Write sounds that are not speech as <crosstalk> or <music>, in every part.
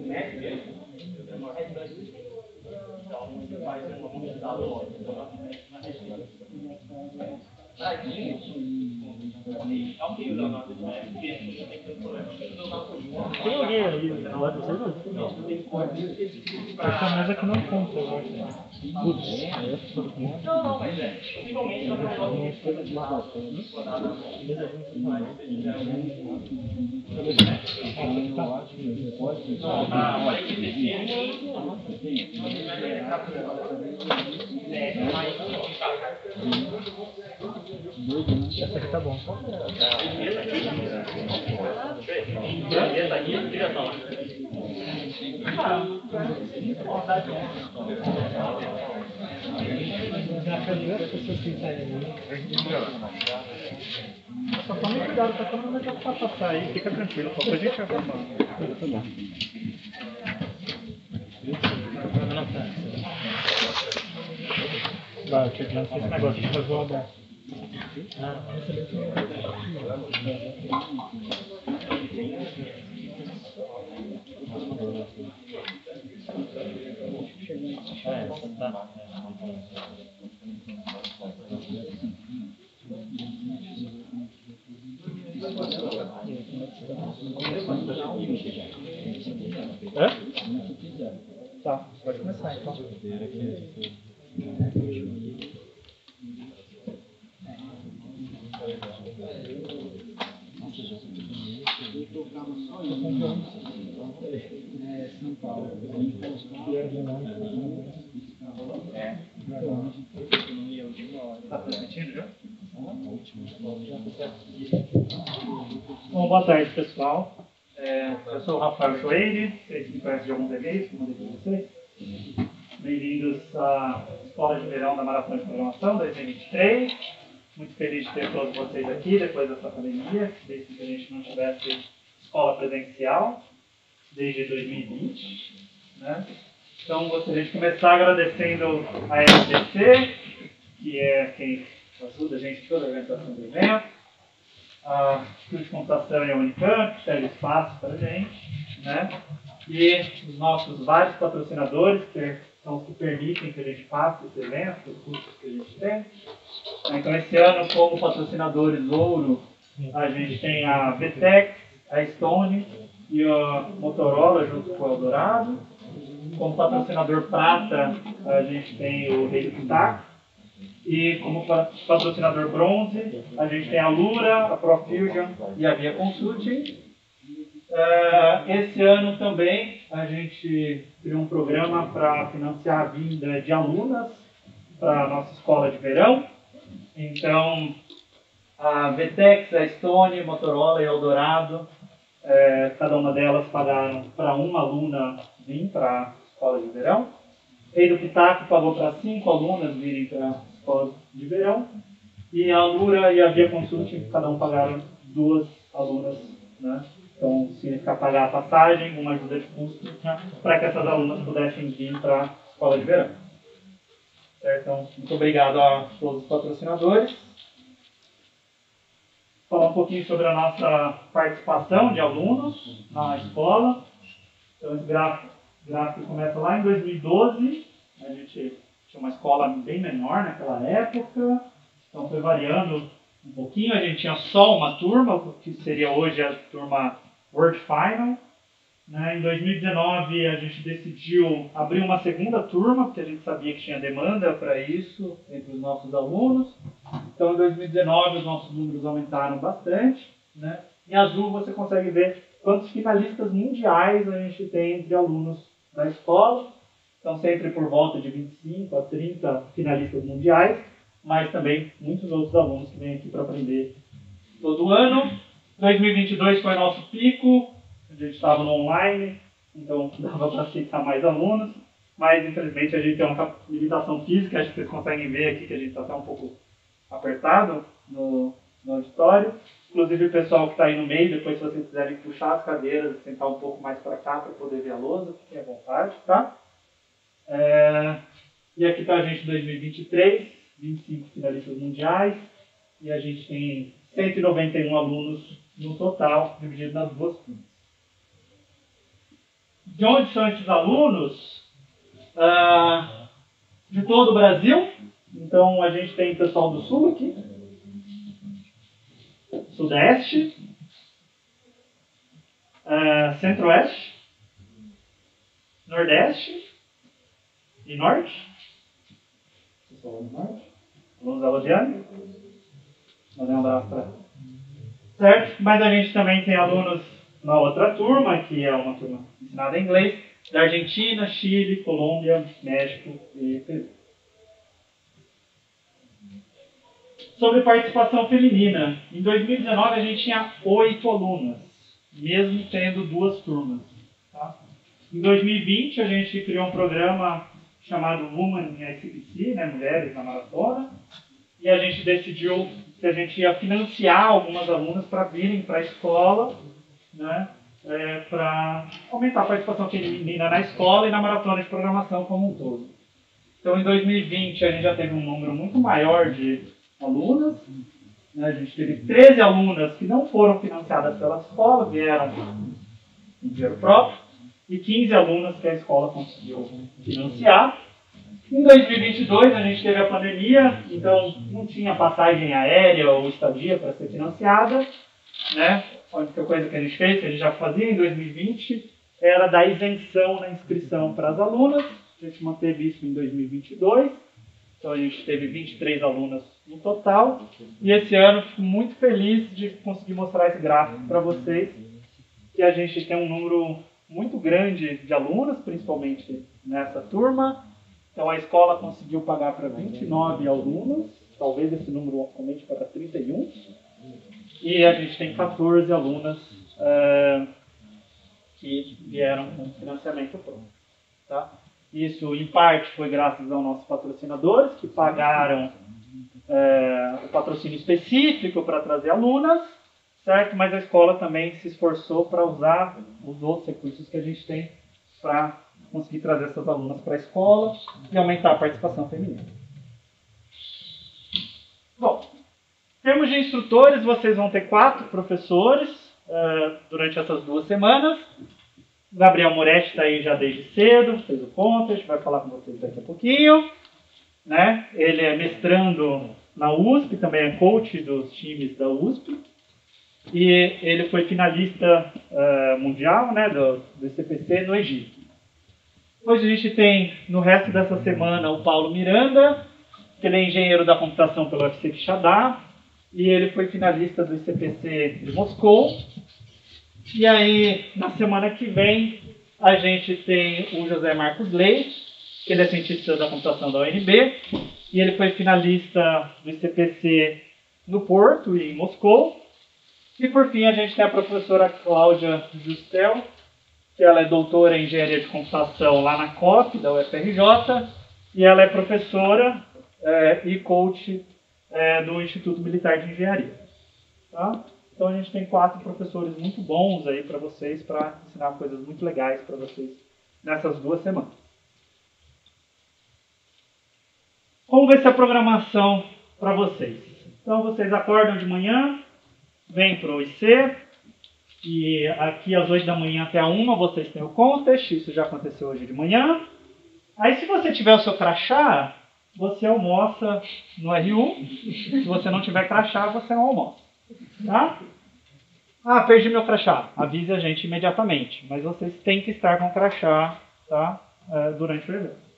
o MEC é uma restante. Então, faz uma mobilidade lógica na restante. É tem alguém aí do lado de vocês? Não, coisas Essa mesa que não conta, eu acho. Putz, é Não, não, mas é. Possivelmente não é uma Ah, olha que aqui tá bom. Essa aqui, saem ali? Só tome cuidado pra quando não vai passar aí, fica tranquilo, só pra gente arrumar. Tá bom. Tá. Vai, eu tinha que lançar esse negócio de fazer uma dessa. É, tá. Bom, boa tarde, pessoal. É, eu sou o Rafael Joeire, vocês me conhecem de alguns eventos, como disse para vocês. Bem-vindos à Escola de Verão da Maratona de Programação 2023. Muito feliz de ter todos vocês aqui depois dessa pandemia, desde que a gente não tivesse escola presencial, desde 2020. Né? Então, gostaria de começar agradecendo a SBC, que é quem ajuda a gente toda a organização do evento, a Instituto de Computação e a Unicamp, que cede espaço para a gente, né? e os nossos vários patrocinadores, que são os que permitem que a gente faça esse evento, os custos que a gente tem. Então, esse ano, como patrocinadores ouro, a gente tem a VTEC, a Stone e a Motorola junto com o Eldorado. Como patrocinador prata, a gente tem o Rei do Pitaco. E como pa- patrocinador bronze, a gente tem a Lura, a Profusion e a Via Consulting. Eh, esse ano também a gente criou um programa para financiar a vinda de alunas para a nossa escola de verão. Então, a Vetex, a Stone, Motorola e Eldorado, eh, cada uma delas pagaram para uma aluna vir para a escola de verão. Rei do Pitaco pagou para cinco alunas virem para a escola de verão. E a Lura e a Via Consulting, cada um pagaram duas alunas. Né? Então, significa pagar a passagem, uma ajuda de custo, para que essas alunas pudessem vir para a escola de verão. Então, muito obrigado a todos os patrocinadores. Falar um pouquinho sobre a nossa participação de alunos na escola. Então, esse gráfico, gráfico começa lá em 2012. A gente tinha uma escola bem menor naquela época. Então, foi variando um pouquinho. A gente tinha só uma turma, que seria hoje a turma World Final. Né? Em 2019, a gente decidiu abrir uma segunda turma, porque a gente sabia que tinha demanda para isso entre os nossos alunos. Então, em 2019, os nossos números aumentaram bastante. Né? Em azul, você consegue ver quantos finalistas mundiais a gente tem entre alunos da escola. Então, sempre por volta de 25 a 30 finalistas mundiais, mas também muitos outros alunos que vêm aqui para aprender todo ano. 2022 foi nosso pico, a gente estava no online, então <laughs> dava para aceitar mais alunos, mas infelizmente a gente tem uma limitação física, acho que vocês conseguem ver aqui que a gente está até um pouco apertado no, no auditório. Inclusive o pessoal que está aí no meio, depois se vocês quiserem puxar as cadeiras e sentar um pouco mais para cá para poder ver a lousa, fiquem à vontade, tá? É, e aqui está a gente em 2023, 25 finalistas mundiais, e a gente tem 191 alunos no total, dividido nas duas turmas. De onde são esses alunos? Ah, de todo o Brasil. Então a gente tem pessoal do sul aqui, sudeste, ah, centro-oeste, nordeste e norte. Pessoal do norte. Alunos da Lodiane. Mandei um abraço para Certo? Mas a gente também tem alunos na outra turma, que é uma turma ensinada em inglês, da Argentina, Chile, Colômbia, México e Peru. Sobre participação feminina. Em 2019 a gente tinha oito alunas, mesmo tendo duas turmas. Tá? Em 2020 a gente criou um programa chamado Woman in SPC, né, Mulheres na Maratona, e a gente decidiu que a gente ia financiar algumas alunas para virem para a escola, né, é, para aumentar a participação feminina na escola e na maratona de programação como um todo. Então, em 2020, a gente já teve um número muito maior de alunas. Né, a gente teve 13 alunas que não foram financiadas pela escola, vieram em dinheiro próprio, e 15 alunas que a escola conseguiu financiar. Em 2022 a gente teve a pandemia, então não tinha passagem aérea ou estadia para ser financiada. Né? A única coisa que a gente fez, que a gente já fazia em 2020, era dar isenção na inscrição para as alunas. A gente manteve isso em 2022. Então a gente teve 23 alunas no total. E esse ano fico muito feliz de conseguir mostrar esse gráfico para vocês, que a gente tem um número muito grande de alunas, principalmente nessa turma. Então a escola conseguiu pagar para 29 alunos, talvez esse número aumente para 31. E a gente tem 14 alunas uh, que vieram com financiamento pronto. Tá? Isso, em parte, foi graças aos nossos patrocinadores, que pagaram uh, o patrocínio específico para trazer alunas, certo? Mas a escola também se esforçou para usar os outros recursos que a gente tem para conseguir trazer essas alunas para a escola e aumentar a participação feminina. Bom, em termos de instrutores, vocês vão ter quatro professores uh, durante essas duas semanas. Gabriel Moretti está aí já desde cedo, fez o ponto, a gente vai falar com vocês daqui a pouquinho. Né? Ele é mestrando na USP, também é coach dos times da USP. E ele foi finalista uh, mundial né, do, do CPC no Egito. Hoje a gente tem, no resto dessa semana, o Paulo Miranda, que ele é engenheiro da computação pelo UFC Quixadá, e ele foi finalista do ICPC de Moscou. E aí, na semana que vem, a gente tem o José Marcos Leite, que ele é cientista da computação da UNB, e ele foi finalista do ICPC no Porto e em Moscou. E por fim, a gente tem a professora Cláudia Justel, que ela é doutora em engenharia de computação lá na COP, da UFRJ, e ela é professora é, e coach é, do Instituto Militar de Engenharia. Tá? Então a gente tem quatro professores muito bons aí para vocês, para ensinar coisas muito legais para vocês nessas duas semanas. Como vai ser a programação para vocês? Então vocês acordam de manhã, vêm para o IC, e aqui às 8 da manhã até a 1 vocês têm o contest, isso já aconteceu hoje de manhã. Aí se você tiver o seu crachá, você almoça no RU. Se você não tiver crachá, você não almoça. Tá? Ah, perdi meu crachá. Avise a gente imediatamente. Mas vocês têm que estar com o crachá tá? É, durante o evento.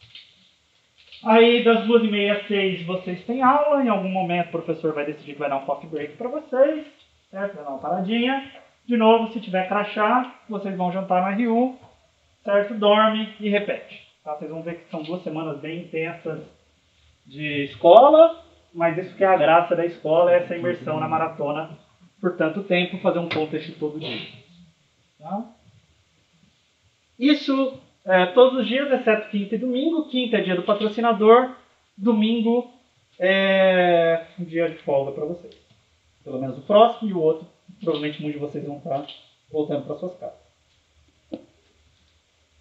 Aí, das duas e meia às seis, vocês têm aula. Em algum momento, o professor vai decidir que vai dar um coffee break para vocês. Certo? Vai dar uma paradinha. De novo, se tiver crachá, vocês vão jantar na RU. Certo? Dorme e repete. Tá? Vocês vão ver que são duas semanas bem intensas de escola, mas isso que é a graça da escola, é essa imersão na maratona por tanto tempo, fazer um contest todo dia. Tá? Isso é, todos os dias, exceto quinta e domingo. Quinta é dia do patrocinador, domingo é um dia de folga para vocês. Pelo menos o próximo e o outro, provavelmente muitos de vocês vão estar voltando para suas casas.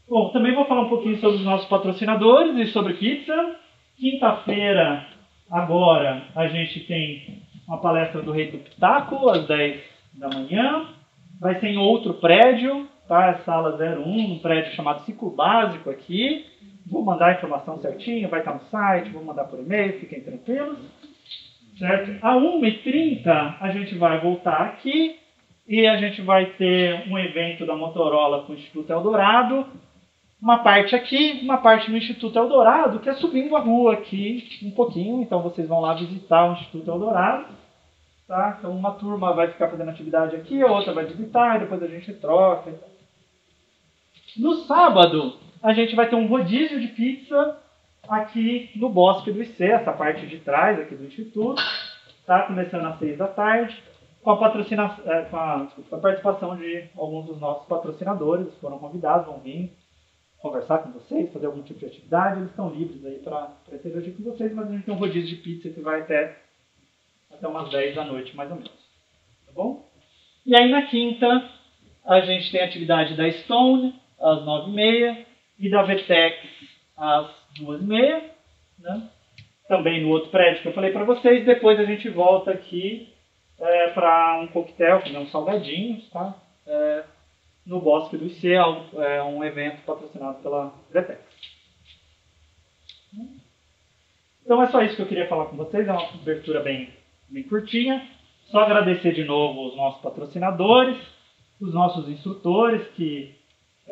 Bom, também vou falar um pouquinho sobre os nossos patrocinadores e sobre pizza. Quinta-feira, agora, a gente tem uma palestra do Rei do Pitaco, às 10 da manhã. Vai ser em outro prédio, tá? É sala 01, num prédio chamado Ciclo Básico aqui. Vou mandar a informação certinho, vai estar no site, vou mandar por e-mail, fiquem tranquilos. Certo? A 1h30 a gente vai voltar aqui e a gente vai ter um evento da Motorola com o Instituto Eldorado. Uma parte aqui, uma parte no Instituto Eldorado, que é subindo a rua aqui um pouquinho. Então vocês vão lá visitar o Instituto Eldorado. Tá? Então uma turma vai ficar fazendo atividade aqui, a outra vai visitar, depois a gente troca. No sábado, a gente vai ter um rodízio de pizza aqui no Bosque do IC, essa parte de trás aqui do Instituto. Tá? Começando às seis da tarde, com a, patrocina, é, com a, com a participação de alguns dos nossos patrocinadores, foram convidados, vão vir conversar com vocês, fazer algum tipo de atividade, eles estão livres aí para interagir com vocês, mas a gente tem um rodízio de pizza que vai até, até umas 10 da noite, mais ou menos. Tá bom? E aí na quinta, a gente tem a atividade da Stone, às 9h30, e da VTEX às 2h30, né? também no outro prédio que eu falei para vocês. Depois a gente volta aqui é, para um coquetel, comer uns salgadinhos, tá? É, no Bosque do IC, é um evento patrocinado pela VTEX. Então é só isso que eu queria falar com vocês, é uma cobertura bem, bem curtinha. Só agradecer de novo os nossos patrocinadores, os nossos instrutores que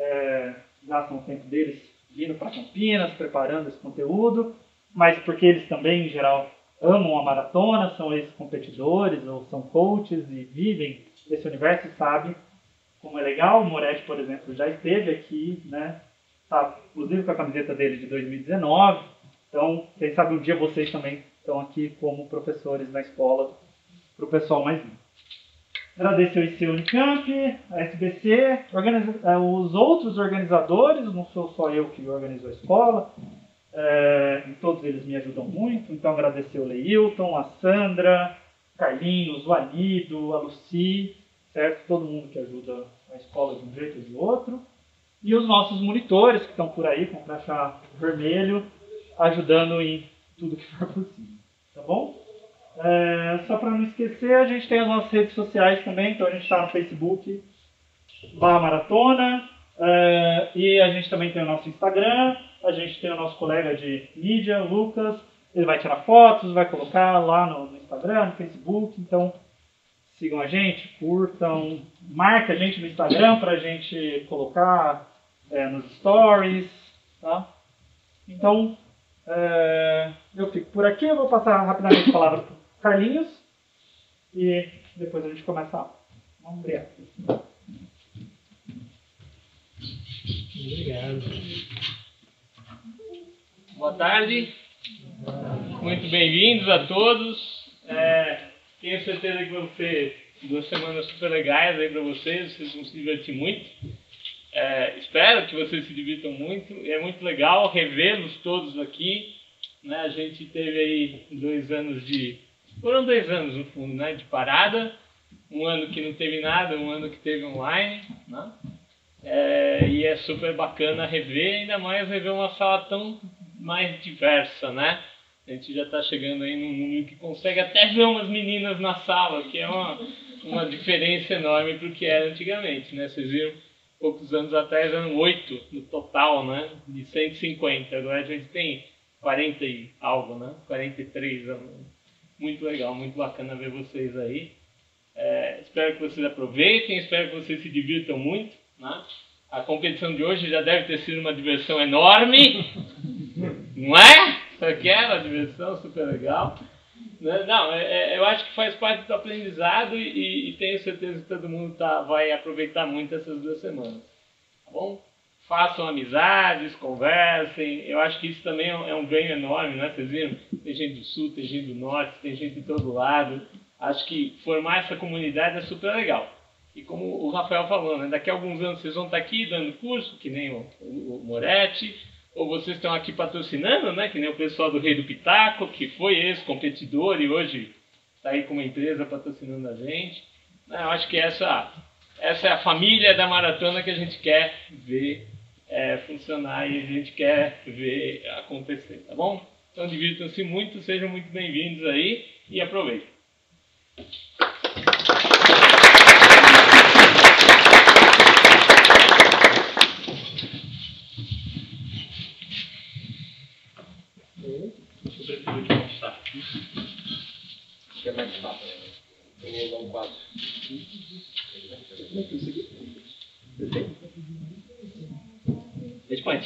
é, gastam o tempo deles vindo para Campinas, preparando esse conteúdo, mas porque eles também, em geral, amam a maratona, são ex-competidores ou são coaches e vivem esse universo e sabem como é legal. O Moretti, por exemplo, já esteve aqui, né? Tá, inclusive com a camiseta dele de 2019. Então, quem sabe um dia vocês também estão aqui como professores na escola para o pessoal mais novo. Agradecer o IC Unicamp, a SBC, eh, os outros organizadores, não sou só eu que organizo a escola, é, todos eles me ajudam muito, então agradecer o Leilton, a Sandra, Carlinhos, o Anido, a Luci, certo? Todo mundo que ajuda a escola de um jeito ou de outro. E os nossos monitores que estão por aí com o crachá vermelho, ajudando em tudo que for possível. Tá bom? É, só para não esquecer, a gente tem as nossas redes sociais também, então a gente está no Facebook, barra maratona, é, e a gente também tem o nosso Instagram, a gente tem o nosso colega de mídia, Lucas, ele vai tirar fotos, vai colocar lá no, no Instagram, no Facebook, então sigam a gente, curtam, marque a gente no Instagram para a gente colocar é, nos stories, tá? Então, é, eu fico por aqui, eu vou passar rapidamente a palavra para Carlinhos e depois a gente começa a aula. Obrigado. Obrigado. Boa tarde. Muito bem-vindos a todos. É, tenho certeza que vão ser duas semanas super legais aí para vocês. Vocês vão se divertir muito. É, espero que vocês se divirtam muito. É muito legal revê-los todos aqui. Né? A gente teve aí dois anos de foram dois anos, no fundo, né, de parada. Um ano que não teve nada, um ano que teve online. Né? É, e é super bacana rever, ainda mais rever uma sala tão mais diversa, né? A gente já está chegando aí num número que consegue até ver umas meninas na sala, que é uma, uma diferença enorme para o que era antigamente, né? Vocês viram, poucos anos atrás eram oito no total, né? De 150. Agora a gente tem 40 e algo, né? 43 anos muito legal, muito bacana ver vocês aí. É, espero que vocês aproveitem, espero que vocês se divirtam muito. Né? A competição de hoje já deve ter sido uma diversão enorme, <laughs> não é? Aquela diversão super legal. Né? Não, é, é, eu acho que faz parte do aprendizado e, e tenho certeza que todo mundo tá, vai aproveitar muito essas duas semanas. Tá bom? Façam amizades, conversem. Eu acho que isso também é, é um ganho enorme, né? Vocês viram? Tem gente do sul, tem gente do norte, tem gente de todo lado. Acho que formar essa comunidade é super legal. E como o Rafael falou, né? daqui a alguns anos vocês vão estar aqui dando curso, que nem o, Moretti, ou vocês estão aqui patrocinando, né? que nem o pessoal do Rei do Pitaco, que foi ex-competidor e hoje está aí com uma empresa patrocinando a gente. Eu acho que essa, essa é a família da maratona que a gente quer ver é, funcionar e a gente quer ver acontecer, tá bom? Então divirtam-se muito, sejam muito bem-vindos aí e aproveitem.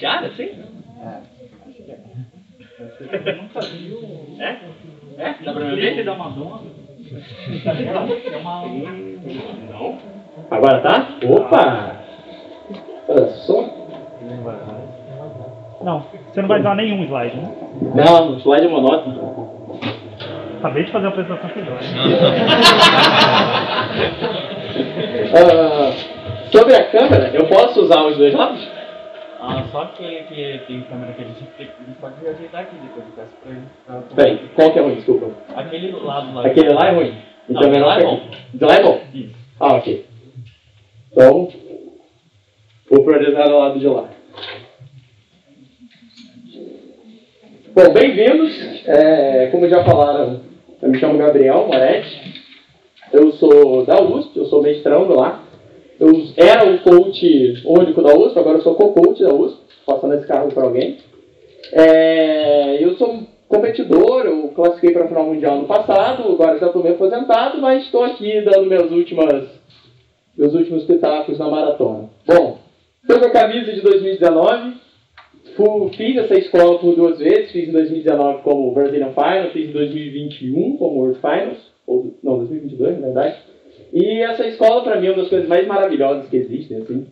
É panteada, assim? Nunca viu É? É? Dá pra me ver? da Madonna? É uma... Não. Agora tá? Opa! Olha só. Não, você não vai usar nenhum slide, né? Não, o slide é monótono. Acabei de fazer a apresentação com slide. Ah, sobre a câmera, eu posso usar os dois lados? Ah, só que, que tem câmera que a gente, a gente pode ajeitar aqui depois, peço pra ele. pra- Peraí, qual que é ruim? Desculpa. Aquele lado lá. Aquele lá é ruim. Não, Então melhor lá é que bom. Então lá é bom? Isso. Ah, ok. Então, vou priorizar o lado de lá. Bom, bem-vindos. É, como já falaram, eu me chamo Gabriel Moretti. Eu sou da USP, eu sou mestrando lá. Eu era o coach único da USP, agora eu sou co-coach da USP, passando esse cargo para alguém. É, eu sou competidor, eu classifiquei para a final mundial no passado, agora já estou meio aposentado, mas estou aqui dando meus últimas, meus últimos pitacos na maratona. Bom, estou com a camisa de 2019, fu- fiz essa escola por duas vezes, fiz em 2019 como Brazilian Final, fiz em 2021 como World Finals, ou não, 2022 na verdade. E essa escola para mim é uma das coisas mais maravilhosas que existem, assim.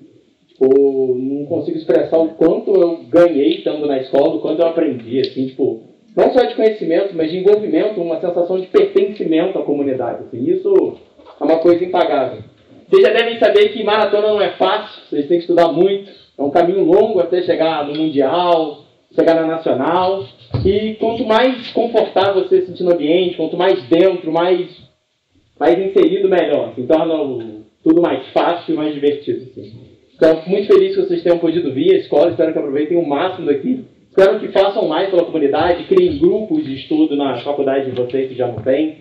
Tipo, não consigo expressar o quanto eu ganhei estando na escola, o quanto eu aprendi, assim, tipo, não só de conhecimento, mas de envolvimento, uma sensação de pertencimento à comunidade, assim, isso é uma coisa impagável. Vocês já devem saber que maratona não é fácil, vocês têm que estudar muito, é um caminho longo até chegar no mundial, chegar na nacional, e quanto mais confortável você se sentir no ambiente, quanto mais dentro, mais, mais inserido, melhor, assim, torna o- tudo mais fácil e mais divertido, assim. Então, muito feliz que vocês tenham podido vir à escola, espero que aproveitem o máximo daqui. Espero que façam mais pela comunidade, criem grupos de estudo na faculdade de vocês que já não tem.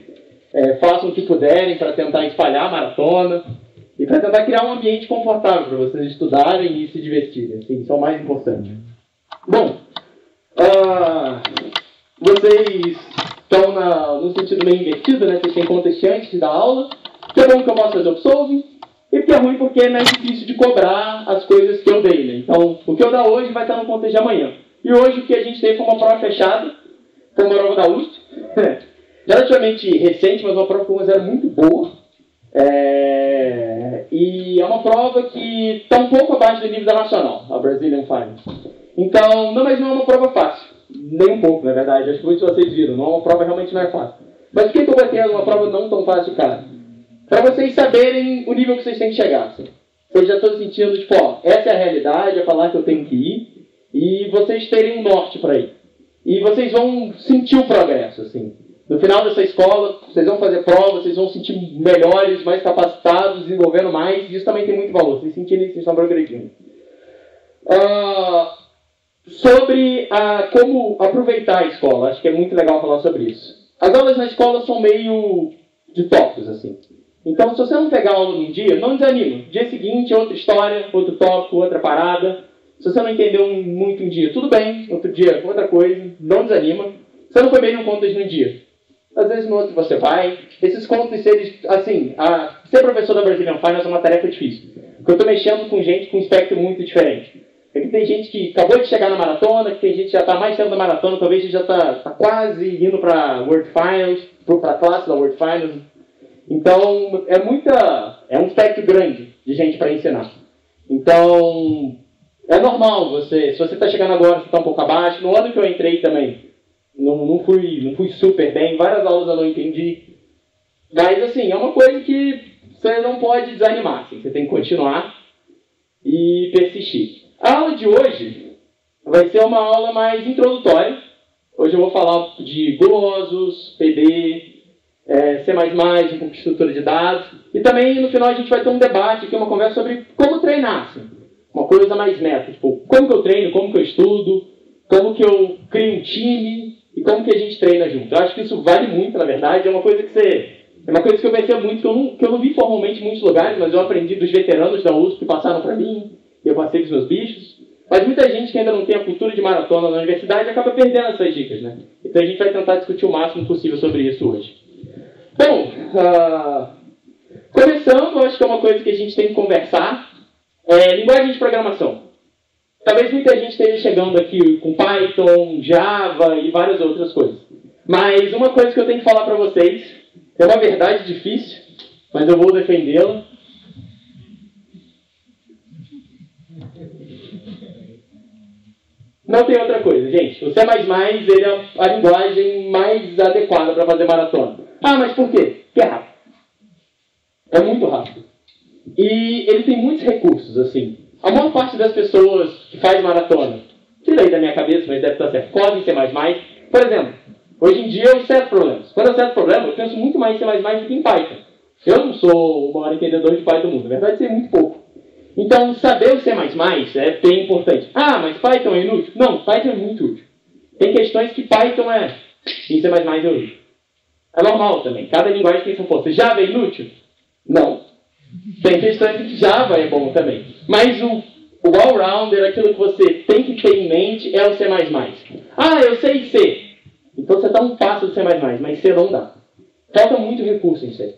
É, façam o que puderem para tentar espalhar a maratona e para tentar criar um ambiente confortável para vocês estudarem e se divertirem. Assim, isso é o mais importante. Bom, ah, vocês estão na- no sentido meio invertido, né? Vocês têm contexto antes da aula. Que é bom que eu posso fazer o solving. E porque é ruim porque é mais difícil de cobrar as coisas que eu dei, né? Então, o que eu dar hoje vai estar no contexto de amanhã. E hoje o que a gente teve foi uma prova fechada, foi uma prova da USP, <laughs> relativamente recente, mas uma prova que era muito boa. É, E é uma prova que está um pouco abaixo do nível da nacional, a Brazilian Finals. Então, não, mas não é uma prova fácil. Nem um pouco, na verdade. Acho que muitos de vocês viram. Não uma prova realmente não é fácil. Mas por que, que eu uma prova não tão fácil, cara? Para vocês saberem o nível que vocês têm que chegar. Assim. Vocês já estão sentindo, tipo, ó, essa é a realidade, é falar que eu tenho que ir. E vocês terem um norte para ir. E vocês vão sentir o progresso, assim. No final dessa escola, vocês vão fazer prova, vocês vão sentir melhores, mais capacitados, desenvolvendo mais. E isso também tem muito valor. Vocês sentirem que vocês estão progredindo. Ah, sobre a, como aproveitar a escola. Acho que é muito legal falar sobre isso. As aulas na escola são meio de tópicos, assim. Então, se você não pegar aula num dia, não desanima. Dia seguinte, outra história, outro tópico, outra parada. Se você não entendeu muito um dia, tudo bem. Outro dia, outra coisa. Não desanima. Você não foi bem num contas num dia. Às vezes no outro você vai. Esses contos, eles, assim, a, ser professor da Brazilian Finance é uma tarefa difícil. Porque eu estou mexendo com gente com um espectro muito diferente. Aqui tem gente que acabou de chegar na maratona, que tem gente que já está mais tempo na maratona, talvez já está tá quase indo para World Finals, para a classe da World Finals. Então, é muita. É um espectro grande de gente para ensinar. Então, é normal você. Se você está chegando agora, você está um pouco abaixo. No ano que eu entrei também, não, não, fui, não fui super bem. Várias aulas eu não entendi. Mas, assim, é uma coisa que você não pode desanimar. Assim, você tem que continuar e persistir. A aula de hoje vai ser uma aula mais introdutória. Hoje eu vou falar de gulosos, PB, é, C++, um pouco de estrutura de dados. E também no final a gente vai ter um debate aqui, uma conversa sobre como treinar. Assim. Uma coisa mais meta, tipo, como que eu treino, como que eu estudo, como que eu crio um time e como que a gente treina junto. Eu acho que isso vale muito, na verdade, é uma coisa que você... É uma coisa que eu percebo muito, que eu, não, que eu não vi formalmente em muitos lugares, mas eu aprendi dos veteranos da USP que passaram para mim, eu passei com os meus bichos. Mas muita gente que ainda não tem a cultura de maratona na universidade acaba perdendo essas dicas, né? Então a gente vai tentar discutir o máximo possível sobre isso hoje. Bom, ah, começando, acho que é uma coisa que a gente tem que conversar, é linguagem de programação. Talvez muita gente esteja chegando aqui com Python, Java e várias outras coisas. Mas uma coisa que eu tenho que falar para vocês, é uma verdade difícil, mas eu vou defendê-la. Não tem outra coisa, gente. O C++ ele é a linguagem mais adequada para fazer maratona. Ah, mas por quê? Porque é rápido. É muito rápido. E ele tem muitos recursos, assim. A maior parte das pessoas que faz maratona, tira aí da minha cabeça, mas deve estar certo, mais mais. Por exemplo, hoje em dia eu certo problemas. Quando eu certo problema, eu penso muito mais em C++ do que em Python. Eu não sou o maior entendedor de Python do mundo. Na verdade, sei muito pouco. Então, saber o C++ é bem importante. Ah, mas Python é inútil? Não, Python é muito útil. Tem questões que Python é em C++ é útil. É normal também. Cada linguagem tem sua força. Java é inútil? Não. Tem questões que Java é bom também. Mas o, o all-rounder, aquilo que você tem que ter em mente, é o C++. Ah, eu sei C. Então você dá um passo do C++, mas C não dá. Falta muito recurso em C.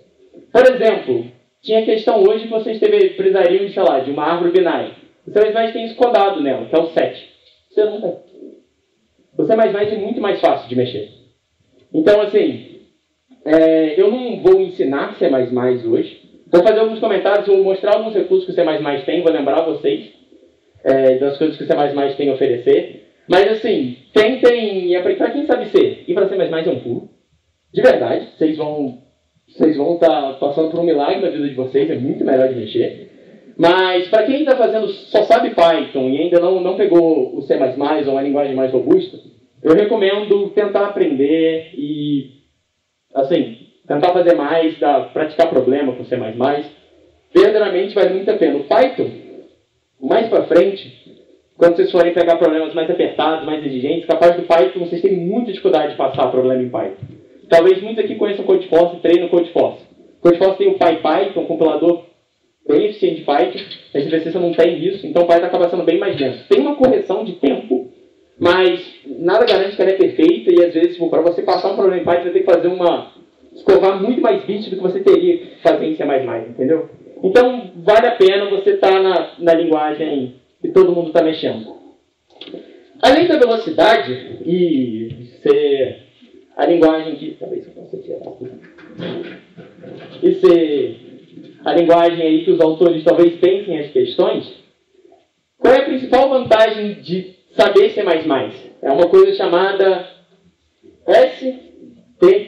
Por exemplo, tinha questão hoje que vocês precisariam, sei lá, de uma árvore binária. O C++ tem isso codado nela, que é o 7. Você não tem. O C++ é muito mais fácil de mexer. Então, assim, é, eu não vou ensinar C++ hoje. Vou fazer alguns comentários, vou mostrar alguns recursos que o C++ tem, vou lembrar vocês é, das coisas que o C++ tem a oferecer. Mas, assim, tentem, para quem sabe ser, ir para C++ é um pulo. De verdade, vocês vão vocês vão estar tá passando por um milagre na vida de vocês, é muito melhor de mexer. Mas para quem está fazendo, só sabe Python e ainda não, não pegou o C++ ou uma linguagem mais robusta, eu recomendo tentar aprender e, assim, tentar fazer mais, da, praticar problema com C++. Verdadeiramente vale muito a pena. O Python, mais para frente, quando vocês forem pegar problemas mais apertados, mais exigentes, capaz do Python, vocês têm muita dificuldade de passar problema em Python. Talvez muitos aqui conheçam CodeForce e treinam CodeForce. CodeForce tem o PyPy, que é um compilador bem eficiente de Python. A SVC não tem isso, então o Python acaba sendo bem mais denso. Tem uma correção de tempo, mas nada garante que ela é perfeita e às vezes, tipo, para você passar um problema em Python, você ter que fazer uma... escovar muito mais bits do que você teria que fazer em C++, entendeu? Então, vale a pena você estar tá na, na linguagem que todo mundo está mexendo. Além da velocidade e ser a linguagem que. Talvez eu tirar Esse, a linguagem aí que os autores talvez pensem as questões. Qual é a principal vantagem de saber C++? É uma coisa chamada ST.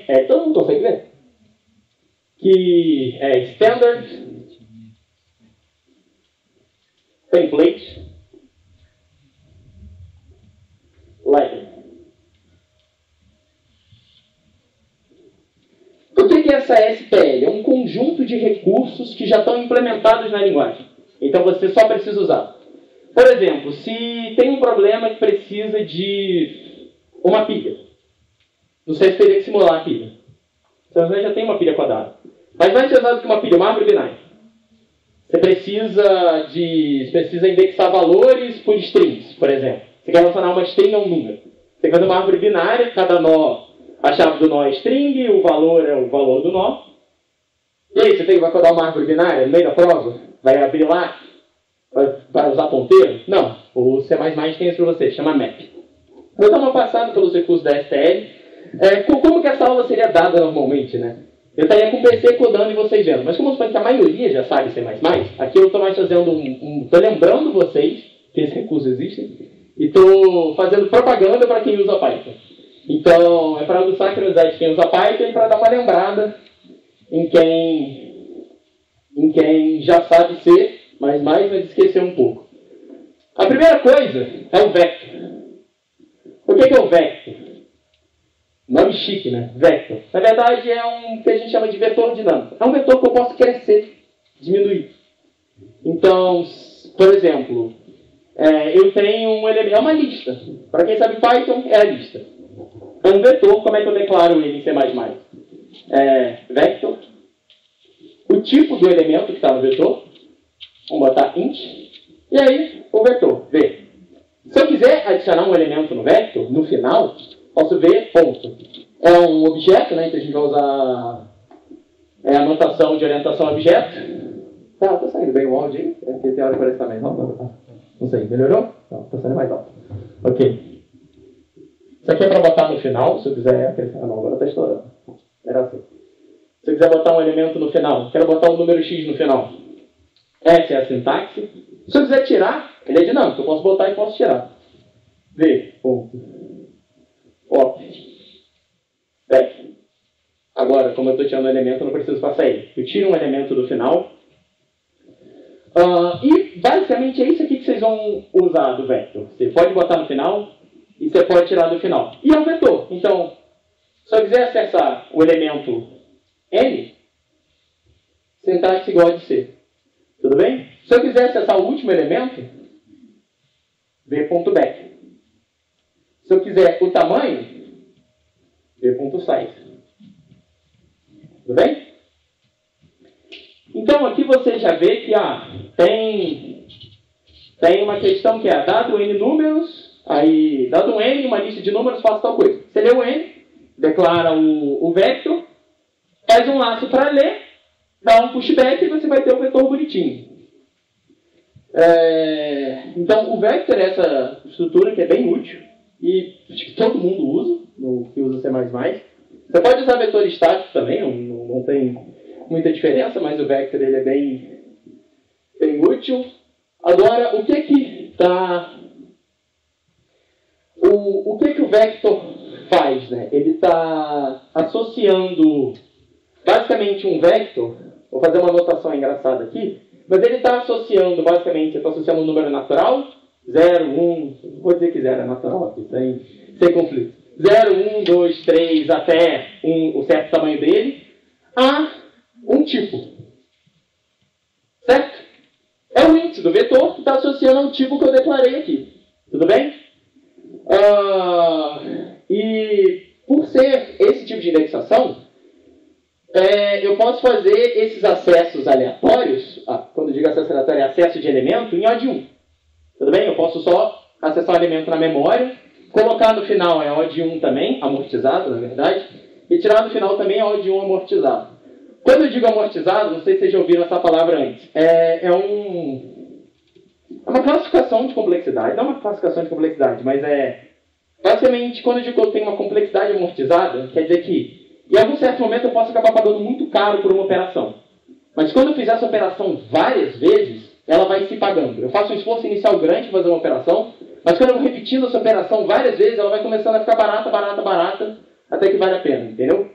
É, todo mundo consegue ver? Que é Standard Template Library. O que é essa SPL? É um conjunto de recursos que já estão implementados na linguagem. Então você só precisa usar. Por exemplo, se tem um problema que precisa de uma pilha. Não sei se teria que simular a pilha. Você já tem uma pilha quadrada. Mas vai ser usado que uma pilha, uma árvore binária. Você precisa de. Precisa indexar valores por strings, por exemplo. Você quer relacionar uma string a um número. Você tem que fazer uma árvore binária, cada nó a chave do nó é string, o valor é o valor do nó. E aí, você tem, vai codar uma árvore binária no meio da prova? Vai abrir lá? Vai, usar ponteiro? Não. O C++ tem isso para você, chama map. Vou dar uma passada pelos recursos da STL. É, como que essa aula seria dada normalmente, né? Eu estaria com o PC codando e vocês vendo. Mas como eu que a maioria já sabe C++, aqui eu estou mais fazendo um... Um, lembrando vocês que esses recursos existem e estou fazendo propaganda para quem usa Python. Então, é para aguçar a curiosidade de quem usa Python e para dar uma lembrada em quem, em quem já sabe ser, mas mais vai esquecer um pouco. A primeira coisa é o vector. O que é o vector? Nome chique, né? Vector. Na verdade, é um que a gente chama de vetor dinâmico. É um vetor que eu posso crescer, diminuir. Então, por exemplo, é, eu tenho um elemento, é uma lista. Para quem sabe Python, é a lista. Um vetor, como é que eu declaro ele em C++? É, vector, o tipo do elemento que está no vetor, vamos botar int, e aí o vetor, v. Se eu quiser adicionar um elemento no vector, no final, posso ver ponto. É um objeto, né, então a gente vai usar é a notação de orientação a objeto. Tá, tá saindo bem o áudio aí? É tem hora que parece que tá mais alto. Não sei, melhorou? Não, tá saindo mais alto. Ok. Isso aqui é para botar no final, se eu quiser acrescentar. Não, agora tá estourando. Era assim. Se eu quiser botar um elemento no final, quero botar um número x no final. Essa é a sintaxe. Se eu quiser tirar, ele é dinâmico. Eu posso botar e posso tirar. V, ponto. Pop. Back. Agora, como eu estou tirando um elemento, eu não preciso passar ele. Eu tiro um elemento do final. Uh, e, basicamente, é isso aqui que vocês vão usar do vector. Você pode botar no final e você pode tirar do final. E é um vetor. Então, se eu quiser acessar o elemento n, sintaxe igual a de C. Tudo bem? Se eu quiser acessar o último elemento, v.back. Se eu quiser o tamanho, v.size. Tudo bem? Então aqui você já vê que ah, tem, tem uma questão que é dado n números, aí dado um n, uma lista de números, faço tal coisa. Você lê o n, declara o, o vector, faz um laço para ler, dá um pushback e você vai ter o vetor bonitinho. É, então o vector é essa estrutura que é bem útil e acho que todo mundo usa, no que usa C++. Você pode usar vetor estático também, não, não tem muita diferença, mas o vector ele é bem, bem útil. Agora, o que que está... O, o que que o vector faz? Né? Ele está associando basicamente um vector, vou fazer uma anotação engraçada aqui, mas ele está associando, basicamente, está associando um número natural 0, 1, vou dizer que 0 é natural aqui, sem, sem conflito. 0, 1, 2, 3, até um, o certo tamanho dele, a um tipo. Certo? É o índice do vetor que está associando a um tipo que eu declarei aqui. Tudo bem? E por ser esse tipo de indexação, é, eu posso fazer esses acessos aleatórios, quando eu digo acesso aleatório, é acesso de elemento, em O de 1. Tudo bem? Eu posso só acessar o elemento na memória, colocar no final é O de 1 também, amortizado, na verdade, e tirar no final também é O de 1 amortizado. Quando eu digo amortizado, não sei se vocês já ouviram essa palavra antes, é, é um... É uma classificação de complexidade, não é uma classificação de complexidade, mas é... Basicamente, quando eu digo que eu tenho uma complexidade amortizada, quer dizer que em algum certo momento eu posso acabar pagando muito caro por uma operação. Mas quando eu fizer essa operação várias vezes, ela vai se pagando. Eu faço um esforço inicial grande para fazer uma operação, mas quando eu vou repetindo essa operação várias vezes, ela vai começando a ficar barata, barata, barata, até que vale a pena, entendeu?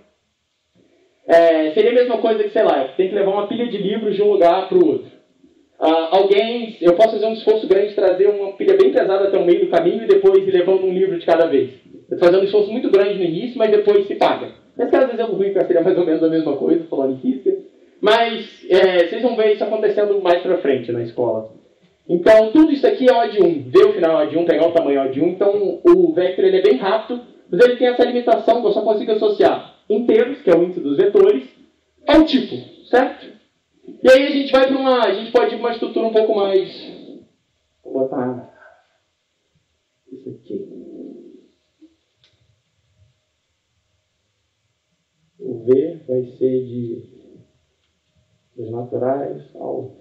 É, seria a mesma coisa que, sei lá, tem que levar uma pilha de livros de um lugar para o outro. Ah, alguém, eu posso fazer um esforço grande de trazer uma pilha bem pesada até o meio do caminho e depois ir levando um livro de cada vez. Eu fazendo um esforço muito grande no início, mas depois se paga. Às vezes é ruim, porque seria mais ou menos a mesma coisa, falando em física. Mas é, vocês vão ver isso acontecendo mais pra frente na escola. Então, tudo isso aqui é O de 1. Ver o final de 1, pegar o tamanho O de 1. Então, o vector ele é bem rápido, mas ele tem essa limitação que eu só consigo associar inteiros, que é o índice dos vetores, ao tipo, certo? E aí a gente vai para uma... A gente pode ir para uma estrutura um pouco mais... Vou botar isso aqui. O V vai ser de dos naturais ao.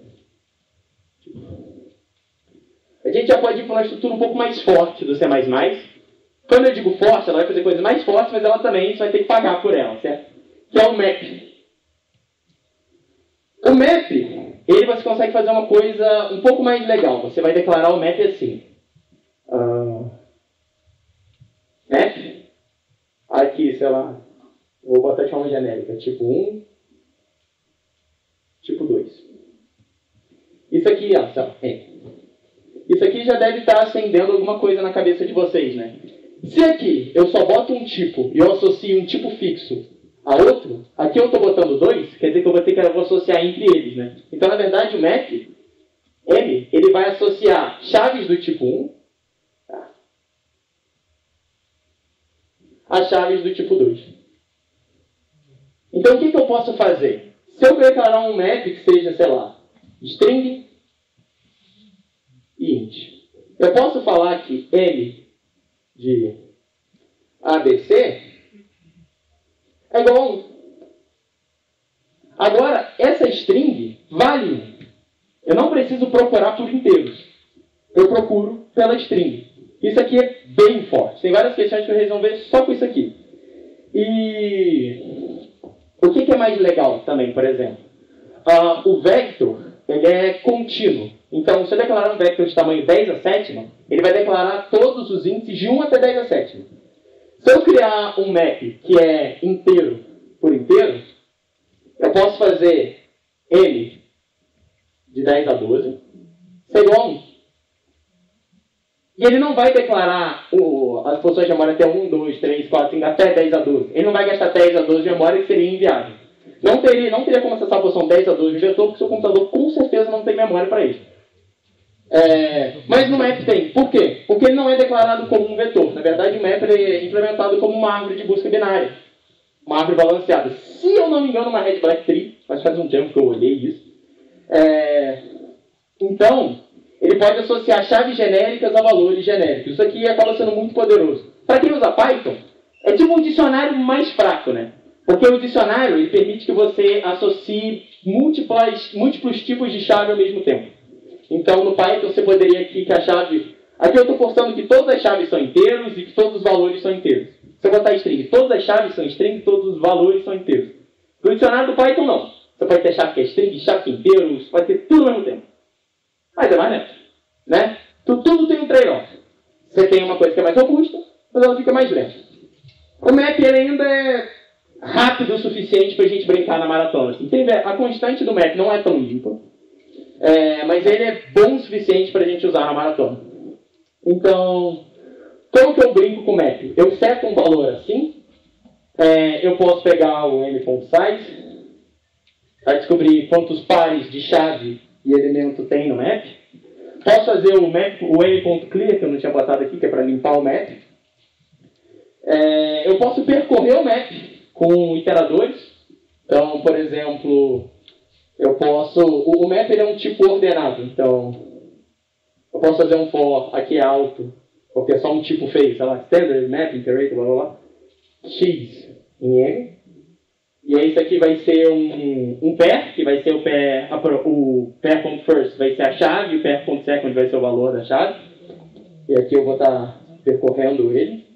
A gente já pode ir para uma estrutura um pouco mais forte do C++. Quando eu digo forte, ela vai fazer coisas mais fortes, mas ela também vai ter que pagar por ela, certo? Que é o map. O map, ele você consegue fazer uma coisa um pouco mais legal. Você vai declarar o map assim. Uh, map. Aqui, sei lá. Vou botar de forma genérica. Tipo 1, tipo 2. Isso aqui, ó, é. Isso aqui já deve estar acendendo alguma coisa na cabeça de vocês, né? Se aqui eu só boto um tipo e eu associo um tipo fixo a outro, aqui eu estou botando dois, quer dizer que eu vou ter que associar entre eles, né? Então, na verdade, o map, M, ele vai associar chaves do tipo 1 tá? a chaves do tipo 2. Então, o que, que eu posso fazer? Se eu declarar um map que seja, sei lá, string int, eu posso falar que L de ABC é igual a 1. Agora, essa string vale 1. Eu não preciso procurar por inteiros. Eu procuro pela string. Isso aqui é bem forte. Tem várias questões que eu resolver só com isso aqui. E o que, que é mais legal também, por exemplo? Uh, o vector ele é contínuo. Então, se eu declarar um vector de tamanho 10 a sétima, ele vai declarar todos os índices de 1 até 10 a sétima. Se eu criar um map que é inteiro por inteiro, eu posso fazer ele de 10 a 12 ser igual a 1. E ele não vai declarar o, as posições de memória até 1, 2, 3, 4, 5, até 10 a 12. Ele não vai gastar 10 a 12 de memória que seria inviável. Não teria, não teria como acessar a posição 10 a 12 de vetor, porque seu computador com certeza não tem memória para isso. É, mas no map tem. Por quê? Porque ele não é declarado como um vetor. Na verdade, o map é implementado como uma árvore de busca binária. Uma árvore balanceada. Se eu não me engano, uma Red Black Tree, mas faz um tempo que eu olhei isso. É, então, ele pode associar chaves genéricas a valores genéricos. Isso aqui acaba sendo muito poderoso. Para quem usa Python, é tipo um dicionário mais fraco, né? Porque o dicionário ele permite que você associe múltiplos, múltiplos tipos de chave ao mesmo tempo. Então, no Python, você poderia aqui que a chave... Aqui eu estou forçando que todas as chaves são inteiros e que todos os valores são inteiros. Se eu botar string, todas as chaves são string, todos os valores são inteiros. No dicionário do Python, não. Você pode ter chave que é string, chave que é inteiro, você pode ter tudo ao mesmo tempo. Mas é mais lento. Né? Tudo, tudo tem um trade-off. Você tem uma coisa que é mais robusta, mas ela fica mais lenta. O map ainda é rápido o suficiente para a gente brincar na maratona. Entende? A constante do map não é tão limpa. É, mas ele é bom o suficiente para a gente usar na maratona. Então, como que eu brinco com o map? Eu seto um valor assim, é, eu posso pegar o m.size, para descobrir quantos pares de chave e elemento tem no map. Posso fazer o o m.clear, que eu não tinha botado aqui, que é para limpar o map. É, eu posso percorrer o map com iteradores. Então, por exemplo, eu posso. O, o map é um tipo ordenado, então eu posso fazer um for aqui é alto, porque só um tipo fez, sei lá, standard map, iterator, blá blá blá, x em m. E aí isso aqui vai ser um, um pair, que vai ser o pair, o pair.first vai ser a chave, o pair.second vai ser o valor da chave. E aqui eu vou estar percorrendo ele.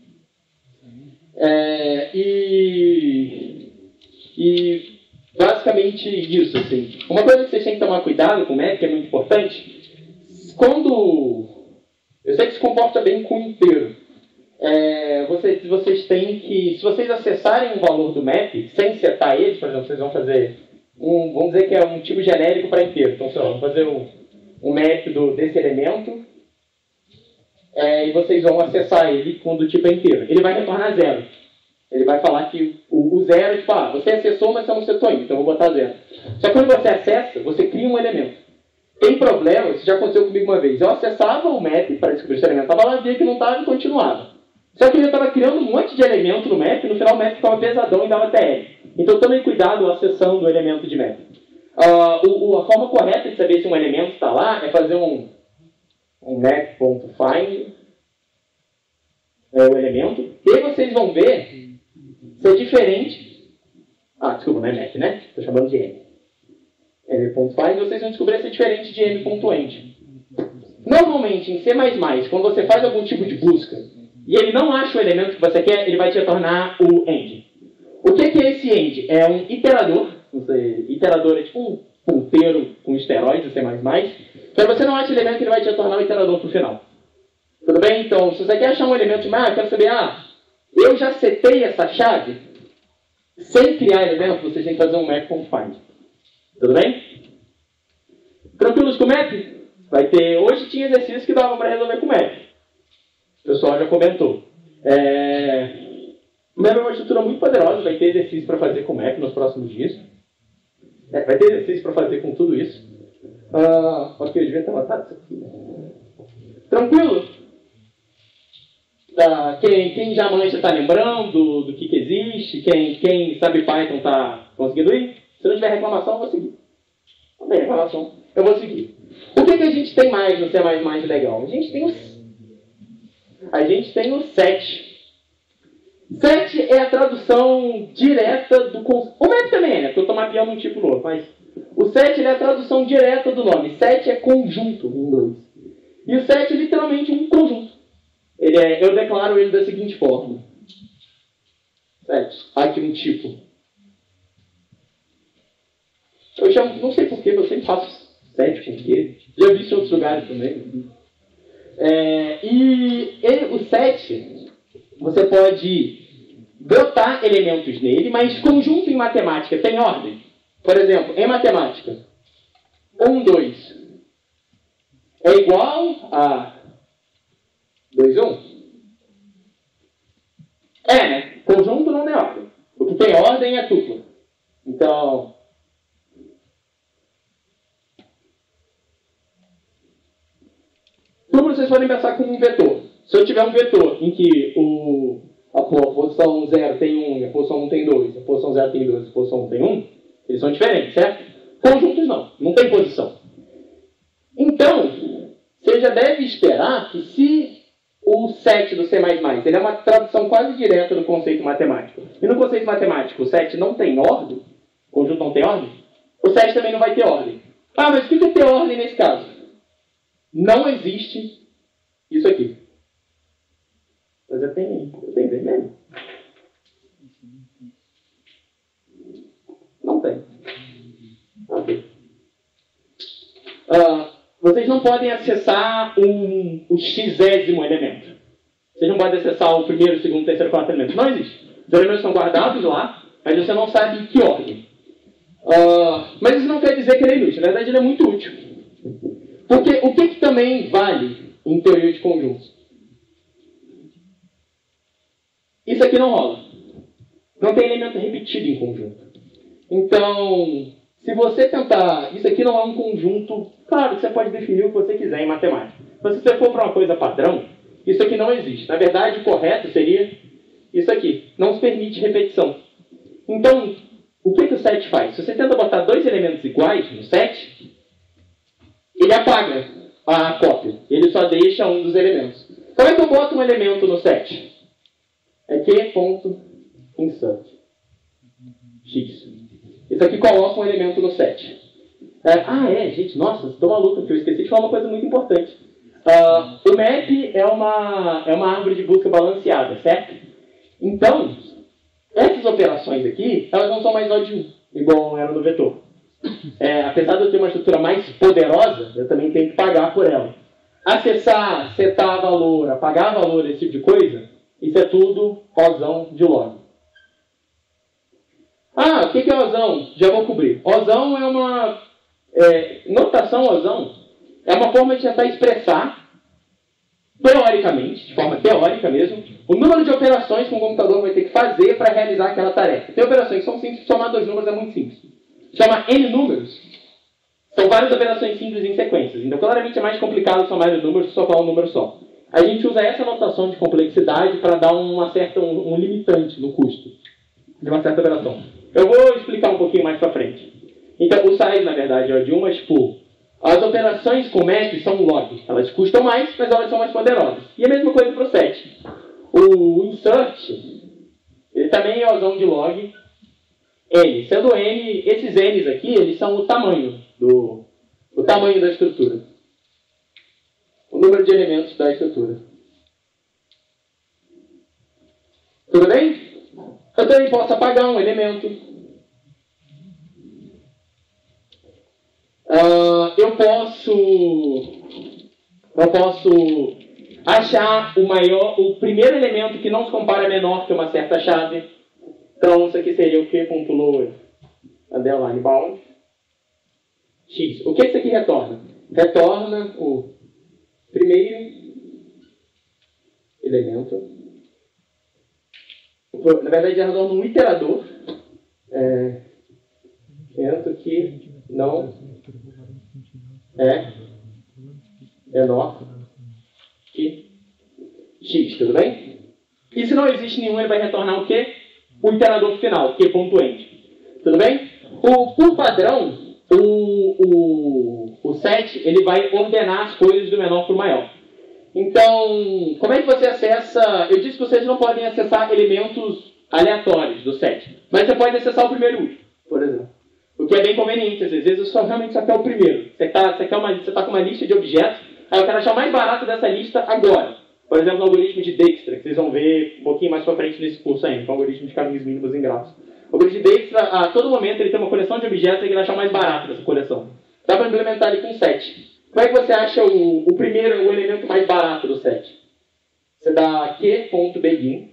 É, e, e basicamente isso, assim. Uma coisa que vocês têm que tomar cuidado com o Mac, que é muito importante, quando. Eu sei que se comporta bem com o inteiro. É, vocês, vocês têm que. Se vocês acessarem um valor do map sem setar ele, por exemplo, vocês vão fazer um. Vamos dizer que é um tipo genérico para inteiro. Então, vamos fazer um, um map do, desse elemento. É, e vocês vão acessar ele quando o tipo inteiro. Ele vai retornar zero. Ele vai falar que o, zero, tipo, ah, você acessou, mas você não acessou ainda, então eu vou botar zero. Só que quando você acessa, você cria um elemento. Tem problema, isso já aconteceu comigo uma vez. Eu acessava o map para descobrir se o elemento estava lá, via que não estava e continuava. Só que ele estava criando um monte de elemento no map, e no final o map ficava pesadão e dava TR. Então tome cuidado acessando o elemento de map. Uh, o, a forma correta de saber se um elemento está lá é fazer um, um map.find é, o elemento, e vocês vão ver ser diferente. Ah, desculpa, não é map, né? Estou chamando de m. m.find, vocês vão descobrir ser diferente de m.end. Normalmente, em C++, quando você faz algum tipo de busca e ele não acha o elemento que você quer, ele vai te retornar o end. O que é esse end? É um iterador. Iterador é tipo um ponteiro com esteroides, C++. Então, você não acha o elemento, ele vai te retornar o iterador para o final. Tudo bem? Então, se você quer achar um elemento de ah, quero saber, ah, eu já setei essa chave, sem criar elemento, você tem que fazer um map com find. Tudo bem? Tranquilos com o map? Vai ter. Hoje tinha exercício que dava para resolver com o map. O pessoal já comentou. É... O map é uma estrutura muito poderosa, vai ter exercício para fazer com o map nos próximos dias. É, vai ter exercício para fazer com tudo isso. Uh, ok, eu devia ter matado isso aqui. Né? Tranquilo? Tá, quem, quem já manja está lembrando do, que, que existe? Quem, quem sabe Python está conseguindo ir? Se não tiver reclamação, eu vou seguir. Não tem reclamação, eu vou seguir. O que, que a gente tem mais no C++ legal? A gente tem o, a gente tem o set. Set é a tradução direta do. O map também é, né? Porque eu estou mapeando um tipo novo, mas o set é a tradução direta do nome. Set é conjunto em inglês. E o set é literalmente um conjunto. Ele é, eu declaro ele da seguinte forma. Set. Aqui um tipo. Eu chamo, não sei porquê, eu sempre faço set com quê. Já vi isso em outros lugares também. É, e ele, o set, você pode botar elementos nele, mas conjunto em matemática tem ordem. Por exemplo, em matemática, 1, 2 é igual a 2, 1? É, né? Conjunto não tem ordem. O que tem ordem é tupla. Então, Tuplo vocês podem pensar como um vetor. Se eu tiver um vetor em que o, a, posição 0 tem 1 um, e a posição 1 tem 2, a posição 0 tem 2 e a posição 1 tem 1, um, eles são diferentes, certo? Conjuntos não, não tem posição. Então, você já deve esperar que se o set do C++, ele é uma tradução quase direta do conceito matemático. E no conceito matemático, o set não tem ordem, o conjunto não tem ordem, o set também não vai ter ordem. Ah, mas o que é ter ordem nesse caso? Não existe isso aqui. Mas eu tenho, eu tenho vermelho? Não tem. Ok. Uh, vocês não podem acessar um, o xésimo elemento. Vocês não podem acessar o primeiro, segundo, terceiro, quarto elemento. Não existe. Os elementos são guardados lá, mas você não sabe em que ordem. Uh, mas isso não quer dizer que ele é inútil. Na verdade, ele é muito útil. Porque o que, que também vale em teoria de conjuntos? Isso aqui não rola. Não tem elemento repetido em conjunto. Então, se você tentar. Isso aqui não é um conjunto. Claro que você pode definir o que você quiser em matemática. Mas se você for para uma coisa padrão, isso aqui não existe. Na verdade, o correto seria isso aqui. Não se permite repetição. Então, o que, que o set faz? Se você tenta botar dois elementos iguais no set, ele apaga a cópia. Ele só deixa um dos elementos. Como é que eu boto um elemento no set? É q.insert. X. Isso aqui coloca um elemento no set. É, ah, é, gente, nossa, estou maluco aqui, eu esqueci de falar uma coisa muito importante. Uh, o map é uma, é uma árvore de busca balanceada, certo? Então, essas operações aqui, elas não são mais odd 1, igual era no vetor. É, apesar de eu ter uma estrutura mais poderosa, eu também tenho que pagar por ela. Acessar, setar valor, apagar valor, esse tipo de coisa, isso é tudo osão de log. Ah, o que é osão? Já vou cobrir. Osão é uma. É, notação osão é uma forma de tentar expressar, teoricamente, de forma teórica mesmo, o número de operações que um computador vai ter que fazer para realizar aquela tarefa. Tem operações que são simples, somar dois números é muito simples. Chama N números. São várias operações simples em sequências. Então, claramente é mais complicado somar os números que só falar um número só. A gente usa essa notação de complexidade para dar uma certa, um, um, limitante no custo de uma certa operação. Eu vou explicar um pouquinho mais para frente. Então, o size, na verdade, é de uma, tipo, as operações com match são log. Elas custam mais, mas elas são mais poderosas. E a mesma coisa para o set. O insert, ele também é usão de log, N. Sendo N, esses N's aqui, eles são o tamanho do o tamanho da estrutura. O número de elementos da estrutura. Tudo bem? Eu também posso apagar um elemento. Uh, eu posso eu posso achar o maior, o primeiro elemento que não se compara menor que uma certa chave. Então, isso aqui seria o q.lower underline bound x. O que isso aqui retorna? Retorna o primeiro elemento. Na verdade, retorna um iterador. É, que não é menor que x, tudo bem? E se não existe nenhum, ele vai retornar o quê? o iterador final, que é end. Tudo bem? O, por padrão, o, o, o set ele vai ordenar as coisas do menor para o maior. Então, como é que você acessa? Eu disse que vocês não podem acessar elementos aleatórios do set, mas você pode acessar o primeiro último, por exemplo. O que é bem conveniente, às vezes eu só realmente só quer o primeiro. Você está você quer uma, você tá com uma lista de objetos, aí eu quero achar o mais barato dessa lista agora. Por exemplo, o algoritmo de Dijkstra, que vocês vão ver um pouquinho mais para frente nesse curso ainda, que é o algoritmo de caminhos mínimos em graus. O algoritmo de Dijkstra, a todo momento, ele tem uma coleção de objetos e ele achar o mais barato dessa coleção. Dá para implementar ele com set. Como é que você acha o, o primeiro, o elemento mais barato do set? Você dá q.begin.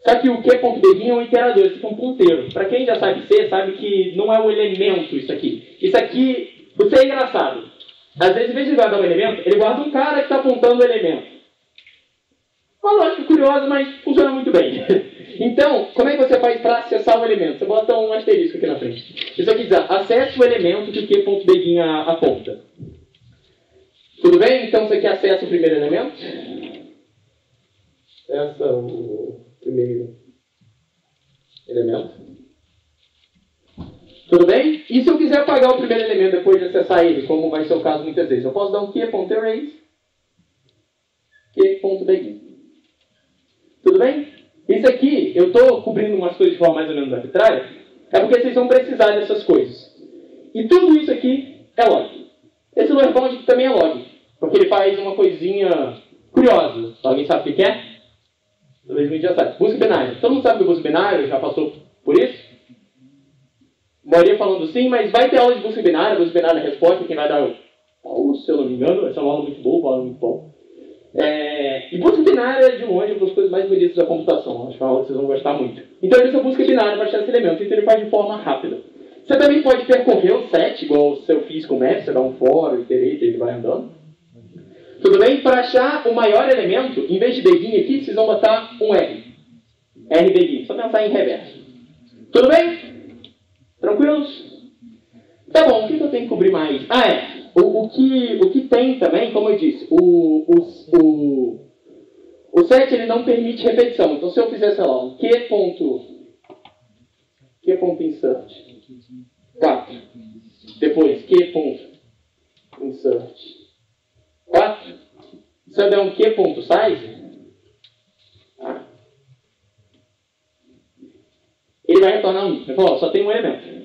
Só que o q.begin é um iterador, isso é um ponteiro. Para quem já sabe C, sabe que não é o elemento isso aqui. Isso aqui, você é engraçado. Às vezes, em vez de guardar um elemento, ele guarda um cara que está apontando o elemento. Uma lógica curiosa, mas funciona muito bem. <laughs> Então, como é que você faz para acessar o elemento? Você bota um asterisco aqui na frente. Isso aqui diz, acesse o elemento que o q.begin aponta. Tudo bem? Então, você aqui acessa o primeiro elemento. Acessa o primeiro elemento. Tudo bem? E se eu quiser apagar o primeiro elemento depois de acessar ele, como vai ser o caso muitas vezes? Eu posso dar um q.erase, q.begin. Tudo bem? Isso aqui, eu estou cobrindo umas coisas de forma mais ou menos arbitrária, é porque vocês vão precisar dessas coisas. E tudo isso aqui é log. Esse lower bound também é log, porque ele faz uma coisinha curiosa. Alguém sabe o que é? Talvez mundo já sabe. Busca binária. Todo mundo sabe que busca binária, já passou por isso? Maioria falando sim, mas vai ter aula de busca binária, busca binária é resposta, quem vai dar o Paulo, se eu não me engano, essa é uma aula muito boa, uma aula muito bom. É, e busca binária é de longe uma das coisas mais bonitas da computação. Acho que é vocês vão gostar muito. Então ele usa busca binária para achar esse elemento, então ele faz de forma rápida. Você também pode percorrer o set, igual eu fiz com o Map, você dá um for, iterate, ele vai andando. Tudo bem? Para achar o maior elemento, em vez de begin aqui, vocês vão botar um R. R begin. Só pensar em reverso. Tudo bem? Tranquilos? Tá bom, o que eu tenho que cobrir mais? Ah, é. O, o, que, o que tem também, como eu disse, o, o, o, o set ele não permite repetição. Então, se eu fizer, sei lá, um q. Ponto, q. Ponto insert 4. Depois, q. Ponto insert 4. Se eu der um q. Ponto size, tá? ele vai retornar um. Ele falou, só tem um elemento.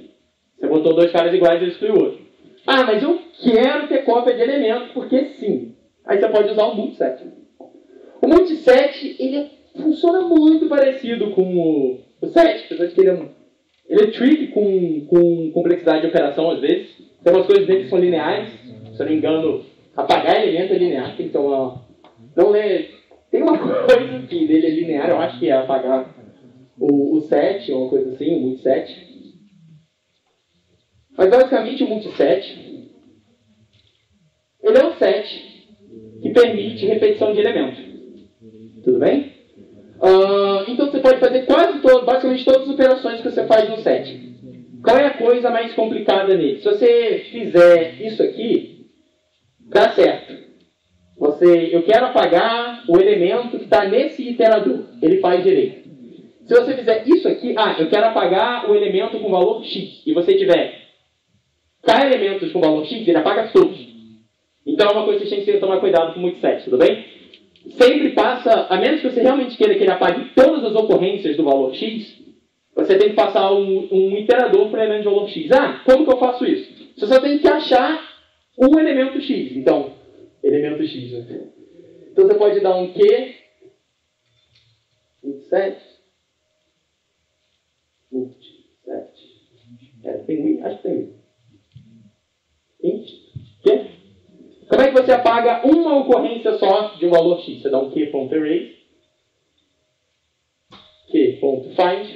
Você botou dois caras iguais e exclui o outro. Ah, mas eu quero ter cópia de elemento, porque sim. Aí você pode usar o multiset. O multiset, ele funciona muito parecido com o, set, apesar de que ele é, um, ele é tricky com, com complexidade de operação às vezes. Tem umas coisas dele que são lineares. Se eu não me engano, apagar elemento é linear, uma... Não lê... Tem uma <laughs> coisa que dele é linear, eu acho que é apagar o, o set, ou uma coisa assim, o multiset. Mas basicamente o multiset ele é um set que permite repetição de elementos. Tudo bem? Uh, então você pode fazer quase todo, basicamente todas as operações que você faz no set. Qual é a coisa mais complicada nele? Se você fizer isso aqui, dá certo. Você, eu quero apagar o elemento que está nesse iterador. Ele faz direito. Se você fizer isso aqui, ah, eu quero apagar o elemento com valor x, e você tiver K elementos com valor x, ele apaga todos. Então é uma coisa que você tem que tomar cuidado com muito set, tudo bem? Sempre passa, a menos que você realmente queira que ele apague todas as ocorrências do valor x, você tem que passar um, um iterador para o elemento de valor x. Ah, como que eu faço isso? Você só tem que achar um elemento x. Então, elemento x. Né? Então você pode dar um q, 27, 27. É, tem acho que tem int. Como é que você apaga uma ocorrência só de um valor x? Você dá um q.erase, q.find,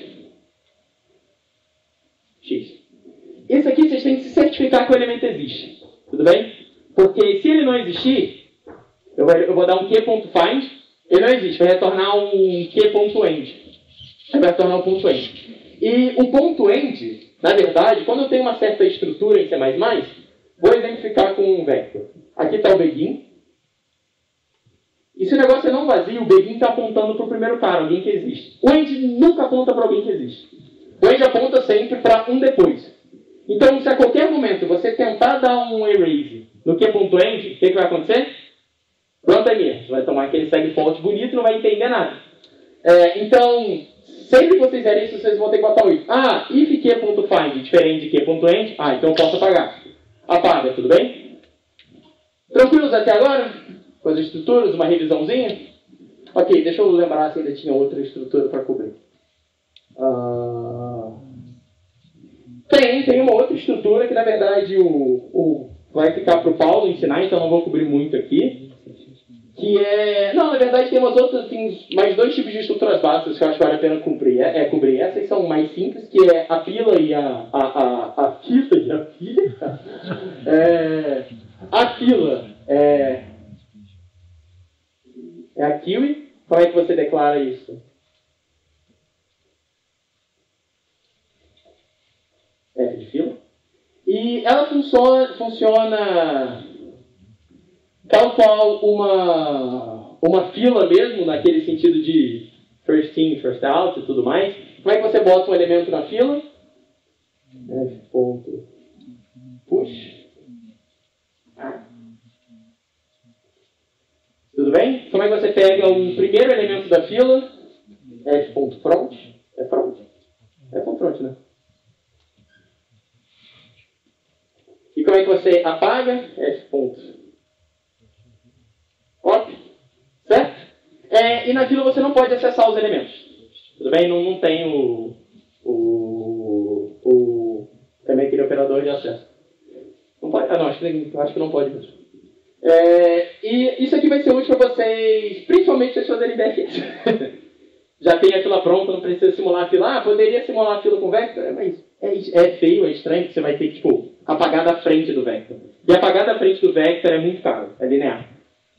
x. Isso aqui vocês têm que se certificar que o elemento existe. Tudo bem? Porque se ele não existir, eu vou, eu vou dar um q.find, ele não existe, vai retornar um q.end. Vai retornar um ponto end. E o ponto end, na verdade, quando eu tenho uma certa estrutura em C++, Vou exemplificar com um vector. Aqui está o begin. E se o negócio é não vazio, o begin está apontando para o primeiro cara, alguém que existe. O end nunca aponta para alguém que existe. O end aponta sempre para um depois. Então, se a qualquer momento você tentar dar um erase no que.end, o que, que vai acontecer? Você vai tomar aquele segue forte bonito e não vai entender nada. É, então, sempre que vocês fizerem isso, vocês vão ter que botar o if. Ah, if que.find diferente de que.end, ah, então eu posso apagar. Apaga, tudo bem? Tranquilos até agora? Com as estruturas, uma revisãozinha? Ok, deixa eu lembrar se ainda tinha outra estrutura para cobrir. Ah, tem, tem uma outra estrutura que na verdade o, o vai ficar para o Paulo ensinar, então não vou cobrir muito aqui. Que é. Não, na verdade tem umas outras, tem mais dois tipos de estruturas básicas que eu acho que vale a pena cobrir. É, é cobrir. Essas são mais simples, que é a pila e a. a, a, a fila e a pilha. <laughs> É, a fila é. É a kiwi. Como é que você declara isso? F de fila. E ela funciona, funciona tal qual uma, uma fila mesmo, naquele sentido de first in, first out e tudo mais. Como é que você bota um elemento na fila? F ponto push. Tudo bem? Como é que você pega o primeiro elemento da fila? F ponto front. É front? É ponto front, né? E como é que você apaga? F ponto. Op. Certo? É, e na fila você não pode acessar os elementos. Tudo bem? Não, não tem o, o, o. Também aquele operador de acesso. Não pode? Ah, não, acho que, acho que não pode mesmo. É, e isso aqui vai ser útil para vocês, principalmente se vocês fazerem BFS. <laughs> Já tem a fila pronta, não precisa simular a fila. Ah, poderia simular a fila com vector, é, mas é, é feio, é estranho, que você vai ter que, tipo, apagar da frente do vector. E apagar da frente do vector é muito caro, é linear.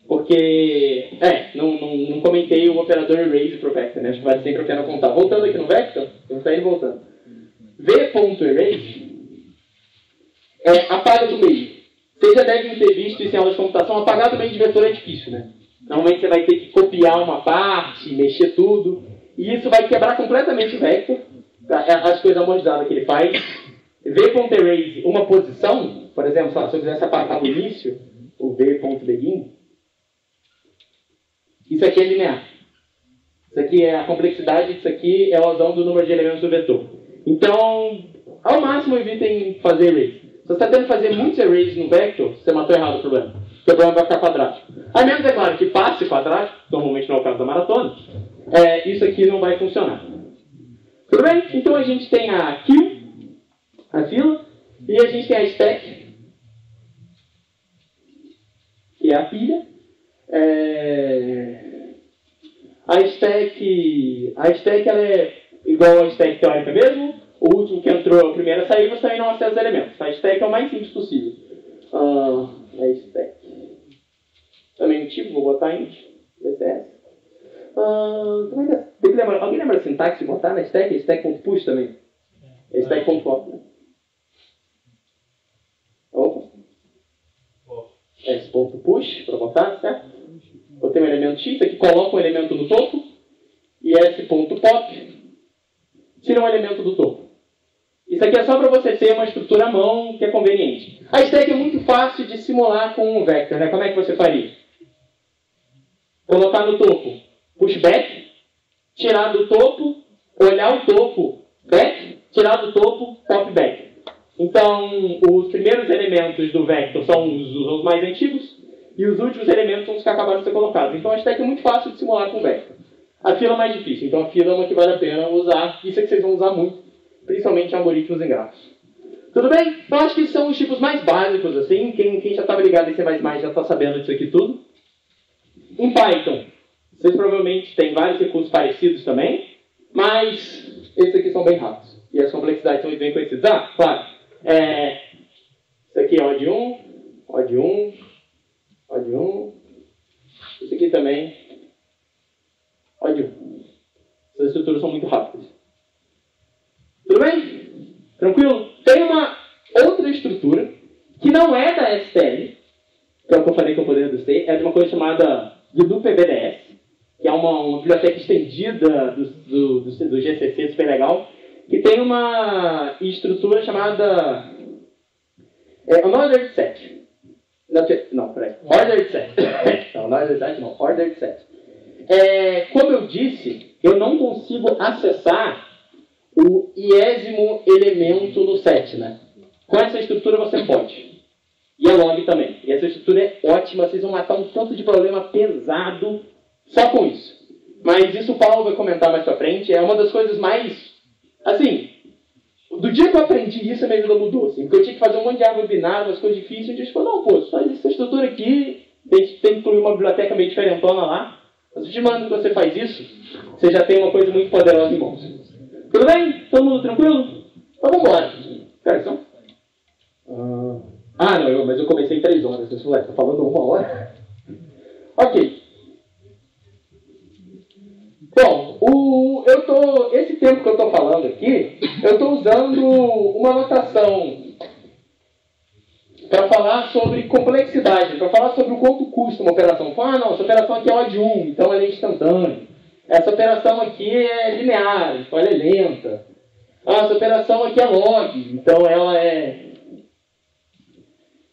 Porque, é, não, não, não comentei o operador erase pro vector, né? Acho que vale sempre a pena contar. Voltando aqui no vector, vamos sair voltando. v.erase é apaga do meio. Vocês já devem ter visto isso em aula de computação. Apagar do meio de vetor é difícil, né? Normalmente você vai ter que copiar uma parte, mexer tudo. E isso vai quebrar completamente o vector. As coisas amortizadas que ele faz. v.erase, uma posição, por exemplo, se eu quisesse apagar o início, o v.begin, isso aqui é linear. Isso aqui é a complexidade, isso aqui é a razão do número de elementos do vetor. Então, ao máximo evitem fazer erase. Se você está tentando fazer muitos arrays no vector, você matou errado o problema. O problema vai ficar quadrático. A menos, é claro, que passe quadrático, normalmente não é o caso da maratona, é, isso aqui não vai funcionar. Tudo bem? Então a gente tem a queue, a fila, e a gente tem a stack, que é a pilha. É... A stack, a stack ela é igual a stack teórica mesmo, o último que entrou, o primeiro a sair, você também não acessa os elementos. A stack é o mais simples possível. Uh, a stack. Também no tipo, vou botar int, VCS. Uh, tem que lembrar, alguém lembra a sintaxe de botar na stack? É stack.push também. É stack.pop, né? Opa. É esse ponto push para botar, certo? Eu tenho um elemento x, aqui coloca um elemento no topo. E esse ponto pop tira um elemento do topo. Isso aqui é só para você ter uma estrutura à mão que é conveniente. A stack é muito fácil de simular com um vector, né? Como é que você faria? Colocar no topo pushback, tirar do topo, olhar o topo back, tirar do topo top back. Então, os primeiros elementos do vector são os mais antigos e os últimos elementos são os que acabaram de ser colocados. Então, a stack é muito fácil de simular com vector. A fila é mais difícil, então a fila é uma que vale a pena usar. Isso é que vocês vão usar muito, principalmente algoritmos em grafos. Tudo bem? Então acho que são os tipos mais básicos, assim. Quem, quem já estava ligado em C++ já está sabendo disso aqui tudo. Em Python, vocês provavelmente têm vários recursos parecidos também, mas esses aqui são bem rápidos. E as complexidades são bem conhecidas. Ah, claro. É, isso aqui é O de 1, O de 1, O de 1. Isso aqui também Olha, essas estruturas são muito rápidas. Tudo bem? Tranquilo? Tem uma outra estrutura que não é da STL, que é o que eu falei que é o poder do C, é de uma coisa chamada GDU PBDS, que é uma, uma biblioteca estendida do, do, do, do, GCC super legal, que tem uma estrutura chamada é, te- não, peraí. Order de set. <laughs> não, não de set, não. Order de set. É, como eu disse, eu não consigo acessar o iésimo elemento no set, né? Com essa estrutura você pode. E a log também. E essa estrutura é ótima, vocês vão matar um tanto de problema pesado só com isso. Mas isso o Paulo vai comentar mais pra frente. É uma das coisas mais. Assim, do dia que eu aprendi isso, a minha vida mudou. Assim, porque eu tinha que fazer um monte de árvore binária, umas coisas difíceis. Um dia eu falei, não, pô, faz essa estrutura aqui, tem, que- tem que incluir uma biblioteca meio diferentona lá. Mas a partir do momento que você faz isso, você já tem uma coisa muito poderosa em mãos. Tudo bem? Todo mundo tranquilo? Então vamos embora. Só. Ah, ah, não, eu, mas eu comecei três horas. Eu falei, tá falando uma hora? Ok. Bom, o, eu tô, esse tempo que eu estou falando aqui, eu estou usando uma notação para falar sobre complexidade, para falar sobre o quanto custa uma operação. Ah, não, essa operação aqui é O de 1, então ela é instantânea. Essa operação aqui é linear, então ela é lenta. Ah, essa operação aqui é log, então ela é.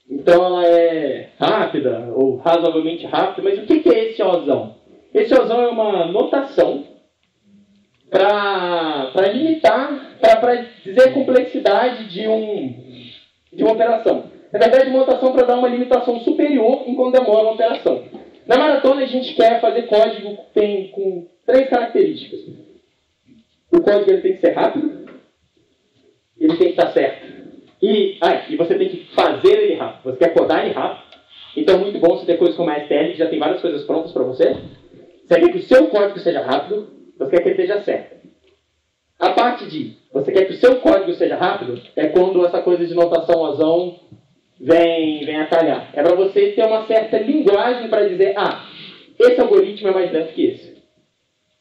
Então ela é rápida, ou razoavelmente rápida, mas o que é esse Ozão? Esse Ozão é uma notação para limitar, para dizer a complexidade de, um, de uma operação. Na verdade, uma notação para dar uma limitação superior enquanto demora uma operação. Na maratona, a gente quer fazer código tem, com três características. O código ele tem que ser rápido, ele tem que estar certo. E, ah, e você tem que fazer ele rápido. Você quer codar ele rápido. Então é muito bom você ter coisas como a STL, que já tem várias coisas prontas para você. Você quer que o seu código seja rápido, você quer que ele esteja certo. A parte de você quer que o seu código seja rápido é quando essa coisa de notação ozão vem, vem a calhar. É para você ter uma certa linguagem para dizer, ah, esse algoritmo é mais lento que esse.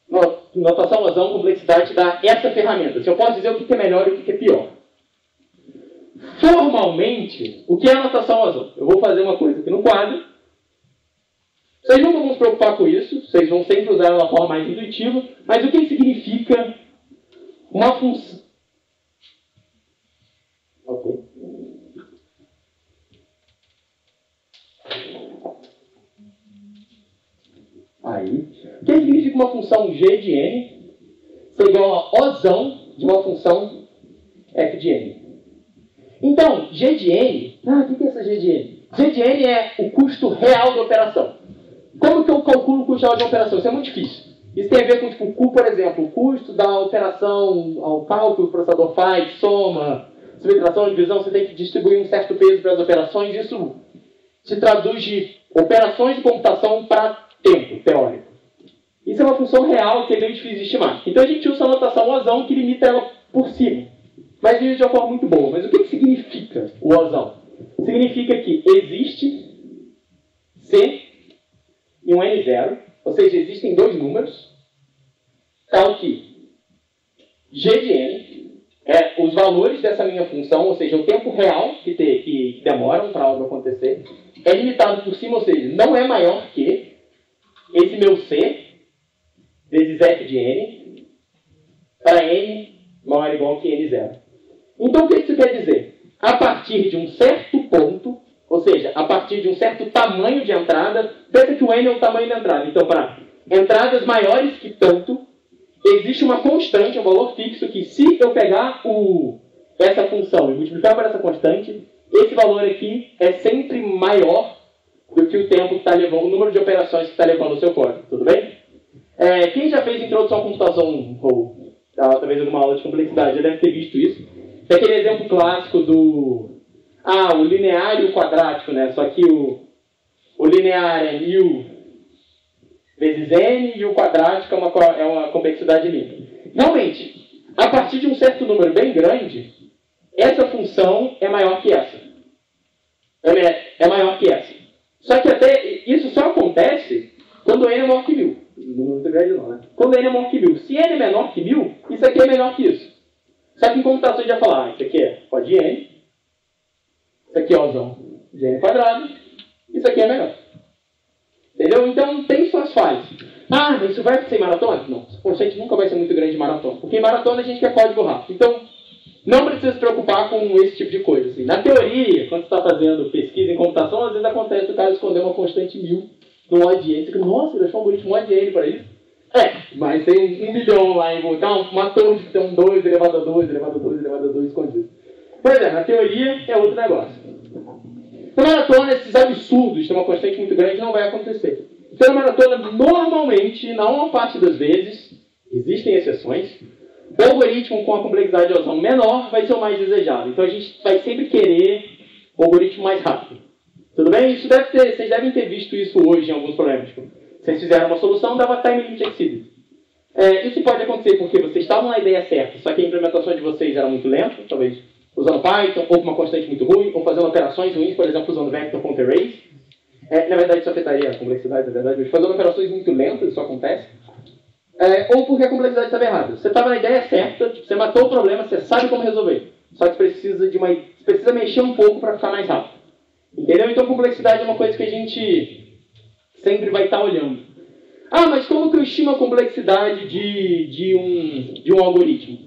No- Notação ozão, complexidade dá essa ferramenta. Se eu posso dizer o que é melhor e o que é pior. Formalmente, o que é notação ozão? Eu vou fazer uma coisa aqui no quadro. Vocês nunca vão se preocupar com isso, vocês vão sempre usar ela uma forma mais intuitiva, mas o que significa uma função. Ok. Aí. O que significa uma função g de n ser igual a ozão de uma função f de n? Então, g de n. Ah, o que é essa g de n? G de n é o custo real da operação. Como que eu calculo o custo de operação? Isso é muito difícil. Isso tem a ver com, tipo, o cu, por exemplo, o custo da operação, ao cálculo que o processador faz, soma, subtração, divisão, você tem que distribuir um certo peso para as operações. Isso se traduz de operações de computação para tempo teórico. Isso é uma função real que é meio difícil de estimar. Então a gente usa a notação ozão que limita ela por cima. Mas limita de uma forma muito boa. Mas o que, que significa o ozão? Significa que existe C e um N0, ou seja, existem dois números, tal que G de N é os valores dessa minha função, ou seja, o tempo real que, te, que, demoram para algo acontecer, é limitado por cima, ou seja, não é maior que esse meu C vezes F de N para N maior ou igual que N0. Então, o que isso quer dizer? A partir de um certo ponto, ou seja, a partir de um certo tamanho de entrada, pensa que o N é o tamanho da entrada. Então, para entradas maiores que tanto, existe uma constante, um valor fixo, que se eu pegar o, essa função e multiplicar por essa constante, esse valor aqui é sempre maior do que o tempo que está levando, o número de operações que está levando o seu código. Tudo bem? É, quem já fez introdução à computação, ou talvez alguma aula de complexidade, já deve ter visto isso. É aquele exemplo clássico do. Ah, o linear e o quadrático, né? Só que o, o linear é 1000 vezes n e o quadrático é uma, é uma complexidade limpa. Realmente, a partir de um certo número bem grande, essa função é maior que essa. É, me- é maior que essa. Só que até isso só acontece quando n é maior que 1000. Não muito grande não, né? Quando n é maior que 1000. Se n é menor que 1000, isso aqui é menor que isso. Só que em computação a gente vai falar, ah, isso aqui é pó de n, isso aqui é de n quadrado, isso aqui é menor. Entendeu? Então tem suas falhas. Ah, mas isso vai ser maratona? Não, esse conceito nunca vai ser muito grande em maratona. Porque em maratona a gente quer código rápido. Então, não precisa se preocupar com esse tipo de coisa. Assim. Na teoria, quando você está fazendo pesquisa em computação, às vezes acontece o cara esconder uma constante mil no ODN. Você fica, nossa, deixou um algoritmo ODN para isso? É, mas tem um milhão lá em então, uma torre tem um 2 elevado a 2, elevado a 2, elevado a 2 escondido. Pois é, na teoria é outro negócio. Na maratona, esses absurdos, tem uma constante muito grande, não vai acontecer. Então, na maratona, normalmente, na maior parte das vezes, existem exceções, o algoritmo com a complexidade de razão menor vai ser o mais desejado. Então, a gente vai sempre querer o algoritmo mais rápido. Tudo bem? Isso deve ter, vocês devem ter visto isso hoje em alguns problemas. Tipo, vocês fizeram uma solução, dava time limit exceeded. É, isso pode acontecer porque vocês estavam na ideia certa, só que a implementação de vocês era muito lenta, talvez usando Python, ou com uma constante muito ruim, ou fazendo operações ruins, por exemplo, usando vector contra arrays. É, na verdade, isso afetaria a complexidade, na verdade, mas fazendo operações muito lentas, isso acontece. É, ou porque a complexidade estava errada. Você estava na ideia certa, você matou o problema, você sabe como resolver. Só que precisa de uma, precisa mexer um pouco para ficar mais rápido. Entendeu? Então, complexidade é uma coisa que a gente sempre vai estar tá olhando. Ah, mas como que eu estimo a complexidade de, de, um, de um algoritmo?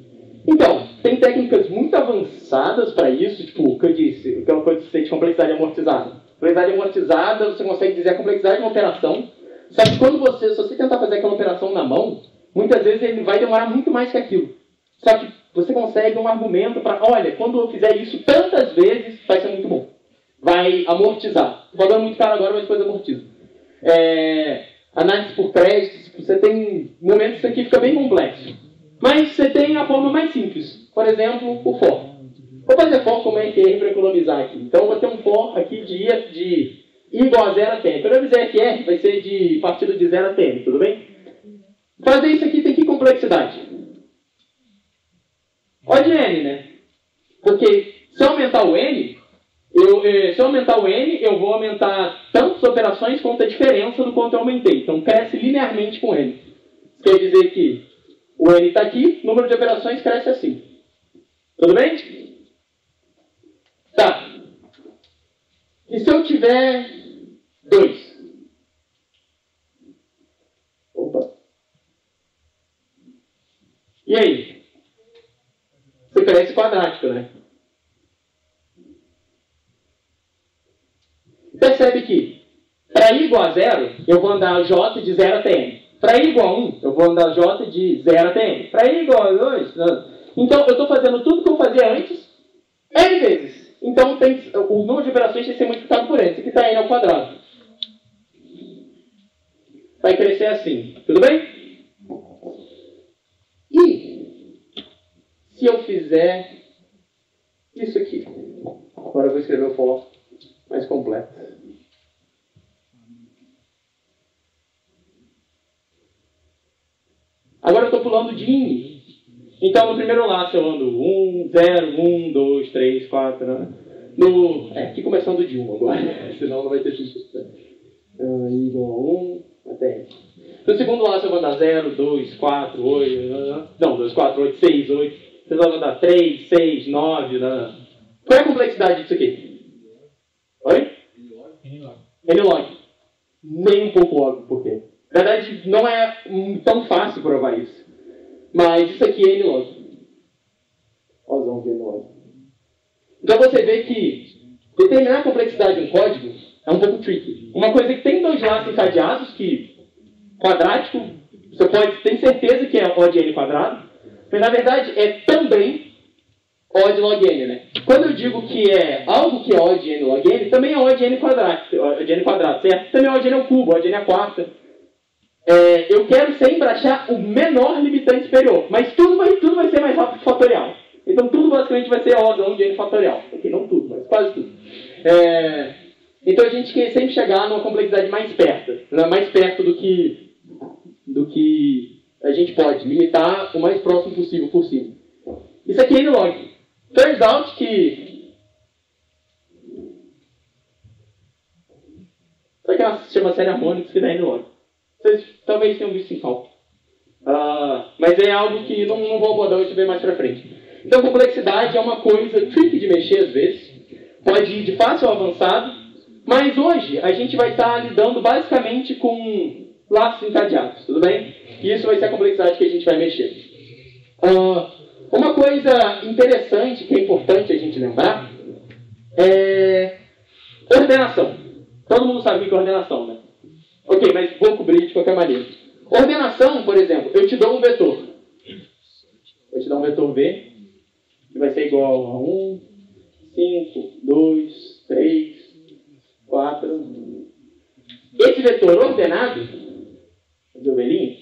Então, tem técnicas muito avançadas para isso, tipo o que eu disse, aquela coisa de complexidade amortizada. Complexidade amortizada, você consegue dizer a complexidade de uma operação, só que quando você, se você tentar fazer aquela operação na mão, muitas vezes ele vai demorar muito mais que aquilo. Só que você consegue um argumento para, olha, quando eu fizer isso tantas vezes, vai ser muito bom. Vai amortizar. Estou falando muito caro agora, mas depois amortiza. É, análise por créditos, você tem momentos que fica bem complexo. Mas você tem a forma mais simples. Por exemplo, o for. Vou fazer for como é que é para economizar aqui. Então, vou ter um for aqui de, de i igual a 0 a tn. Quando eu fizer fr, vai ser de partido de 0 a tn, tudo bem? Fazer isso aqui tem que complexidade? O de n, né? Porque se eu aumentar o n, eu, eh, se eu aumentar o n, eu vou aumentar tantas operações quanto a diferença do quanto eu aumentei. Então, cresce linearmente com n. Quer dizer que o n está aqui, o número de operações cresce assim. Tudo bem? Tá. E se eu tiver 2? Opa. E aí? Você cresce quadrático, né? Percebe que para i igual a zero, eu vou andar j de 0 até n. Para i igual a 1, eu vou andar j de 0 até n. Para i igual a 2, então eu estou fazendo tudo que eu fazia antes, n vezes. Então tem, o número de operações tem que ser multiplicado por n. Isso aqui está n ao quadrado. Vai crescer assim. Tudo bem? E se eu fizer isso aqui? Agora eu vou escrever o for mais completo. Agora eu estou pulando de INI. Então, no primeiro laço eu ando 1, 0, 1, 2, 3, 4. Né? No, é, aqui começando de 1 agora, <laughs> senão não vai ter sentido. Uh, igual a 1 até. No segundo laço eu vou andar 0, 2, 4, 8. Não, 2, 4, 8, 6, 8. Vocês vão andar 3, 6, 9. Né? Qual é a complexidade disso aqui? Oi? N-log. Nem um pouco óbvio por quê. Na verdade, não é tão fácil provar isso. Mas isso aqui é N-log. Olha o N-log. Então você vê que determinar a complexidade de um código é um pouco tricky. Uma coisa que tem dois laços encadeados, que quadrático, você pode ter certeza que é O de N quadrado, mas na verdade é também O de log N, né? Quando eu digo que é algo que é O de N log N, também é O de N quadrado, o de N quadrado, certo? Também é O de N ao cubo, O de N a quarta. É, eu quero sempre achar o menor limitante superior, mas tudo vai, tudo vai ser mais rápido que fatorial. Então tudo basicamente vai ser O de N fatorial. Aqui não tudo, mas quase tudo. É, então a gente quer sempre chegar numa complexidade mais perto, né? mais perto do que, do que a gente pode, limitar o mais próximo possível por cima. Isso aqui é N-log. Turns out que. Aqui é uma, chama série harmônica que dá N-log. Vocês talvez tenham visto em cálculo. Uh, mas é algo que não, não vou abordar hoje bem mais pra frente. Então, complexidade é uma coisa tricky de mexer às vezes. Pode ir de fácil ao avançado. Mas hoje a gente vai estar lidando basicamente com laços encadeados, tudo bem? E isso vai ser a complexidade que a gente vai mexer. Uh, Uma coisa interessante que é importante a gente lembrar é ordenação. Todo mundo sabe o que é ordenação, né? Ok, mas vou cobrir de qualquer maneira. Ordenação, por exemplo, eu te dou um vetor. Vou te dar um vetor V, que vai ser igual a 1, 5, 2, 3, 4. Esse vetor ordenado, do velhinho,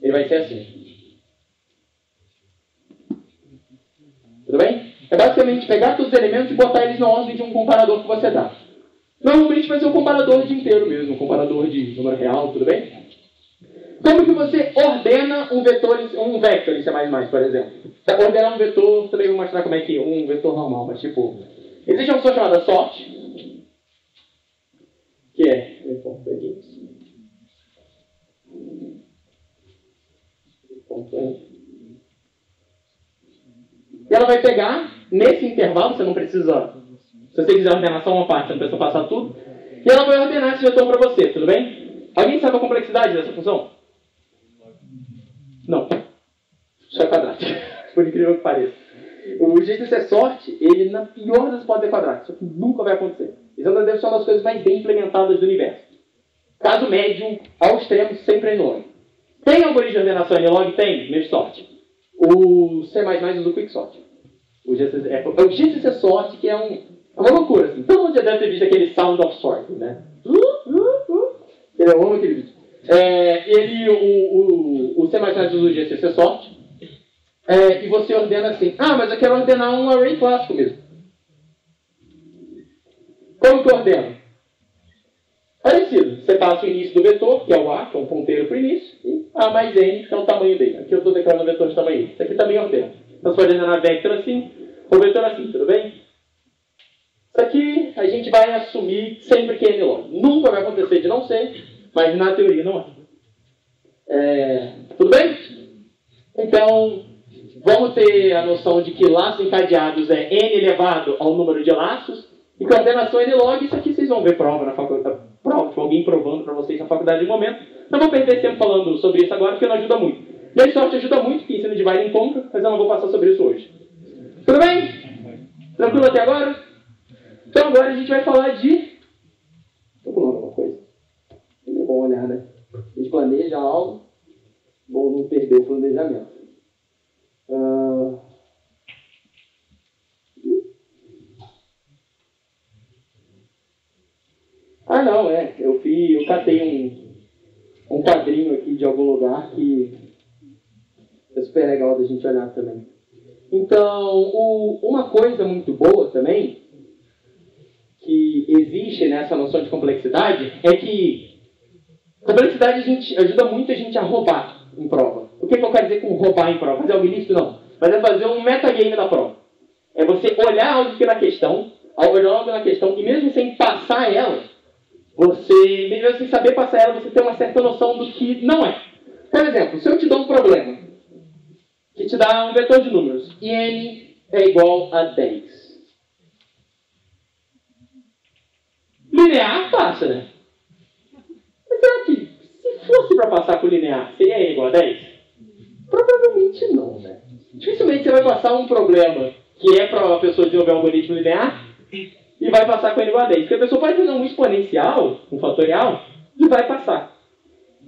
ele vai ser assim. Tudo bem? É basicamente pegar todos os elementos e botar eles na ordem de um comparador que você dá. Normalmente vai ser um comparador de inteiro mesmo, um comparador de número real, tudo bem? Como que você ordena um vetor, um vector em C++, por exemplo? Ordenar um vetor, também vou mostrar como é que um vetor normal, mas tipo, existe uma função chamada sort, que é. E ela vai pegar, nesse intervalo, você não precisa, se você quiser ordenar só uma parte, não precisa passar tudo, e ela vai ordenar esse vetor para você, tudo bem? Alguém sabe a complexidade dessa função? Não. Só é quadrático. <laughs> Por incrível que pareça. O jeito de ser sorte, ele na pior das pode ser quadrático. Só que nunca vai acontecer. Isso ser uma das coisas mais bem implementadas do universo. Caso médio, ao extremo, sempre é log. Tem algoritmo de ordenação em log? Tem, mesmo sorte. O C++ usa o quicksort. O GCC, é, o GCC sort, que é, um, é uma loucura. Assim. Todo mundo já deve ter visto aquele sound of sort, né? Uh. Eu amo aquele vídeo. É, ele, o, o, o C++ usa o GCC sort. É, e você ordena assim. Ah, mas eu quero ordenar um array clássico mesmo. Como que eu ordeno? Parecido. Você passa o início do vetor, que é o A, que é um ponteiro para o início, e A mais N, que é o tamanho dele. Aqui eu estou declarando o vetor de tamanho. Isso aqui também ordena. Então você pode ordenar vector assim, ou vetor assim, tudo bem? Isso aqui a gente vai assumir sempre que é N log. Nunca vai acontecer de não ser, mas na teoria não é. é tudo bem? Então, vamos ter a noção de que laços encadeados é N elevado ao número de laços, e coordenação N-log, isso aqui vocês vão ver prova na faculdade, prova, alguém provando para vocês na faculdade de momento. Não vou perder tempo falando sobre isso agora, porque não ajuda muito. Minha sorte ajuda muito, que ensina de vai em conta, mas eu não vou passar sobre isso hoje. Tudo bem? Tranquilo até agora? Então agora a gente vai falar de... Estou pulando alguma coisa? É bom olhar, né? A gente planeja algo, bom não perder o planejamento. Uh... Ah, não, é. Eu fui, eu catei um, um quadrinho aqui de algum lugar que é super legal da gente olhar também. Então, o, uma coisa muito boa também, que existe nessa noção de complexidade, é que complexidade a gente, ajuda muito a gente a roubar em prova. O que, eu quero dizer com roubar em prova? Fazer algo ilícito? Não. Mas é fazer um metagame da prova. É você olhar algo que na questão, olhar algo na questão, e mesmo sem passar ela, você, mesmo sem saber passar ela, você tem uma certa noção do que não é. Por exemplo, se eu te dou um problema, que te dá um vetor de números, e n é igual a 10. Linear passa, né? Mas será que, se fosse para passar por linear, seria igual a 10? Provavelmente não, né? Dificilmente você vai passar um problema que é para a pessoa desenvolver um algoritmo linear e vai passar com n igual a 10. Porque a pessoa pode fazer um exponencial, um fatorial, e vai passar.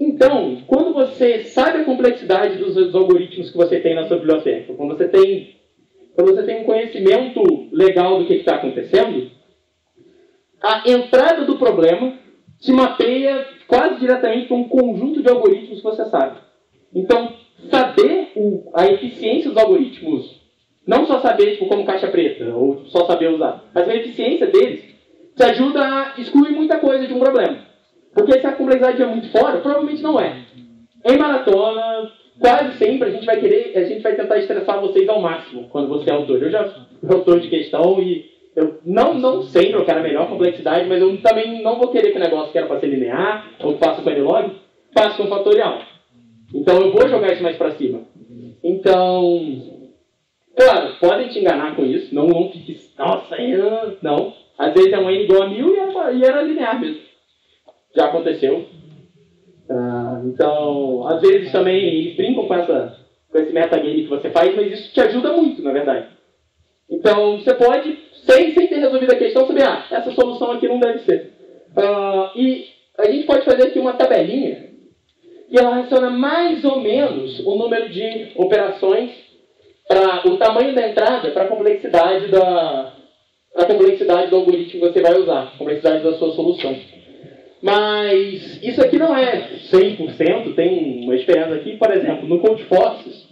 Então, quando você sabe a complexidade dos, dos algoritmos que você tem na sua biblioteca, quando você tem, quando você tem um conhecimento legal do que está acontecendo, a entrada do problema te mapeia quase diretamente para um conjunto de algoritmos que você sabe. Então, saber o, a eficiência dos algoritmos não só saber tipo, como caixa preta, ou só saber usar, mas a eficiência deles te ajuda a excluir muita coisa de um problema. Porque se a complexidade é muito fora, provavelmente não é. Em maratona, quase sempre a gente vai querer, a gente vai tentar estressar vocês ao máximo quando você é autor. Eu já fui autor de questão e eu não, não sempre eu quero a melhor complexidade, mas eu também não vou querer que o negócio que era para ser linear, ou que faça com Nlog, faça com fatorial. Então eu vou jogar isso mais para cima. Então, Claro, podem te enganar com isso, não, não fique, nossa, não. Às vezes é um n igual a mil e era linear mesmo. Já aconteceu. Ah, então, às vezes também eles brincam com essa, com esse metagame que você faz, mas isso te ajuda muito, na verdade. Então, você pode, sem, sem ter resolvido a questão, saber, ah, essa solução aqui não deve ser. Uh, e a gente pode fazer aqui uma tabelinha que ela relaciona mais ou menos o número de operações para o tamanho da entrada para a complexidade da a complexidade do algoritmo que você vai usar, a complexidade da sua solução. Mas isso aqui não é 100%, tem uma diferença aqui, por exemplo, no Code Forces.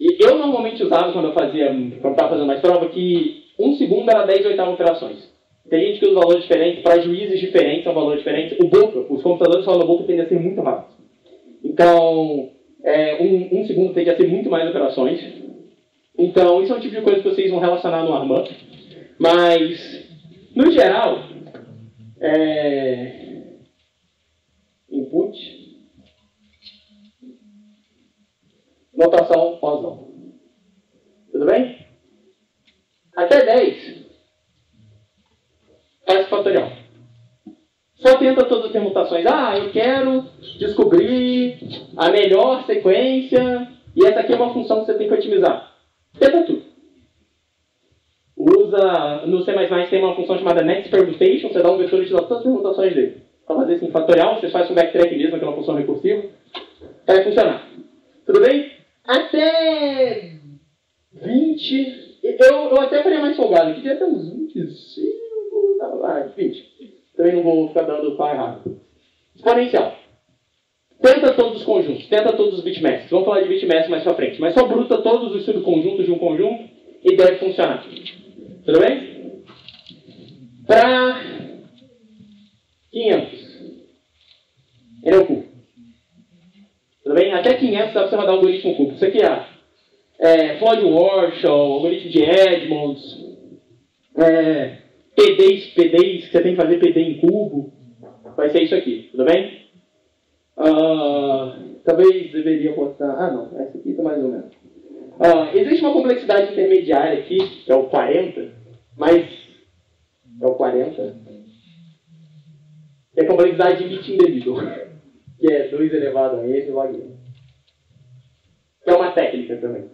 Eu normalmente usava quando eu fazia, quando estava fazendo mais prova, que um segundo era 10 oitavas operações. Tem gente que usa valores diferentes, para juízes diferentes são valores diferentes. O Boca, os computadores falam Boca tendem a ser muito rápidos. Então, é, um, um, segundo tende a ser muito mais operações. Então, isso é um tipo de coisa que vocês vão relacionar no Armand. Mas, no geral, é, input, notação, razão. Tudo bem? Até 10 faz fatorial. Só tenta todas as permutações. Ah, eu quero descobrir a melhor sequência e essa aqui é uma função que você tem que otimizar. Tenta tudo. Usa, no C++ tem uma função chamada next permutation, você dá um vetor e dá todas as permutações dele. Para fazer isso em fatorial, você faz um backtrack mesmo, aquela função recursiva, vai funcionar. Tudo bem? Até 20, eu, eu até faria mais folgado, aqui até uns 25, ah, 20. Também não vou ficar dando pá errado. Exponencial. Tenta todos os conjuntos, tenta todos os bitmaps. Vamos falar de bitmaps mais pra frente. Mas só bruta todos os subconjuntos de um conjunto e deve funcionar. Tudo bem? Para 500. Ele é o cubo. Tudo bem? Até 500 dá para você rodar o algoritmo cubo. Isso aqui é, é Floyd Warshall, algoritmo de Edmonds, é, PDs, PDs, que você tem que fazer PD em cubo. Vai ser isso aqui, tudo bem? Uh, talvez deveria botar. Ah, não, essa aqui está mais ou menos. Uh, existe uma complexidade intermediária aqui, que é o 40, mas. É o 40? Que é a complexidade de limite indevido, que é 2 elevado a n log n. Que é uma técnica também.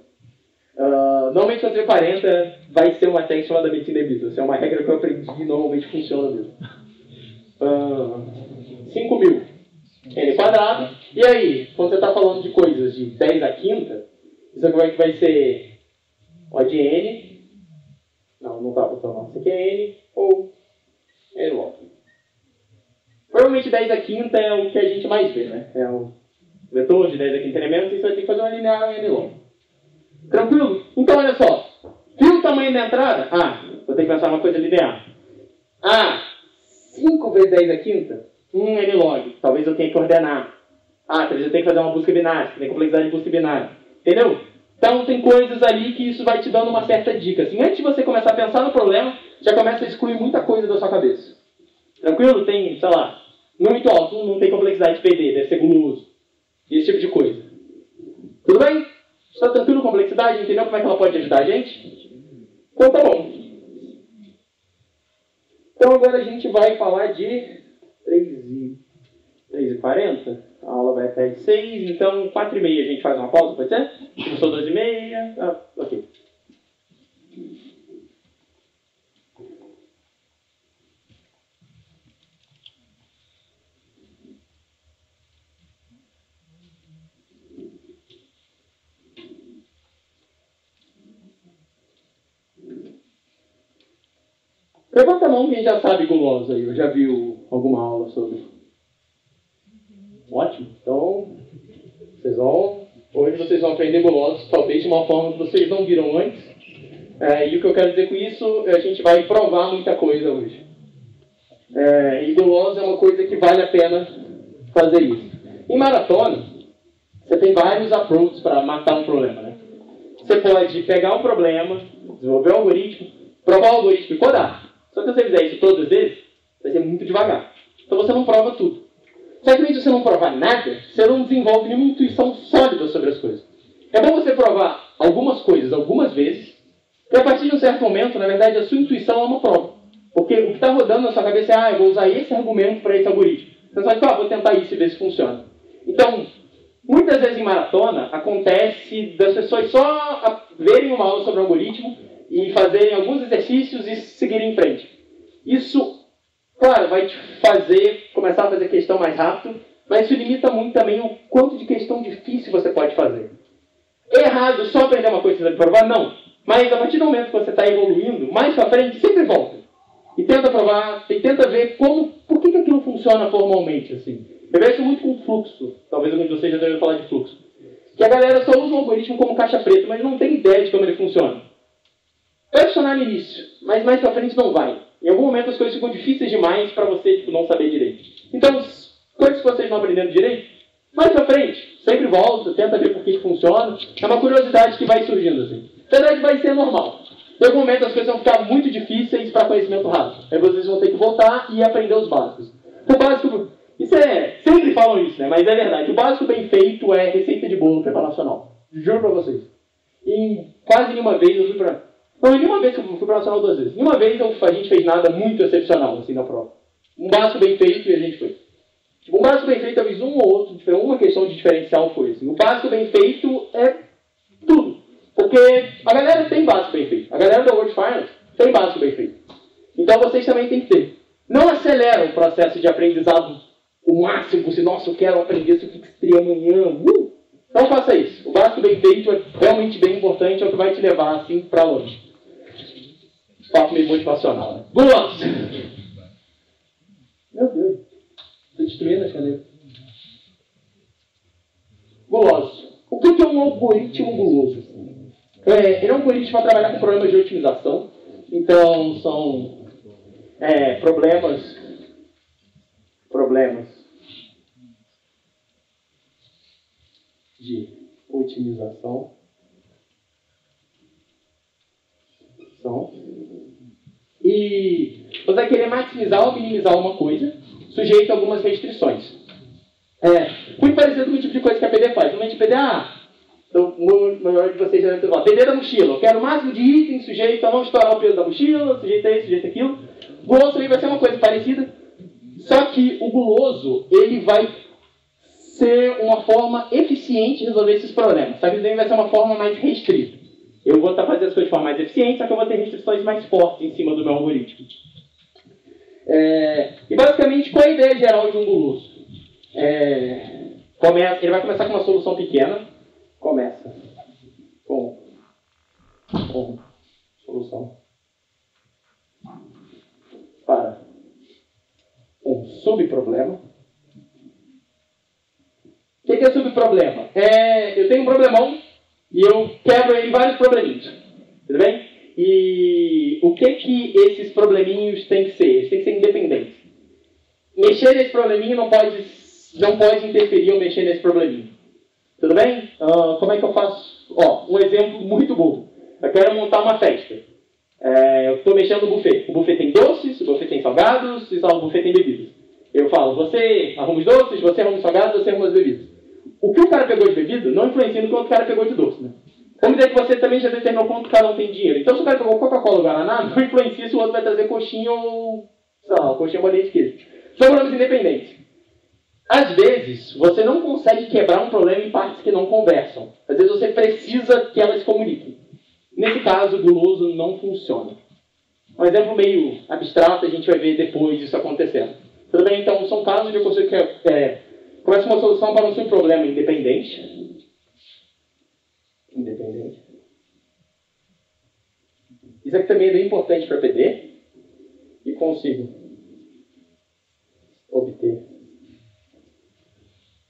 Uh, normalmente quando você 40 vai ser uma técnica limite indevido. Essa é uma regra que eu aprendi e normalmente funciona mesmo. Uh, 5 mil n quadrado. E aí, quando você está falando de coisas de 10 a quinta, isso aqui vai, ser O de n. Não, não está botando Isso aqui é n ou n log. Provavelmente 10 a quinta é o que a gente mais vê, né? É o vetor de 10 a quinta elementos e você vai ter que fazer uma linear n log. Tranquilo? Então, olha só. Viu o tamanho da entrada? Ah, vou ter que pensar uma coisa linear. Ah, 5 vezes 10 a quinta? 1 um n log. Talvez eu tenha que ordenar. Ah, talvez eu tenha que fazer uma busca binária. Tem complexidade de busca binária. Entendeu? Então, tem coisas ali que isso vai te dando uma certa dica. Assim, antes de você começar a pensar no problema, já começa a excluir muita coisa da sua cabeça. Tranquilo? Tem, sei lá, muito alto, não tem complexidade de PD, deve ser guloso. Esse tipo de coisa. Tudo bem? Está tranquilo complexidade? Entendeu como é que ela pode ajudar a gente? Então tá bom. Então agora a gente vai falar de 3 e, 3 e 40. A aula vai até 6, então 4 e meia a gente faz uma pausa, pode ser? Começou 2 e meia. Ah, ok. Levanta a mão quem já sabe gulosa aí, eu já viu alguma aula sobre. Ótimo. Então, vocês vão. Hoje vocês vão aprender gulosos, talvez de uma forma que vocês não viram antes. É, e o que eu quero dizer com isso, a gente vai provar muita coisa hoje. É, e guloso é uma coisa que vale a pena fazer isso. Em maratona, você tem vários approaches para matar um problema. Né? Você pode pegar um problema, desenvolver um algoritmo, provar o algoritmo e codar. Só que se você fizer isso todas as vezes, vai ser muito devagar. Então você não prova tudo. Certamente se você não provar nada, você não desenvolve nenhuma intuição sólida sobre as coisas. É bom você provar algumas coisas algumas vezes, e a partir de um certo momento, na verdade, a sua intuição é uma prova. Porque o que está rodando na sua cabeça é, ah, eu vou usar esse argumento para esse algoritmo. Você sabe, ah, vou tentar isso e ver se funciona. Então, muitas vezes em maratona acontece das pessoas só verem uma aula sobre o algoritmo e fazerem alguns exercícios e seguirem em frente. Isso, claro, vai te fazer começar a fazer questão mais rápido, mas isso limita muito também o quanto de questão difícil você pode fazer. É errado só aprender uma coisa e provar? Não. Mas a partir do momento que você está evoluindo, mais pra frente, sempre volta. E tenta provar, e tenta ver como, por que, que aquilo funciona formalmente, assim. Eu vejo muito com fluxo. Talvez algum de vocês já tenha ouvido falar de fluxo. Que a galera só usa o algoritmo como caixa preta, mas não tem ideia de como ele funciona. No início, mas mais pra frente não vai. Em algum momento as coisas ficam difíceis demais para você tipo, não saber direito. Então, as coisas que vocês não aprendendo direito, mais pra frente, sempre volta, tenta ver por que que funciona. É uma curiosidade que vai surgindo assim. Na verdade, vai ser normal. Em algum momento as coisas vão ficar muito difíceis para conhecimento rápido. Aí vocês vão ter que voltar e aprender os básicos. O básico, isso é, sempre falam isso, né? Mas é verdade. O básico bem feito é receita de bolo preparacional. Juro pra vocês. E quase nenhuma vez eu fui pra. Não, nenhuma vez que eu fui pra nacional duas vezes. Nenhuma vez eu, a gente fez nada muito excepcional assim na prova. Um básico bem feito e a gente foi. Um básico bem feito, talvez um ou outro, uma questão de diferencial foi assim. O básico bem feito é tudo. Porque a galera tem básico bem feito. A galera da World Finance tem básico bem feito. Então vocês também têm que ter. Não acelera o processo de aprendizado o máximo possível. Nossa, eu quero aprender que amanhã. Uh! Não faça isso. O básico bem feito é realmente bem importante, é o que vai te levar assim para longe. Papo meio motivacional, né? Guloso! Meu Deus. Tô destruindo as canetas. Guloso. O que é um algoritmo guloso? É, ele é um algoritmo para trabalhar com problemas de otimização. Então, são é, problemas. Problemas de otimização. São. E você vai querer maximizar ou minimizar uma coisa, sujeito a algumas restrições. É, muito parecido com o tipo de coisa que a PD faz. Normalmente a PD, ah, o maior de vocês já deve ter PD da mochila. Eu quero o máximo de itens sujeito a não estourar o peso da mochila, sujeito a isso, sujeito a aquilo. Guloso também vai ser uma coisa parecida, só que o guloso, ele vai ser uma forma eficiente de resolver esses problemas. Que ele vai ser uma forma mais restrita. Eu vou estar fazendo as coisas de forma mais eficiente, só que eu vou ter restrições mais fortes em cima do meu algoritmo. É, e basicamente, qual é a ideia geral de um guloso? É, começa, ele vai começar com uma solução pequena. Começa com, com solução para um subproblema. O que é subproblema? É, eu tenho um problemão e eu quebro em vários probleminhos. Tudo bem? E o que que esses probleminhos têm que ser? Eles têm que ser independentes. Mexer nesse probleminho não pode, não pode interferir ou mexer nesse probleminho. Tudo bem? Ah, como é que eu faço? Ó, um exemplo muito bobo. Eu quero montar uma festa. É, eu estou mexendo no buffet. O buffet tem doces, o buffet tem salgados e o buffet tem bebidas. Eu falo, você arruma os doces, você arruma os salgados, você arruma as bebidas. O que o cara pegou de bebida não influencia no que o outro cara pegou de doce, né? Vamos dizer que você também já determinou quanto cada um tem dinheiro. Então, se o cara pegou Coca-Cola ou Guaraná, <laughs> não influencia se o outro vai trazer coxinha ou, sei lá, coxinha bolinha de queijo. São problemas independentes. Às vezes, você não consegue quebrar um problema em partes que não conversam. Às vezes, você precisa que elas comuniquem. Nesse caso, o guloso não funciona. Um exemplo meio abstrato, a gente vai ver depois isso acontecendo. Tudo bem? Então, são casos onde eu consigo que, é, começa uma solução para um subproblema independente. Independente. Isso aqui também é bem importante para PD. E consigo obter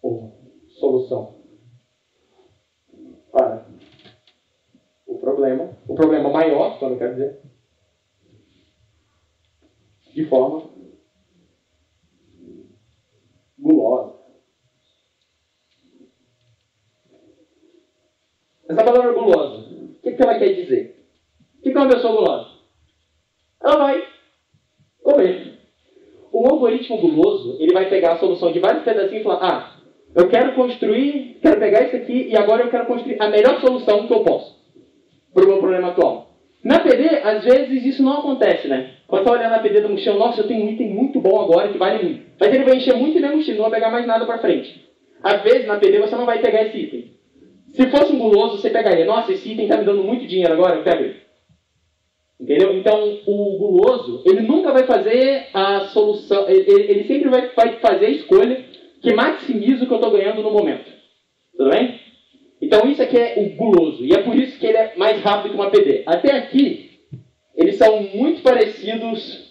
uma solução para o problema, o problema maior, quando eu quero dizer, de forma gulosa. Essa palavra gulosa, o que, que ela quer dizer? O que, que é uma pessoa gulosa? Ela vai comer. O algoritmo guloso, ele vai pegar a solução de vários pedacinhos e falar, ah, eu quero construir, quero pegar isso aqui e agora eu quero construir a melhor solução que eu posso para o meu problema atual. Na PD, às vezes isso não acontece, né? Quando você olhar na PD da mochila, nossa, eu tenho um item muito bom agora que vale muito. Mas ele vai encher muito na mochila, não vai pegar mais nada para frente. Às vezes, na PD, você não vai pegar esse item. Se fosse um guloso, você pegaria. Nossa, esse item está me dando muito dinheiro agora, eu pego ele. Entendeu? Então, o guloso, ele nunca vai fazer a solução, ele, ele sempre vai, vai fazer a escolha que maximiza o que eu estou ganhando no momento. Tudo bem? Então, isso aqui é o guloso. E é por isso que ele é mais rápido que uma PD. Até aqui, eles são muito parecidos.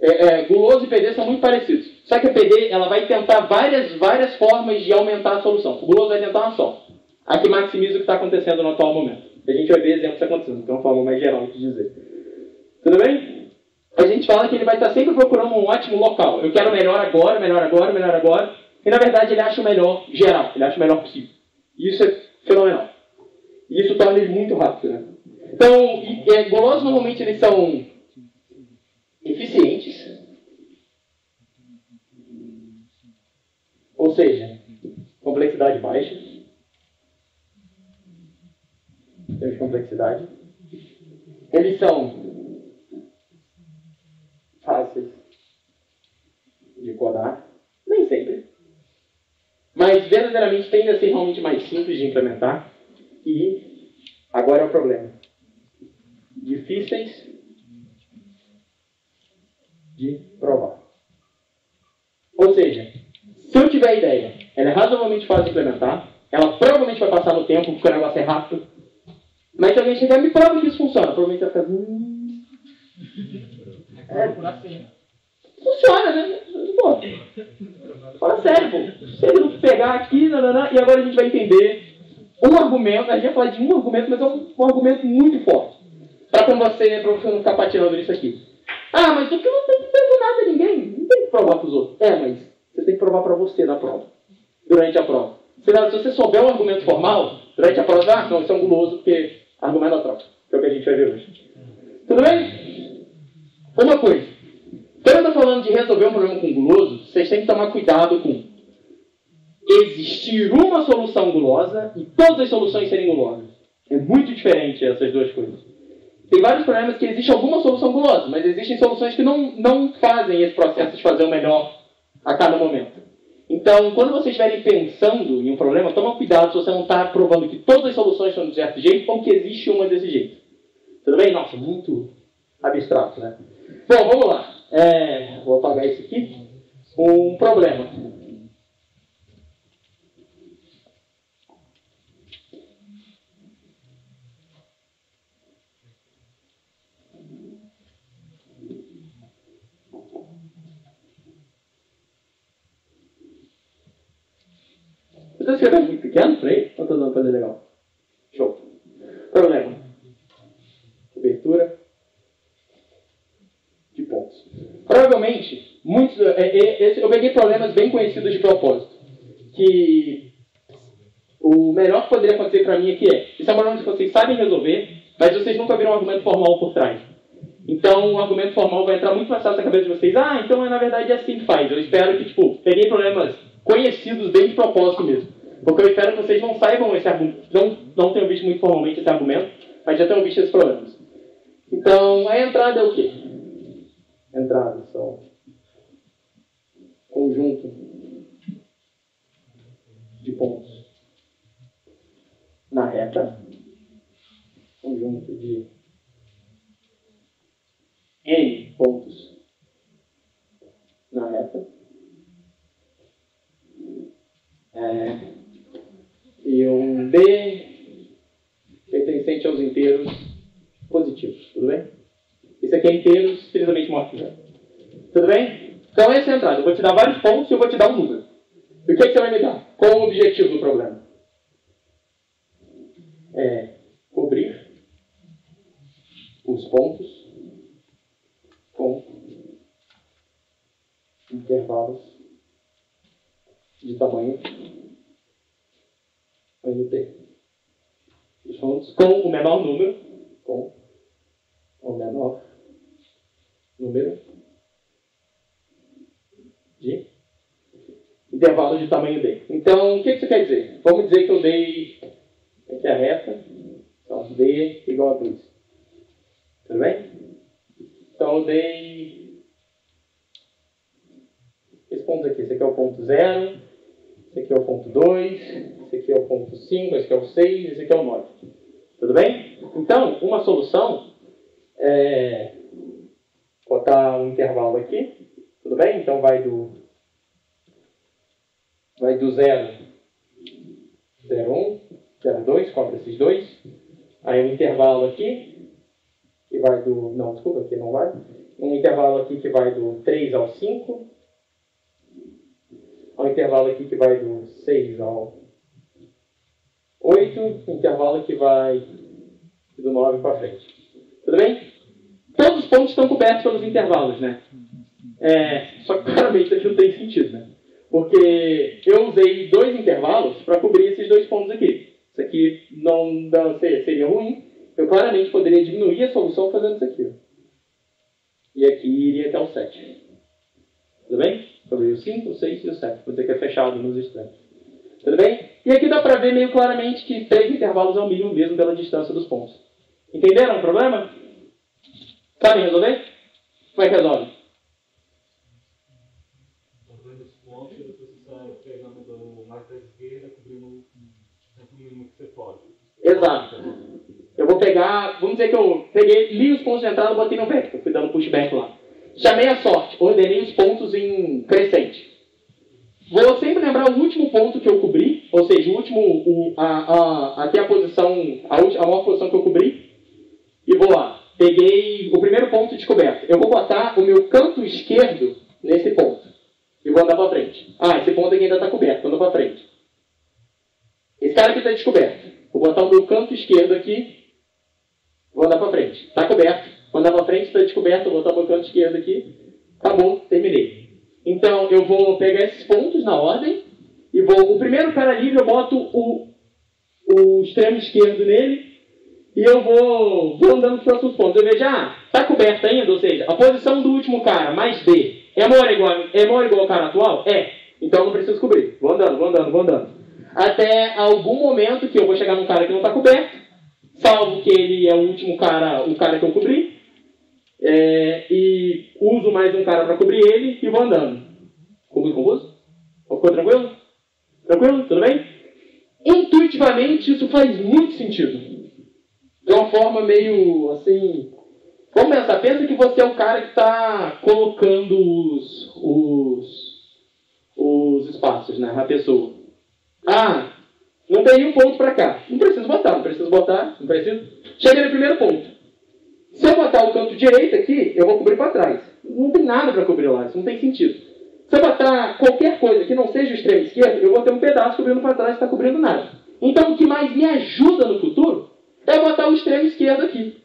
É, é, guloso e PD são muito parecidos. Só que a PD ela vai tentar várias, várias formas de aumentar a solução. O guloso vai tentar uma só. A que maximiza o que está acontecendo no atual momento. A gente vai ver exemplos acontecendo, é uma forma mais geral de dizer. Tudo bem? A gente fala que ele vai estar sempre procurando um ótimo local. Eu quero melhor agora, melhor agora, melhor agora. E na verdade ele acha o melhor geral, ele acha o melhor possível. E isso é fenomenal. E isso torna ele muito rápido. Né? Então, é, golosos normalmente eles são eficientes. Ou seja, complexidade baixa. Temos complexidade. Eles são fáceis de codar. Nem sempre. Mas verdadeiramente tende a ser realmente mais simples de implementar. E agora é o problema. Difíceis de provar. Ou seja, se eu tiver ideia, ela é razoavelmente fácil de implementar, ela provavelmente vai passar no tempo, porque o negócio é rápido. Mas se alguém chegar me prova que isso funciona, provavelmente vai ficar. Hum... É, funciona, né? Pô, fala sério, pô. Se ele não pegar aqui, nanana, e agora a gente vai entender um argumento, a gente vai falar de um argumento, mas é um, um argumento muito forte. Para com você, para você não ficar patinando nisso aqui. Ah, mas o que não tem que provar nada a ninguém. Não tem que provar para os outros. É, mas você tem que provar para você na prova. Durante a prova. Se, se você souber um argumento formal, durante a prova, ah, não, isso é um guloso, porque argumento da troca. Que é o que a gente vai ver hoje. Tudo bem? Uma coisa. Quando eu estou falando de resolver um problema com guloso, vocês têm que tomar cuidado com existir uma solução gulosa e todas as soluções serem gulosas. É muito diferente essas duas coisas. Tem vários problemas que existe alguma solução gulosa, mas existem soluções que não, não fazem esse processo de fazer o melhor a cada momento. Então, quando vocês estiverem pensando em um problema, toma cuidado se você não está provando que todas as soluções são de certo jeito ou que existe uma desse jeito. Tudo bem? Nossa, muito abstrato, né? Bom, vamos lá. É, vou apagar esse aqui. Um problema. Está escrevendo muito pequeno para aí? Ou está dando fazer legal? Show. Problema. Cobertura de pontos. Provavelmente, muitos. É, é, eu peguei problemas bem conhecidos de propósito. Que o melhor que poderia acontecer para mim aqui é: esse é um problema que vocês sabem resolver, mas vocês nunca viram um argumento formal por trás. Então, o argumento formal vai entrar muito mais fácil na cabeça de vocês. Ah, então na verdade é assim que faz. Eu espero que, tipo, peguei problemas conhecidos bem de propósito mesmo. Porque eu espero que vocês não saibam esse argumento, não, não tenham visto muito formalmente esse argumento, mas já tenham visto esses problemas. Então, a entrada é o quê? Entradas são conjunto de pontos na reta, conjunto de N pontos na reta. É, e um B pertencente aos inteiros positivos, tudo bem? Isso aqui é inteiros estritamente mortos. Tudo bem? Então essa é a entrada. Eu vou te dar vários pontos e eu vou te dar um número. E o que, é que você vai me dar? Qual o objetivo do problema? É cobrir os pontos com intervalos de tamanho tamanho t. Os pontos com o menor número, com o menor número de intervalo de tamanho d. Então, o que isso quer dizer? Vamos dizer que eu dei aqui a reta, então d igual a 2. Tudo bem? Então eu dei esse ponto aqui. Esse aqui é o ponto 0, esse aqui é o ponto 2, esse aqui é o ponto 5, esse aqui é o 6, esse aqui é o 9. Tudo bem? Então, uma solução é botar um intervalo aqui, tudo bem? Então vai do vai do 0, 0, 1, 0, 2, cobra esses dois. Aí um intervalo aqui, que vai do. Não, desculpa, aqui não vai. Um intervalo aqui que vai do 3 ao 5. Um intervalo aqui que vai do 6 ao 8. Um intervalo que vai do 9 para frente. Tudo bem? Todos os pontos estão cobertos pelos intervalos, né? É, só que claramente não tem sentido, né? Porque eu usei dois intervalos para cobrir esses dois pontos aqui. Isso aqui não, não seria ruim. Eu claramente poderia diminuir a solução fazendo isso aqui. E aqui iria até o 7. Tudo bem? Cobrei o 5, o 6 e o 7. Vou dizer que é fechado nos extremos. Tudo bem? E aqui dá para ver meio claramente que três intervalos é o mínimo mesmo pela distância dos pontos. Entenderam o problema? Sabem resolver? Como é que resolve? Exato. Eu vou pegar, vamos dizer que eu peguei, li os pontos de entrada e botei no vector, fui dando pushback lá. Chamei a sorte, ordenei os pontos em crescente. Vou sempre lembrar o último ponto que eu cobri, ou seja, o último, o, a, a, até a posição, a, a maior posição que eu cobri, e vou lá. Peguei o primeiro ponto descoberto. Eu vou botar o meu canto esquerdo nesse ponto. E vou andar para frente. Ah, esse ponto aqui ainda está coberto, ando para frente. Esse cara aqui está descoberto. Vou botar o meu canto esquerdo aqui. Vou andar para frente. Está coberto. Vou andar para frente, está descoberto. Vou botar o canto esquerdo aqui. Acabou, terminei. Então, eu vou pegar esses pontos na ordem. E vou. O primeiro cara livre, eu boto o, o extremo esquerdo nele. E eu vou, vou andando para os próximos pontos. Eu vejo, ah, está coberto ainda, ou seja, a posição do último cara mais B é maior igual, é maior igual ao cara atual? É. Então não preciso cobrir. Vou andando, vou andando, vou andando. Até algum momento que eu vou chegar num cara que não está coberto, salvo que ele é o último cara, o cara que eu cobri, é, e uso mais um cara para cobrir ele e vou andando. Ficou muito confuso? Ficou tranquilo? Tranquilo? Tudo bem? Intuitivamente isso faz muito sentido de uma forma meio assim. Vamos pensar, pensa que você é o cara que está colocando os, os, os espaços, né? A pessoa. Ah, não tem nenhum ponto para cá. Não preciso botar, não preciso botar, não preciso. Cheguei no primeiro ponto. Se eu botar o canto direito aqui, eu vou cobrir para trás. Não tem nada para cobrir lá, isso não tem sentido. Se eu botar qualquer coisa que não seja o extremo esquerdo, eu vou ter um pedaço cobrindo para trás que está cobrindo nada. Então, o que mais me ajuda no futuro é botar o extremo esquerdo aqui.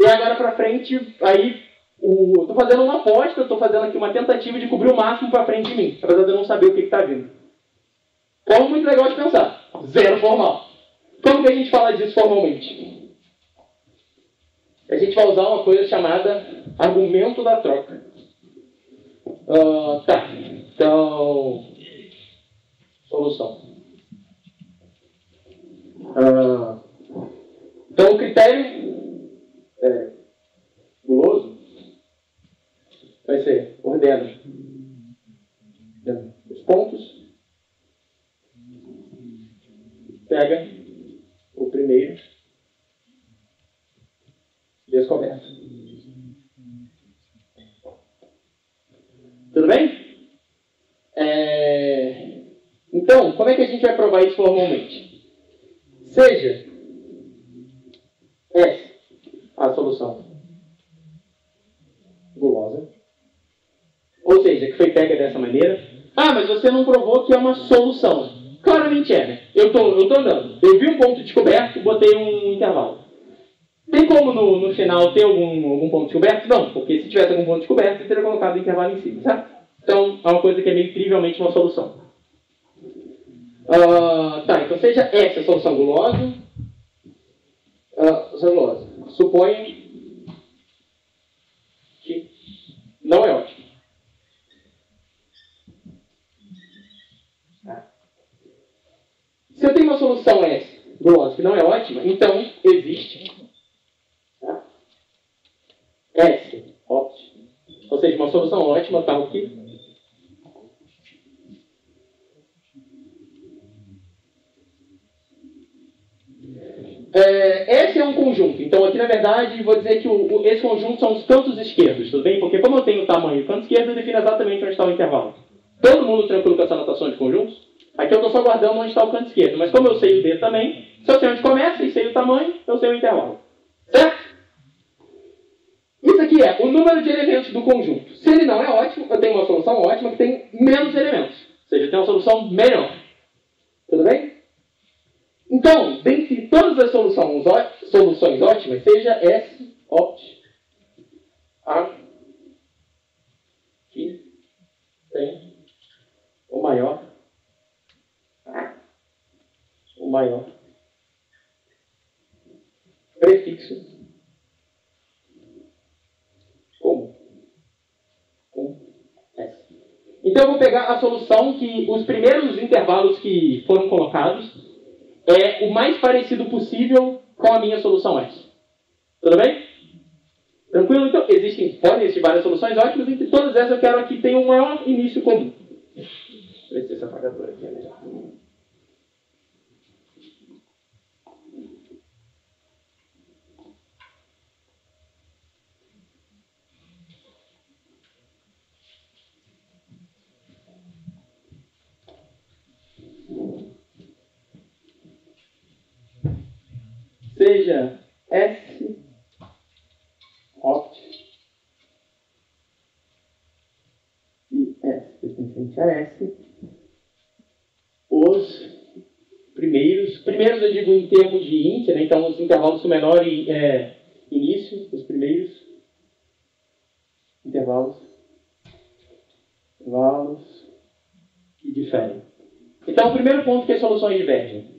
E agora para frente, aí o, estou fazendo uma aposta, estou fazendo aqui uma tentativa de cobrir o máximo para frente de mim, apesar de eu não saber o que está vindo. Como muito legal de pensar. Zero formal. Como que a gente fala disso formalmente? A gente vai usar uma coisa chamada argumento da troca. Uh, tá. Então, solução. Uh, então, o critério é, guloso vai ser ordena os pontos, pega o primeiro, descoberto. Tudo bem? É... Então, como é que a gente vai provar isso formalmente? Seja S a solução gulosa, ou seja, que foi pega dessa maneira. Ah, mas você não provou que é uma solução. Claramente é, né? Eu tô, eu tô andando. Eu vi um ponto descoberto, botei um intervalo. Tem como no, no final ter algum, algum ponto descoberto? Não, porque se tivesse algum ponto descoberto, você teria colocado o intervalo em cima, certo? Então, é uma coisa que é meio trivialmente uma solução. Uh, tá, então seja essa a solução gulosa. Uh, gulosa. Suponha que não é ótimo. Tá? Se eu tenho uma solução S gulosa que não é ótima, então existe? S, ótimo. Ou seja, uma solução ótima está aqui. É, é um conjunto, então aqui na verdade vou dizer que o, o, esse conjunto são os cantos esquerdos, tudo bem? Porque como eu tenho o tamanho do canto esquerdo, eu defino exatamente onde está o intervalo. Todo mundo tranquilo com essa anotação de conjuntos? Aqui eu estou só guardando onde está o canto esquerdo, mas como eu sei o b também, se eu sei onde começa e sei o tamanho, eu sei o intervalo. Certo? Isso aqui é o número de elementos do conjunto. Se ele não é ótimo, eu tenho uma solução ótima que tem menos elementos. Ou seja, tem uma solução melhor. Tudo bem? Então, dentre todas as soluções, soluções ótimas, seja S opt a que tem o maior o maior prefixo como com S. Então eu vou pegar a solução que os primeiros intervalos que foram colocados é o mais parecido possível com a minha solução S. Tudo bem? Tranquilo? Então, existem, podem existir várias soluções ótimas, entre todas essas eu quero aqui ter um maior início comum. Deixa eu ver se apagador aqui é melhor. Seja S opt e S pertencente a S, os primeiros, primeiros eu digo em termos de int, né? então os intervalos com menor é, início, os primeiros intervalos, intervalos que diferem. Então, o primeiro ponto que as soluções divergem.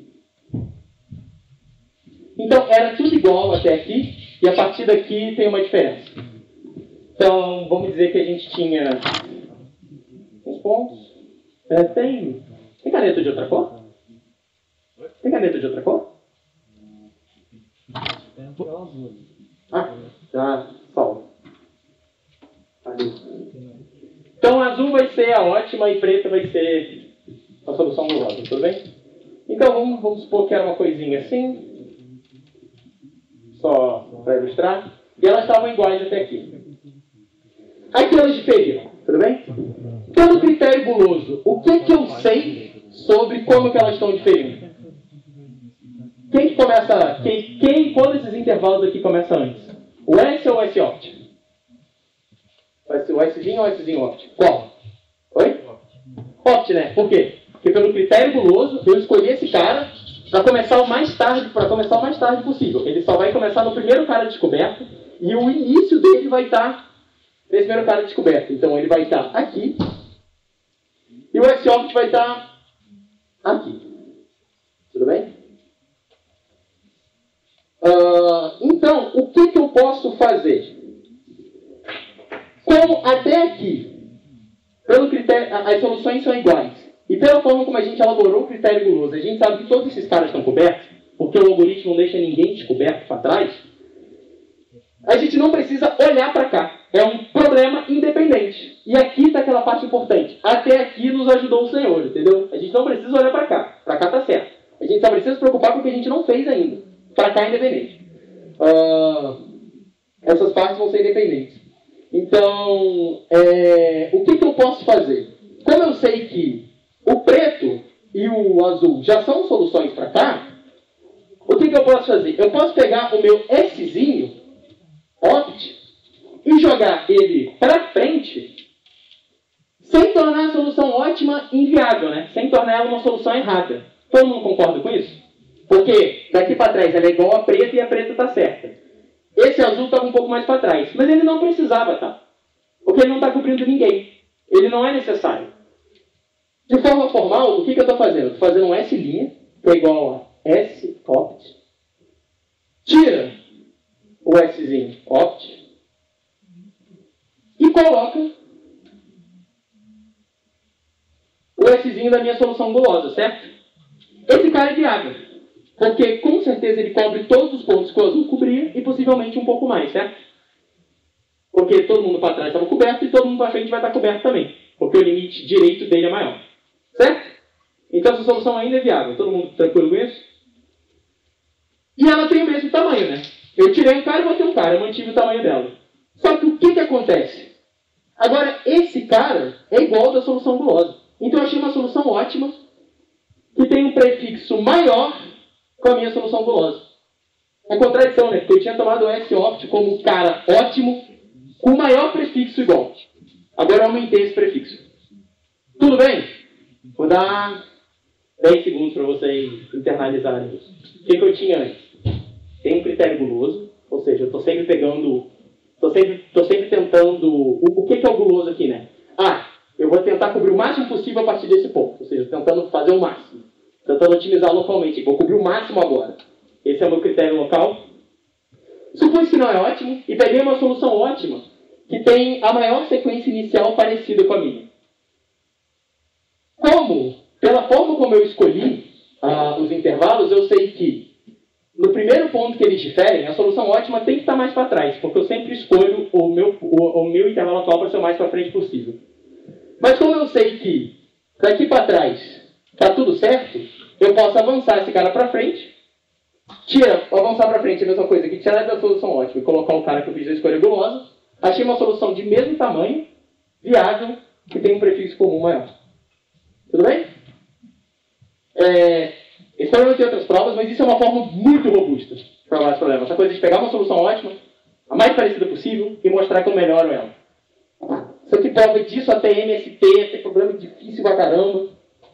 Então, era tudo igual até aqui, e a partir daqui tem uma diferença. Então, vamos dizer que a gente tinha uns pontos. É, tem, tem caneta de outra cor? Tem caneta de outra cor? Ah, tá, salvo. Ali. Então, azul vai ser a ótima e preta vai ser a solução gulosa, tudo bem? Então, vamos, vamos supor que era uma coisinha assim só para ilustrar, e elas estavam iguais até aqui. Aqui elas diferiram, tudo bem? Pelo critério guloso, o que, que eu sei sobre como que elas estão diferindo? Quem que começa, quem, quem, qual desses intervalos aqui começa antes? O S ou o S opt? O Szinho ou o Szinho opt? Qual? Oi? Opt, né? Por quê? Porque pelo critério guloso, eu escolhi esse cara para começar o mais tarde, para começar o mais tarde possível. Ele só vai começar no primeiro cara descoberto e o início dele vai estar tá nesse primeiro cara descoberto. Então ele vai estar tá aqui e o S-Opt vai estar tá aqui. Tudo bem? Uh, então, o que, que eu posso fazer? Como até aqui, pelo critério, as soluções são iguais. E pela forma como a gente elaborou o critério guloso, a gente sabe que todos esses caras estão cobertos, porque o algoritmo não deixa ninguém descoberto para trás, a gente não precisa olhar para cá. É um problema independente. E aqui está aquela parte importante. Até aqui nos ajudou o Senhor, entendeu? A gente não precisa olhar para cá. Para cá está certo. A gente só precisa se preocupar com o que a gente não fez ainda. Para cá é independente. Uh, essas partes vão ser independentes. Então, é, o que, que eu posso fazer? Como eu sei que o preto e o azul já são soluções para cá, o que, que, eu posso fazer? Eu posso pegar o meu Szinho, opt, e jogar ele para frente, sem tornar a solução ótima inviável, né? sem tornar ela uma solução errada. Todo mundo concorda com isso? Porque daqui para trás ela é igual a preta e a preta está certa. Esse azul estava um pouco mais para trás, mas ele não precisava, tá? Porque ele não está cobrindo ninguém. Ele não é necessário. De forma formal, o que, que eu estou fazendo? Estou fazendo um S', que é igual a S opt. Tira o Szinho opt. E coloca o Szinho da minha solução gulosa, certo? Esse cara é viável. Porque com certeza ele cobre todos os pontos que o azul cobria e possivelmente um pouco mais, certo? Porque todo mundo para trás estava coberto e todo mundo para frente vai estar coberto também. Porque o limite direito dele é maior. Certo? Então essa solução ainda é viável. Todo mundo tranquilo com isso? E ela tem o mesmo tamanho, né? Eu tirei um cara e botei um cara, eu mantive o tamanho dela. Só que o que, que acontece? Agora, esse cara é igual da solução gulosa. Então eu achei uma solução ótima que tem um prefixo maior com a minha solução gulosa. É contradição, né? Porque eu tinha tomado o S-opt como cara ótimo com maior prefixo igual. Agora eu aumentei esse prefixo. Tudo bem? Vou dar 10 segundos para vocês internalizarem isso. O que, que eu tinha antes? Tem um critério guloso, ou seja, eu estou sempre pegando, estou sempre, sempre tentando, o, o que, que é o guloso aqui, né? Ah, eu vou tentar cobrir o máximo possível a partir desse ponto, ou seja, tentando fazer o máximo, tentando otimizar localmente, vou cobrir o máximo agora. Esse é o meu critério local. Supus que não é ótimo e peguei uma solução ótima que tem a maior sequência inicial parecida com a minha. Como? Pela forma como eu escolhi ah, os intervalos, eu sei que no primeiro ponto que eles diferem, a solução ótima tem que estar mais para trás, porque eu sempre escolho o meu, o, o meu intervalo atual para ser o mais para frente possível. Mas como eu sei que daqui para trás está tudo certo, eu posso avançar esse cara para frente. Tira, avançar para frente é a mesma coisa que tirar da solução ótima e colocar o cara que eu fiz da escolha gulosa. Achei uma solução de mesmo tamanho, viável, que tem um prefixo comum maior. Tudo bem? É, esse problema tem outras provas, mas isso é uma forma muito robusta de provar esse problema. Essa coisa de pegar uma solução ótima, a mais parecida possível, e mostrar que eu melhoro ela. Isso aqui prova disso até MST, tem problema difícil pra caramba.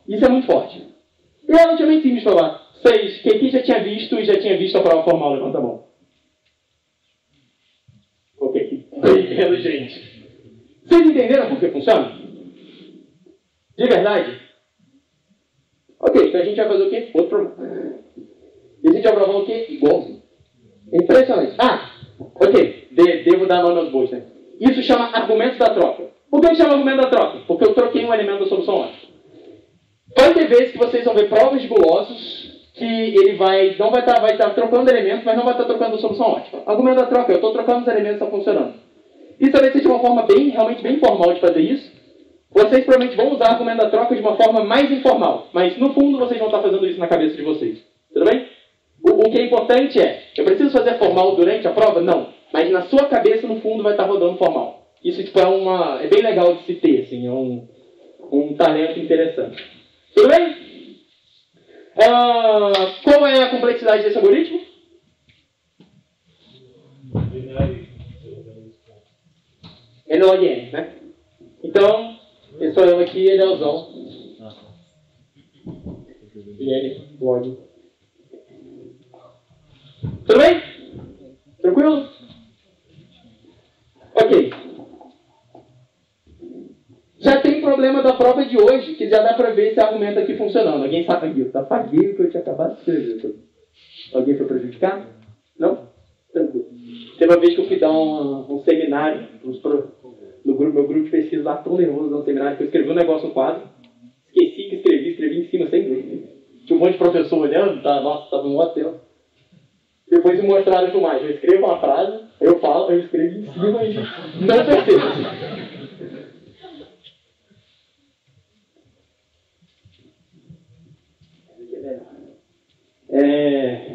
Isso é muito forte. E é relativamente simples de provar. Vocês, quem aqui já tinha visto e já tinha visto a prova formal, levanta a mão. Ok, vendo, gente. Vocês entenderam por que funciona? De verdade? Ok, então a gente vai fazer o quê? Outro problema. E a gente vai provar o quê? Igualzinho. Impressionante. Ah, ok, de, devo dar aos bois, né? Isso chama argumento da troca. Por que chama argumento da troca? Porque eu troquei um elemento da solução ótima. Pode ter vezes que vocês vão ver provas de gulosos que ele vai não vai estar tá, vai tá trocando elementos, mas não vai estar tá trocando a solução ótima. Argumento da troca, eu estou trocando os elementos, está funcionando. Isso talvez seja uma forma bem, realmente bem informal de fazer isso. Vocês provavelmente vão usar o argumento da troca de uma forma mais informal, mas no fundo vocês vão estar fazendo isso na cabeça de vocês. Tudo bem? O, o que é importante é, eu preciso fazer formal durante a prova? Não. Mas na sua cabeça, no fundo, vai estar rodando formal. Isso tipo, é, uma, é bem legal de se ter, assim, é um, um talento interessante. Tudo bem? Uh, qual é a complexidade desse algoritmo? N log N, né? Então, esse problema aqui ele é usão. N log. Tudo bem? Tranquilo? Ok. Já tem problema da prova de hoje, que já dá para ver esse argumento aqui funcionando. Alguém sabe aqui? Eu apaguei o que eu tinha acabado de escrever. Alguém foi prejudicado? Não? Tranquilo. Teve uma vez que eu fui dar um, um seminário no grupo, meu grupo de pesquisa lá, tão nervoso no seminário, que eu escrevi um negócio no quadro, esqueci que escrevi, escrevi em cima sem ver. Tinha um monte de professor olhando, tá, nossa, estava um hotel. Depois me mostraram a filmagem. Eu escrevo uma frase, eu falo, eu escrevo em cima e <laughs> não percebo. É...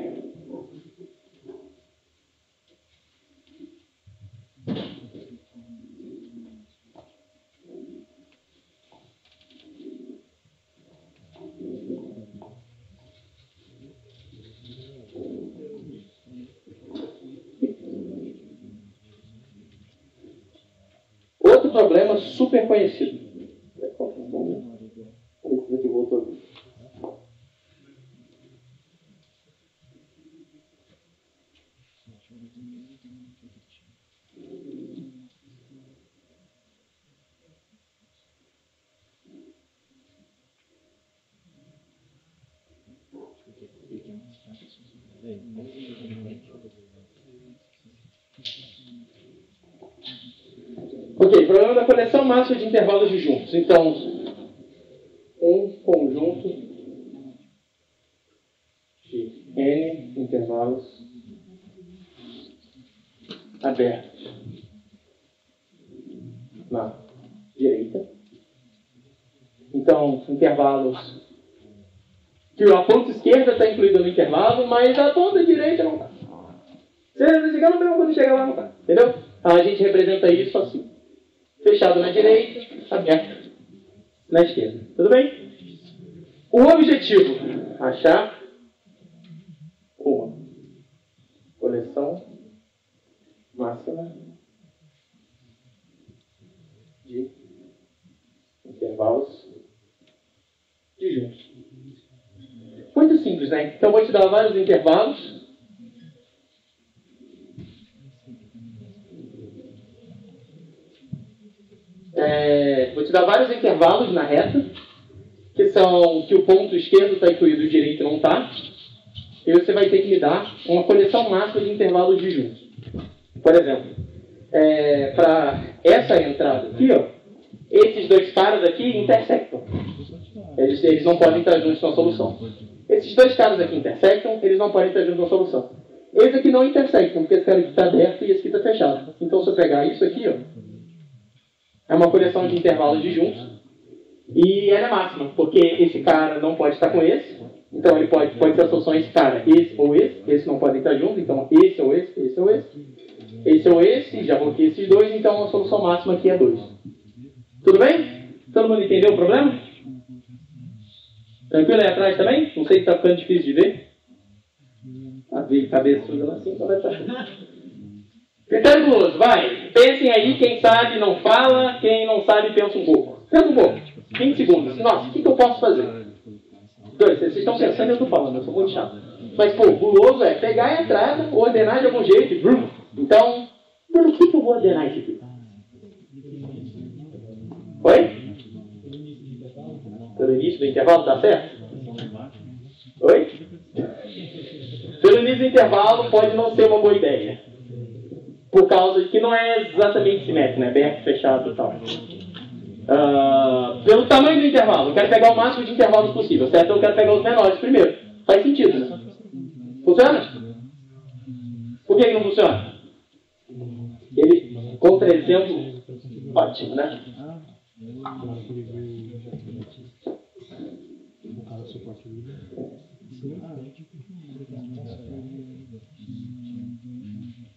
Outro problema super conhecido. Problema da coleção máxima de intervalos disjuntos. Então, um conjunto de n intervalos abertos na direita. Então, intervalos que a ponta esquerda está incluída no intervalo, mas a ponta direita não está. Você chegar no mesmo quando chegar lá não está. Entendeu? Então a gente representa isso assim. Fechado na direita, aberto na esquerda. Tudo bem? O objetivo, achar uma coleção máxima de intervalos disjuntos. Muito simples, né? Então, vou te dar vários intervalos. É, vou te dar vários intervalos na reta, que são que o ponto esquerdo está incluído e o direito não está. E você vai ter que me dar uma coleção máxima de intervalos disjuntos. Por exemplo, é, para essa entrada aqui, ó, esses dois caras aqui intersectam. Eles, eles não podem estar juntos na solução. Esses dois caras aqui intersectam, eles não podem estar juntos na solução. Esse aqui não intersectam, porque esse cara aqui está aberto e esse aqui está fechado. Então, se eu pegar isso aqui, ó, é uma coleção de intervalos disjuntos. E ela é máxima, porque esse cara não pode estar com esse. Então, ele pode, pode ser a solução esse cara, esse ou esse. Esse não podem estar juntos, então esse ou esse, esse ou esse. Esse ou esse, já vou aqui esses dois, então a solução máxima aqui é 2. Tudo bem? Todo mundo entendeu o problema? Tranquilo aí atrás também? Não sei se está ficando difícil de ver. A ver cabeçuda assim, então vai estar. Critério guloso, vai. Pensem aí, quem sabe não fala, quem não sabe pensa um pouco. Pensa um pouco. 20 segundos. Nossa, o que, que eu posso fazer? Dois, vocês estão pensando e eu estou falando, eu sou muito chato. Mas, pô, guloso é pegar a entrada, ordenar de algum jeito. Brum. Então, pelo que, que eu vou ordenar isso aqui? Oi? Pelo início do intervalo, tá certo? Oi? Pelo início do intervalo pode não ser uma boa ideia. Por causa que não é exatamente simétrico, né? Aberto, fechado e tal. Uh, pelo tamanho do intervalo, eu quero pegar o máximo de intervalos possível, certo? Eu quero pegar os menores primeiro. Faz sentido, né? Funciona? Por que, que não funciona? Ele, contra exemplo, ótimo, né?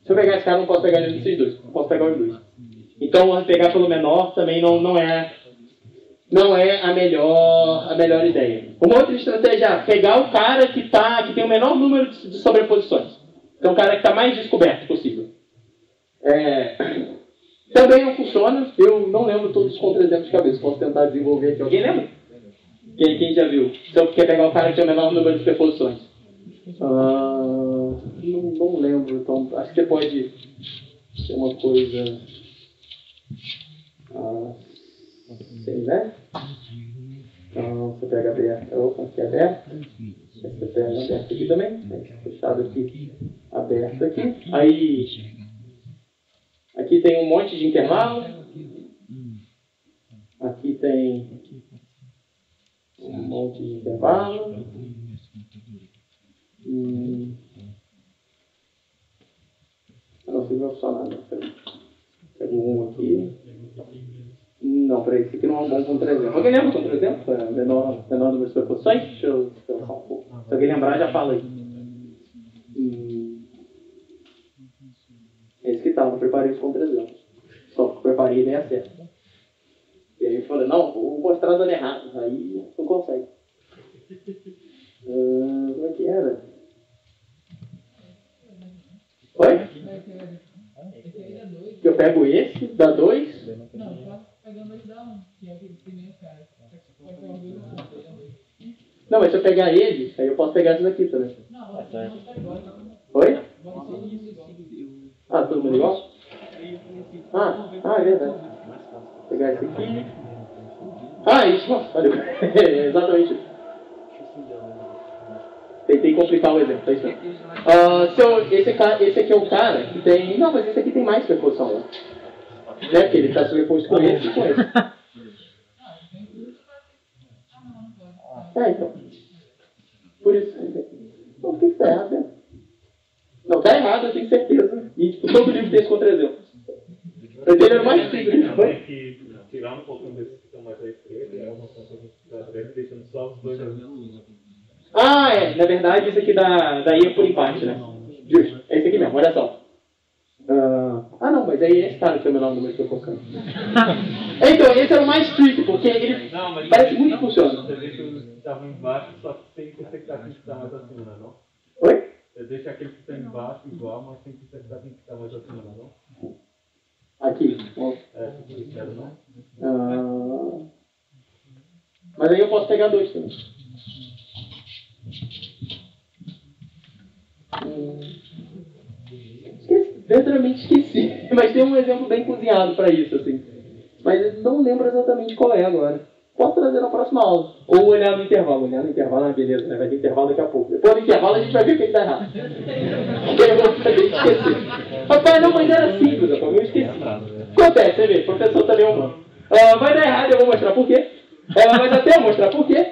Se eu pegar esse cara, não posso pegar nenhum desses dois. Não posso pegar os dois. Então, pegar pelo menor também não, não é não é a melhor, a melhor ideia. Uma outra estratégia é pegar o cara que, tá, que tem o menor número de, de sobreposições. Então, o cara que está mais descoberto possível. É, <coughs> também não funciona. Eu não lembro todos os contra-exemplos de cabeça. Posso tentar desenvolver aqui. Alguém lembra? Quem, quem já viu? Eu quer pegar o cara que tem o menor número de superposições. Ah, não, não lembro. Então, acho que você pode ser uma coisa... Ah, sei, né? Então, você pega aberto. Opa, aqui é aberto. Você pega aberto aqui também. Fechado aqui. Aberto aqui. Aí... Aqui tem um monte de intervalo. Aqui tem um monte de intervalo. Hum. Não sei se vai funcionar. Não. Pego um aqui. Não, peraí, esse aqui não é um bom com 300. Alguém lembra com 300? É menor, menor número de superposições? Deixa eu pensar um pouco. Se alguém lembrar, já fala aí. Hum. Esse que tá, não preparei isso com 300. Só que preparei a ideia certa. E aí eu falei, não, vou mostrar dando errado. Aí não consegue. Uh, como é que era? Oi? Que eu pego esse, dá dois. Não, só pegando ele dá um, que é o primeiro dois ou não. Mas se eu pegar ele, aí eu posso pegar esses aqui também. Não. Oi? Ah, todo mundo igual? Ah, ah, é verdade. Vou pegar esse aqui. Ah, isso, <laughs> valeu. <laughs> Exatamente isso. Tentei complicar o exemplo, tá mesmo. Ah, se eu- esse, esse aqui é o cara que tem. Não, mas esse aqui tem mais superposição, né? Né? Porque ele está sobreposto com esse e com esse. É, então. Por isso. Não, por que que tá errado, né? Não, tá errado, eu tenho certeza. E tipo, todo livro tem esse contra-exemplo. Tenho era mais difícil. né? Foi? que tirar um pouquinho desses que estão mais à esquerda, é uma função da direita, deixando só os dois. Ah, é. Na verdade, isso aqui da, daí é por empate, né? Justo. É esse aqui mesmo, olha só. Ah, ah, não, mas aí é esse cara que é o menor número que eu tô colocando. <laughs> então, esse é o mais tricky, porque ele Não, mas parece muito que funciona. Você deixa os que estavam embaixo, só que tem que acertar quem está mais acima, não é não? Oi? Você deixa aquele que está embaixo igual, mas tem que acertar quem está mais acima, não é não? Aqui. É, se não? Ah, mas aí eu posso pegar dois também. Esqueci, verdadeiramente <laughs> esqueci. Mas tem um exemplo bem cozinhado para isso, assim. Mas não lembro exatamente qual é agora. Posso trazer na próxima aula. Ou olhar no intervalo. Olhar no intervalo, ah, beleza, né? vai ter intervalo daqui a pouco. Depois do intervalo a gente vai ver o que, dá errado. Porque eu vou saber esquecer. Rapaz, não, mas era simples, eu esqueci. Acontece, você vê, professor também é humano. Ah, vai dar errado, eu vou mostrar por quê. Ah, mas até eu mostrar por quê.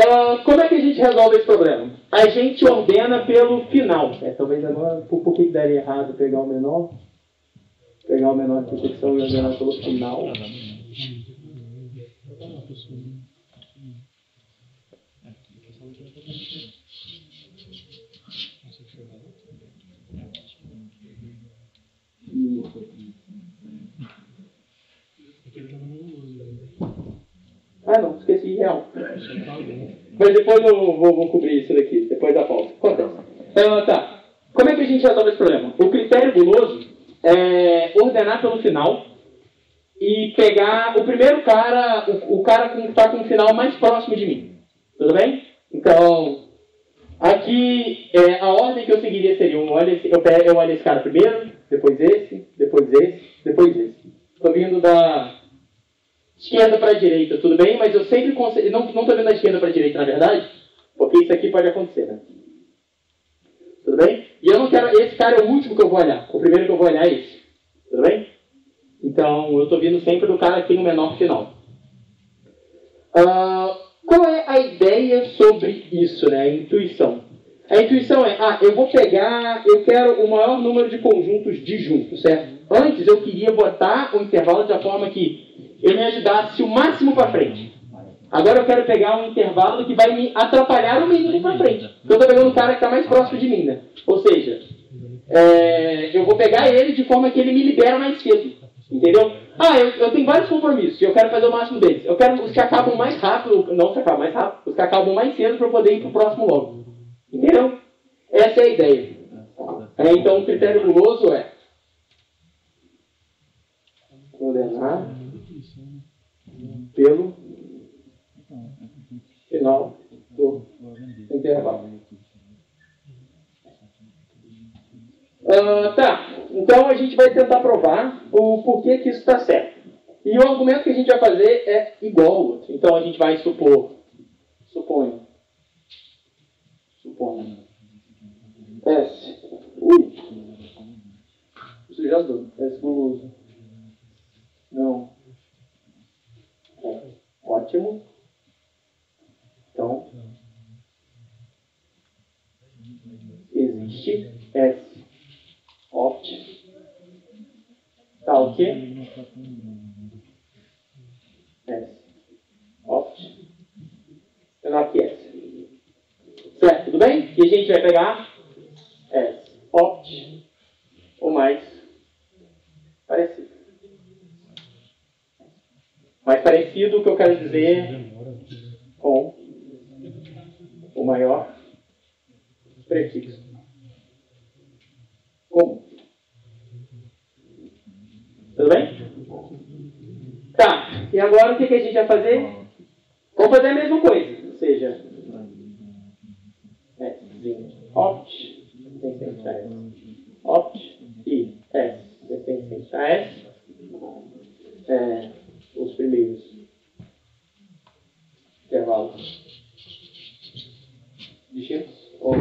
Ah, como é que a gente resolve esse problema? A gente ordena pelo final. É, talvez agora, por, por que que daria errado pegar o menor? Pegar o menor de proteção e ordenar pelo final. Ah, não, esqueci real. Mas depois eu vou, vou cobrir isso daqui, depois da pausa. Acontece. Ah, tá. Como é que a gente resolve esse problema? O critério guloso é ordenar pelo final e pegar o primeiro cara, o, o cara que está com o final mais próximo de mim. Tudo bem? Então, aqui é, a ordem que eu seguiria seria: olho, esse, eu, pego, eu olho esse cara primeiro, depois esse, depois esse, depois esse. Estou vindo da esquerda para direita, tudo bem? Mas eu sempre consigo. Não estou vendo da esquerda para direita, na verdade, porque isso aqui pode acontecer, né? Tudo bem? E eu não quero. Esse cara é o último que eu vou olhar. O primeiro que eu vou olhar é esse. Tudo bem? Então, eu estou vindo sempre do cara que tem o menor final. Ah, qual é a ideia sobre isso, né? A intuição. A intuição é, ah, eu vou pegar, eu quero o maior número de conjuntos disjuntos, certo? Antes eu queria botar o intervalo uma forma que ele me ajudasse o máximo para frente. Agora eu quero pegar um intervalo que vai me atrapalhar o mínimo para frente. Eu estou pegando o cara que está mais próximo de mim, né? Ou seja, é, eu vou pegar ele de forma que ele me libera mais cedo. Entendeu? Ah, eu, eu tenho vários compromissos e eu quero fazer o máximo deles. Eu quero os que acabam mais rápido, não que acabam mais rápido, os que acabam mais cedo para eu poder ir para o próximo logo. Entendeu? Essa é a ideia. É, então o critério guloso é ordenar pelo final do intervalo. Ah, tá, então a gente vai tentar provar o porquê que isso está certo. E o argumento que a gente vai fazer é igual ao outro. Então a gente vai supor, suponho, suponho, S, ui, isso já deu, S guloso. Não. Ótimo. Então, existe S opt. Tá o quê? S. Opt. Menor que S. Certo, tudo bem? E a gente vai pegar S. Opt. Ou mais parecido. Mais parecido, o que eu quero dizer com o maior prefixo comum. Tudo bem? Tá, e agora o que, a gente vai fazer? Vamos fazer a mesma coisa, ou seja, S, opt, pertence S, opt e S, pertence a S, é, os primeiros intervalos distintos ou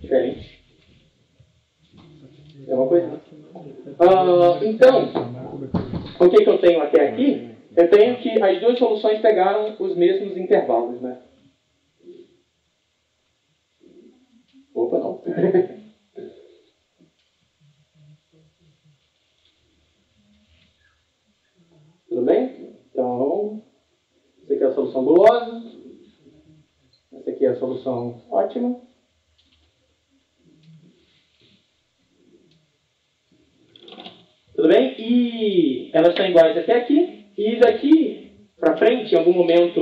diferentes. É uma coisa. Ah, então, o que, que eu tenho até aqui? Eu tenho que as duas soluções pegaram os mesmos intervalos, né? Opa, não. <laughs> Tudo bem? Então, essa aqui é a solução gulosa. Essa aqui é a solução ótima. Tudo bem? E elas estão iguais até aqui. E daqui para frente, em algum momento,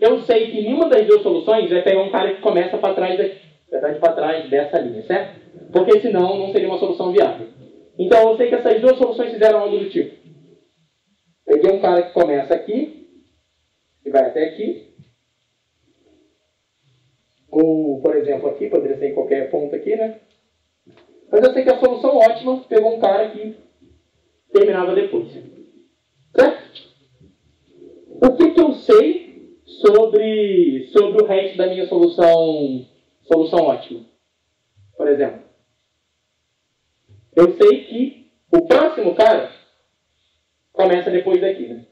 eu sei que nenhuma das duas soluções vai pegar um cara que começa para trás, da, verdade, para trás dessa linha, certo? Porque senão não seria uma solução viável. Então eu sei que essas duas soluções fizeram algo do tipo. Peguei um cara que começa aqui e vai até aqui. Ou, por exemplo, aqui, poderia ser em qualquer ponto aqui, né? Mas eu sei que a solução ótima pegou um cara que terminava depois. Certo? O que, que eu sei sobre, sobre o resto da minha solução, solução ótima? Por exemplo, eu sei que o próximo cara começa depois daqui, né?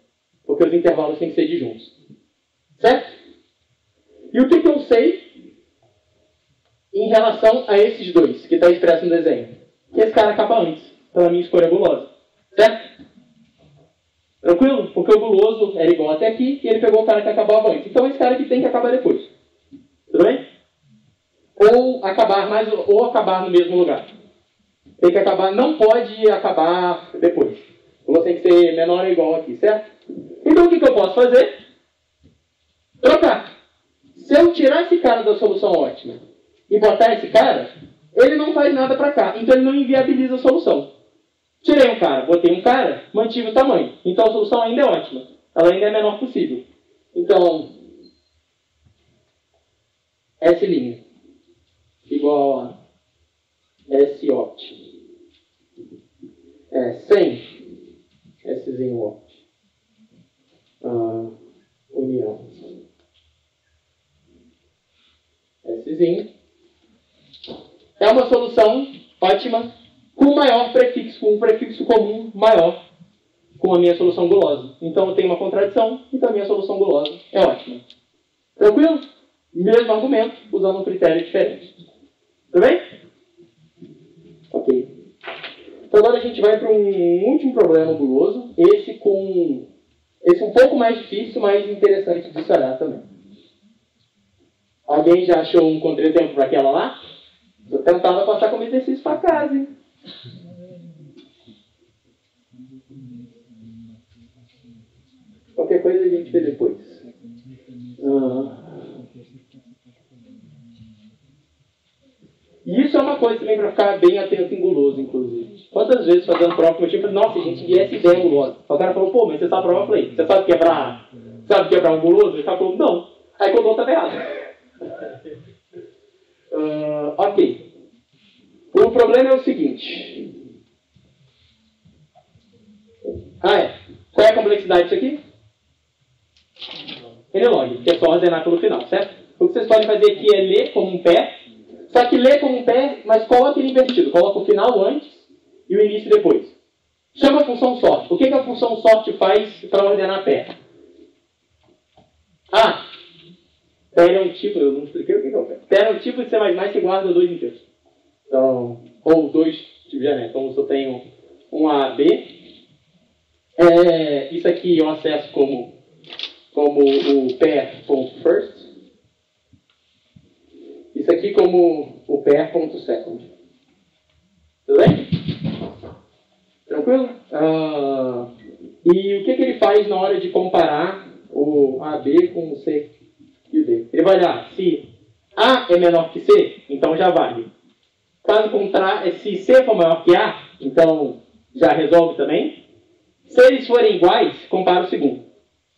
Porque os intervalos têm que ser de juntos. Certo? E o que, que eu sei em relação a esses dois, que está expresso no desenho? Que esse cara acaba antes, pela minha escolha gulosa. Certo? Tranquilo? Porque o guloso era igual até aqui e ele pegou o cara que acabava antes. Então esse cara aqui tem que acabar depois. Tudo bem? Ou acabar mais ou acabar no mesmo lugar. Tem que acabar, não pode acabar depois. Você tem que ser menor ou igual aqui, certo? Então o que, que eu posso fazer? Trocar. Se eu tirar esse cara da solução ótima e botar esse cara, ele não faz nada para cá. Então ele não inviabiliza a solução. Tirei um cara, botei um cara, mantive o tamanho. Então a solução ainda é ótima. Ela ainda é menor possível. Então, S' igual a S opt. É 100 Szinho opt. Ah, união. Szinho. É uma solução ótima com maior prefixo, com um prefixo comum maior com a minha solução gulosa. Então eu tenho uma contradição, então a minha solução gulosa é ótima. Tranquilo? Mesmo argumento, usando um critério diferente. Tudo bem? Ok. Agora a gente vai para um último problema guloso, esse com esse um pouco mais difícil, mas interessante de se olhar também. Alguém já achou um contra-exemplo para aquela lá? Eu tentava passar como exercício para casa, hein? Qualquer coisa a gente vê depois. Ah. E isso é uma coisa também para ficar bem atento em guloso, inclusive. Quantas vezes fazendo prova com o tipo, nossa, gente viesse ideia gulosa. O cara falou, pô, mas você sabe prova? Eu falei, você sabe quebrar, sabe quebrar um guloso? Ele falou, não. Aí outro estava errado. uh, <laughs> ok. O problema é o seguinte. Ah, é. Qual é a complexidade disso aqui? N-log, que é só ordenar pelo final, certo? O que vocês podem fazer aqui é ler como um pé, só que ler como um pé, mas coloca ele invertido. Coloca o final antes e o início depois. Chama a função sort. O que, que a função sort faz para ordenar pé? Ah, pé é um tipo, eu não expliquei o que é o pé. Pé é um tipo de C++ que guarda dois inteiros. Então, ou dois tipos de anexo. Então, se eu tenho um A, B, é, isso aqui eu acesso como, como o pair.first. Isso aqui como o pair.second. Tudo bem? Tranquilo? Ah, e o que, que ele faz na hora de comparar o AB com o C e o D? Ele vai olhar se A é menor que C, então já vale. Caso contrário, se C for maior que A, então já resolve também. Se eles forem iguais, compara o segundo.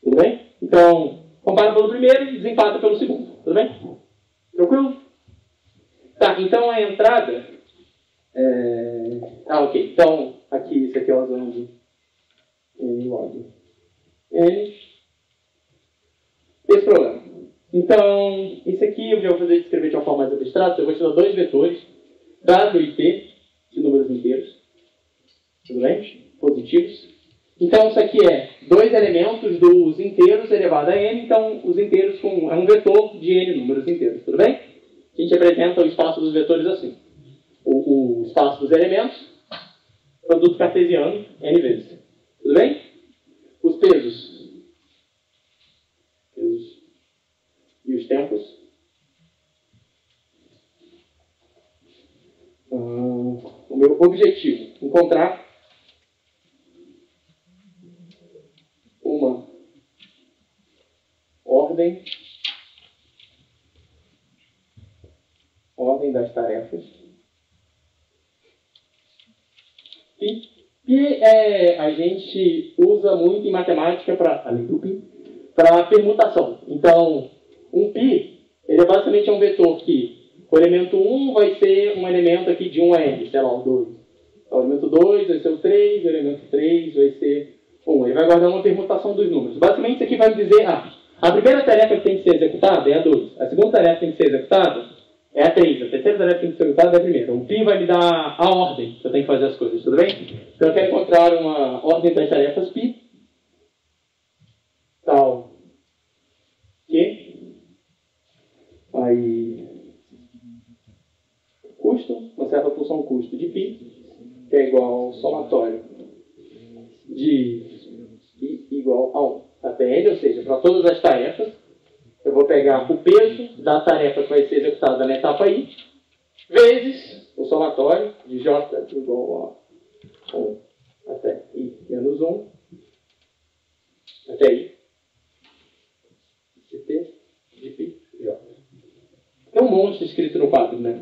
Tudo bem? Então, compara pelo primeiro e desempata pelo segundo. Tudo bem? Tranquilo? Tá, então a entrada. É... Ah, ok. Então, aqui, isso aqui é usando N log. N. Esse problema. Então, isso aqui eu já vou fazer descrever de uma forma mais abstrata. Eu vou te dar dois vetores, W e T, de números inteiros. Tudo bem? Positivos. Então, isso aqui é dois elementos dos inteiros elevado a n, então os inteiros com, é um vetor de n números inteiros, tudo bem? a gente representa o espaço dos vetores assim. O, o espaço dos elementos, produto cartesiano, n vezes. Tudo bem? Os pesos. pesos. E os tempos. Ah, o meu objetivo, encontrar uma ordem ordem das tarefas. Pi. Pi é, a gente usa muito em matemática para, além permutação. Então, um pi, ele é basicamente um vetor que o elemento 1 vai ser um elemento aqui de 1 a n, sei lá, o 2. O elemento 2 vai ser o 3, o elemento 3 vai ser 1. Ele vai guardar uma permutação dos números. Basicamente, isso aqui vai dizer, ah, a primeira tarefa que tem que ser executada é a 2. A segunda tarefa que tem que ser executada é a 3. A terceira tarefa que tem que ser executada é a primeira. O pi vai me dar a ordem que eu tenho que fazer as coisas, tudo bem? Então, eu quero encontrar uma ordem das tarefas pi. Tal. Que? Aí custo, uma certa função custo de π, que é igual ao somatório de i igual a 1 até n, ou seja, para todas as tarefas, eu vou pegar o peso da tarefa que vai ser executada na etapa i, vezes o somatório de j igual a 1 até i menos 1, até i, ct de π, j. Tem um monte escrito no quadro, né?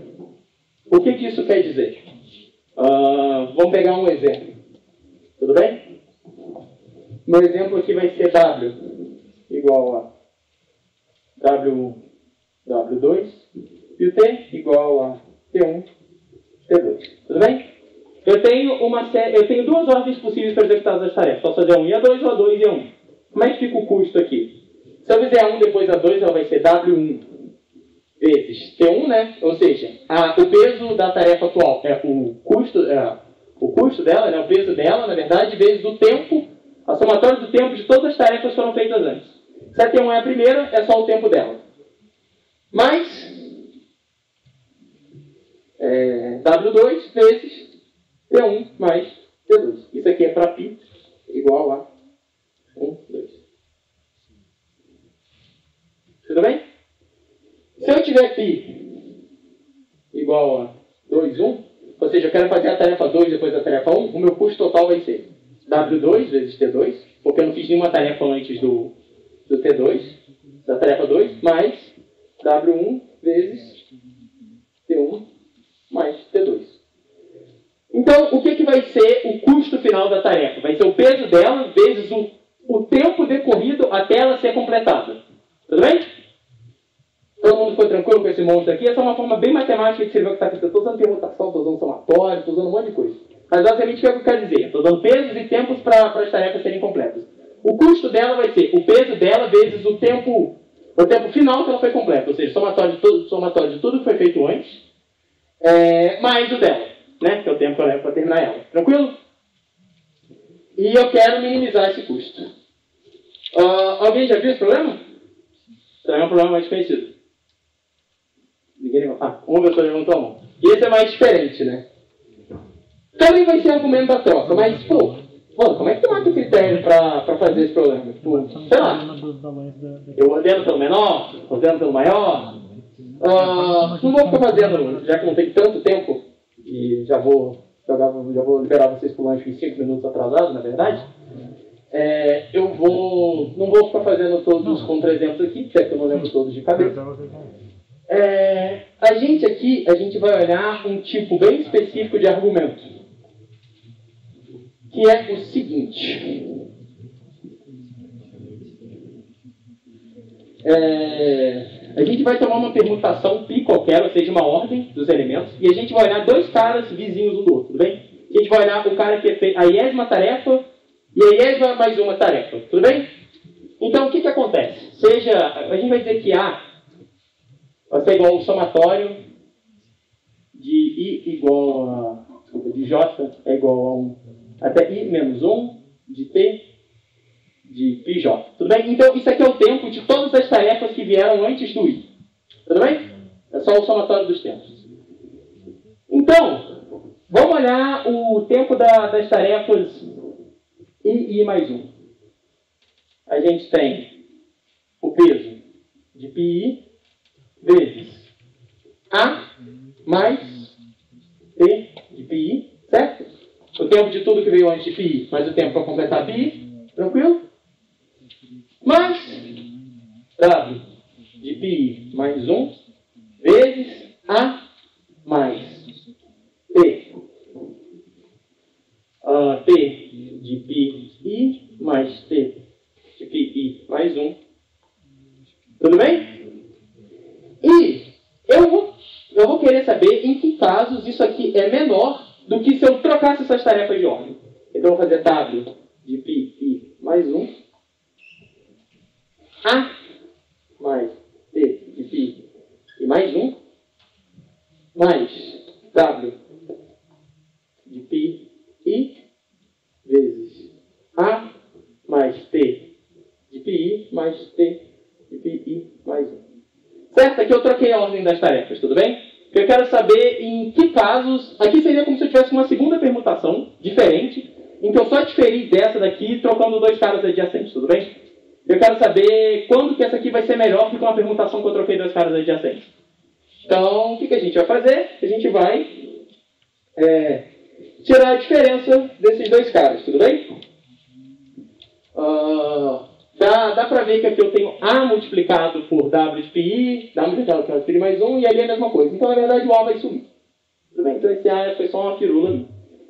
O que, que isso quer dizer? Uh, vamos pegar um exemplo. Tudo bem? Meu exemplo aqui vai ser W igual a W2 e o T igual a T1, T2. Tudo bem? Eu tenho, uma série, eu tenho duas ordens possíveis para executar as tarefas. Posso fazer A1 e A2 ou A2 e A1. Como é que fica o custo aqui? Se eu fizer A1 depois A2, ela vai ser W1 vezes T1, né? Ou seja, a, o peso da tarefa atual é o custo, é, o custo dela, né? o peso dela, na verdade, vezes o tempo, a somatória do tempo de todas as tarefas que foram feitas antes. Se a T1 é a primeira, é só o tempo dela. Mais é, W2 vezes T1 mais T2. Isso aqui é para π igual a 1, 2. Tudo bem? Se eu tiver π igual a 2, 1, ou seja, eu quero fazer a tarefa 2 depois da tarefa 1, o meu custo total vai ser W2 vezes T2, porque eu não fiz nenhuma tarefa antes do, do T2, da tarefa 2, mais W1 vezes T1 mais T2. Então, o que, que vai ser o custo final da tarefa? Vai ser o peso dela vezes o, o tempo decorrido até ela ser completada. Tudo bem? Todo mundo ficou tranquilo com esse monstro aqui? Essa é uma forma bem matemática de escrever o que está aqui. Estou usando permutação, estou usando somatório, estou usando um monte de coisa. Mas basicamente o que eu quero dizer? Estou dando pesos e tempos para as tarefas serem completas. O custo dela vai ser o peso dela vezes o tempo, o tempo final que ela foi completa. Ou seja, somatório de tudo, somatório de tudo que foi feito antes, é, mais o dela, né? que é o tempo que eu levo para terminar ela. Tranquilo? E eu quero minimizar esse custo. Uh, alguém já viu esse problema? Então é um problema mais conhecido. Ninguém Ah, uma pessoa levantou a mão. E esse é mais diferente, né? Também vai ser argumento da troca, mas, pô, mano, como é que tu mata o critério pra, pra fazer esse problema? Tipo, sei lá, eu ordeno pelo menor, ordeno pelo maior. Uh, não vou ficar fazendo, já que não tem tanto tempo, e já vou, jogar, já vou liberar vocês pro lanche em 5 minutos atrasado, na verdade. É, eu vou. Não vou ficar fazendo todos os contra-exemplos aqui, até que eu não lembro todos de cabeça. É, a gente aqui, a gente vai olhar um tipo bem específico de argumento, que é o seguinte. É, a gente vai tomar uma permutação pi qualquer, ou seja, uma ordem dos elementos, e a gente vai olhar dois caras vizinhos um do outro, tudo bem? A gente vai olhar o cara que fez a iésima tarefa e a iésima mais uma tarefa, tudo bem? Então, o que, que acontece? Seja, a gente vai dizer que A vai ser igual ao somatório de i igual a. Desculpa, de j é igual a 1 até i menos 1 de t de πj. Tudo bem? Então, isso aqui é o tempo de todas as tarefas que vieram antes do i. Tudo bem? É só o somatório dos tempos. Então, vamos olhar o tempo da, das tarefas i, i mais 1. A gente tem o peso de πi vezes A mais T de PI tempo de tudo que veio antes de pi, mais o tempo para completar pi. Tranquilo? Mais W de pi mais 1 vezes A mais T. Ah, T de pi i mais T de pi i mais 1. Tudo bem? E eu vou, eu vou querer saber em que casos isso aqui é menor do que se eu trocasse essas tarefas de ordem. Então eu vou fazer W de pi i mais 1. A mais T de pi e mais 1. Mais W de pi i vezes A mais T de pi i mais T de pi i mais 1. Certo? Aqui eu troquei a ordem das tarefas, tudo bem? Eu quero saber em que casos. Aqui seria como se eu tivesse uma segunda permutação diferente, em que eu só diferi dessa daqui trocando dois caras adjacentes, tudo bem? Eu quero saber quando que essa aqui que uma permutação que eu troquei dois caras adjacentes. Então, o que, que a gente vai fazer? A gente vai é, tirar a diferença desses dois caras, tudo bem? Uh, dá dá para ver que aqui eu tenho A multiplicado por W de pi, W multiplicado por pi mais 1, e ali é a mesma coisa. Então, na verdade, o A vai sumir. Tudo bem? Então, esse A foi só uma firula.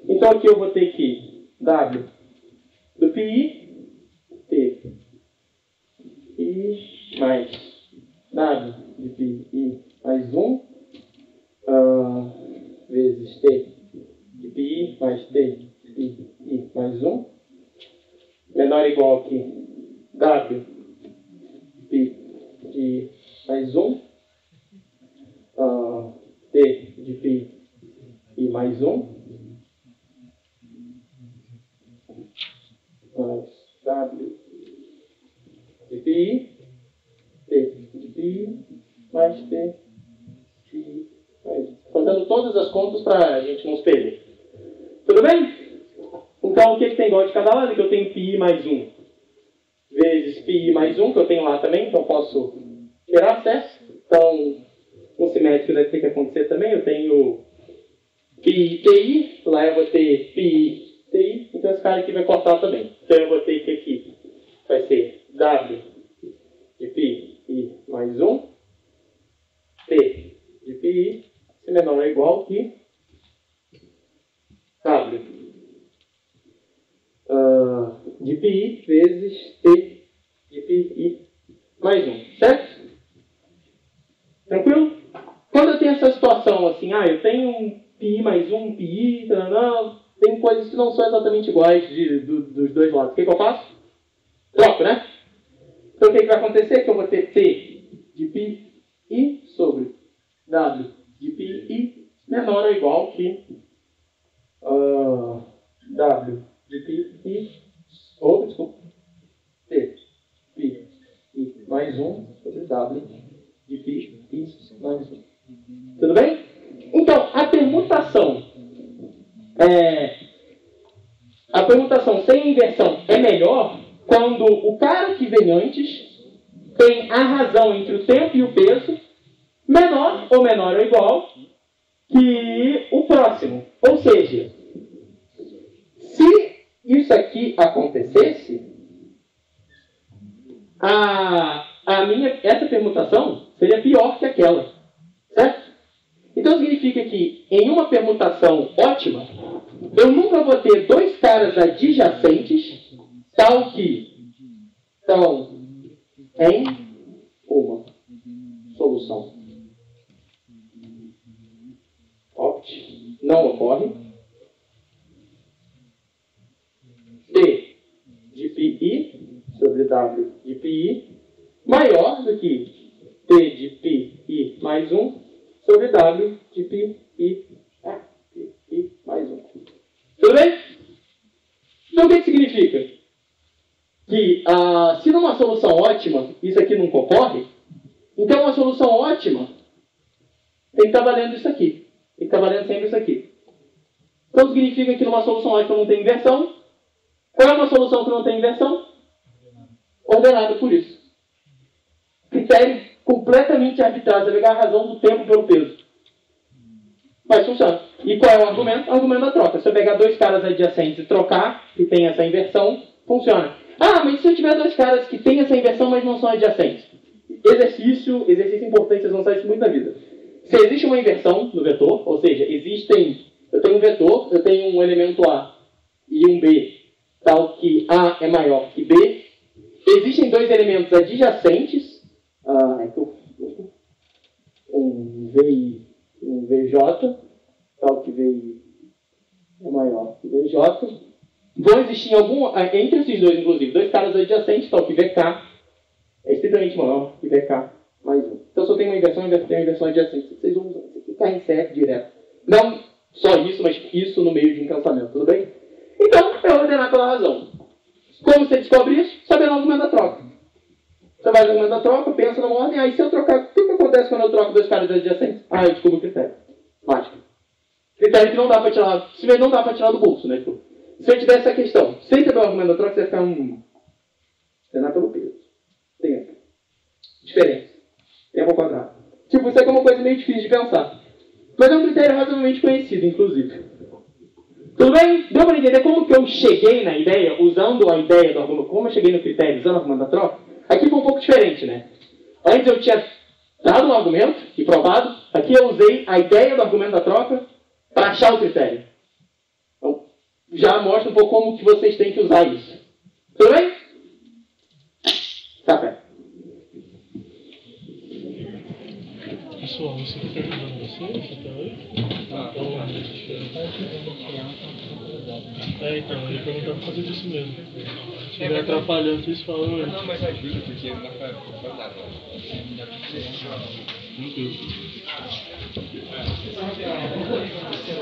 Então, aqui eu vou ter que W do pi, T, I mais W de pi, mais 1, ah, vezes T de pi mais T de pi, mais 1, menor ou igual que W pi de mais 1, ah, T de pi e mais 1, mais W de pi, Pi, mais de mais 1. Fazendo todas as contas para a gente não se perder. Tudo bem? Então, o que, que tem igual de cada lado? Que eu tenho pi mais 1 vezes pi mais 1, que eu tenho lá também, então posso tirar acesso. Então, um simétrico deve ter que acontecer também. Eu tenho pi ti, lá eu vou ter pi ti, então esse cara aqui vai cortar também. Então eu vou ter que aqui vai ser w de pi i mais 1, t de pi se menor ou igual que w ah, de pi vezes t de pi mais 1, certo? Tranquilo? Quando eu tenho essa situação assim, ah, eu tenho um pi mais 1, pi não, tem coisas que não são exatamente iguais de, do, dos dois lados. O que, que eu faço? Troco, né? O que, que vai acontecer? Que eu vou ter t de pi i sobre w de pi i menor ou igual que ah, w de pi i, ou, desculpa, t pi i mais 1 sobre w de pi i mais 1. Tudo bem? Então, a permutação é, a permutação sem inversão é melhor quando o cara que vem antes tem a razão entre o tempo e o peso menor ou menor ou igual que o próximo. Ou seja, se isso aqui acontecesse, a, a minha, essa permutação seria pior que aquela. Certo? Então significa que em uma permutação ótima, eu nunca vou ter dois caras adjacentes, tal que estão em uma solução. Opt não ocorre. T de pi sobre W de pi maior do que T de pi mais 1 sobre W de pi i, i mais 1. Tudo bem? Então o que significa? Que ah, se numa solução ótima isso aqui nunca ocorre, então uma solução ótima tem que estar valendo isso aqui. Tem que estar valendo sempre isso aqui. Então significa que numa solução ótima não tem inversão. Qual é uma solução que não tem inversão? Ordenada por isso. Critério completamente arbitrário. Você pegar a razão do tempo pelo peso. Mas funciona. E qual é o argumento? O argumento da troca. Se eu pegar dois caras adjacentes e trocar, e tem essa inversão, funciona. Ah, mas se eu tiver dois caras que têm essa inversão, mas não são adjacentes? Exercício, exercício importante, vocês vão saber isso muito na vida. Se existe uma inversão no vetor, ou seja, existem, eu tenho um vetor, eu tenho um elemento A e um B, tal que A é maior que B, existem dois elementos adjacentes, ah, é um VI um VJ, tal que VI é maior que VJ, vão existir algum, ah, entre esses dois, inclusive, dois caras adjacentes, tal que VK é estritamente maior que VK mais um. Então, eu tenho uma inversão, tenho uma inversão adjacente. Vocês vão usar isso aqui, em CF direto. Não só isso, mas isso no meio de encantamento, tudo bem? Então, vou ordenar pela razão. Como você descobre isso? Sabendo o argumento da troca. Você vai no argumento da troca, pensa numa ordem, aí se eu trocar, o que, que acontece quando eu troco dois caras adjacentes? Ah, eu descubro o critério. Mágica. Critério que não dá para tirar, se não dá para tirar do bolso, né? Tipo, se eu tivesse essa questão, sem saber o argumento da troca, você vai ficar um. Ordenar pelo peso. Tempo. Diferença. Tempo ao quadrado. Tipo, isso é uma coisa meio difícil de pensar. Mas é um critério razoavelmente conhecido, inclusive. Tudo bem? Deu para entender como que eu cheguei na ideia, usando a ideia do argumento, como eu cheguei no critério usando o argumento da troca? Aqui foi um pouco diferente, né? Antes eu tinha dado um argumento e provado, aqui eu usei a ideia do argumento da troca para achar o critério. Já mostra um pouco como que vocês têm que usar isso. Tudo bem? Café. Pessoal, você está ajudando vocês até hoje? É, então, eu ia perguntar por causa disso mesmo. Se estiver atrapalhando, vocês falam antes. Não, mas ajuda, porque não dá pra fazer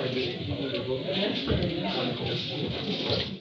nada. Tranquilo.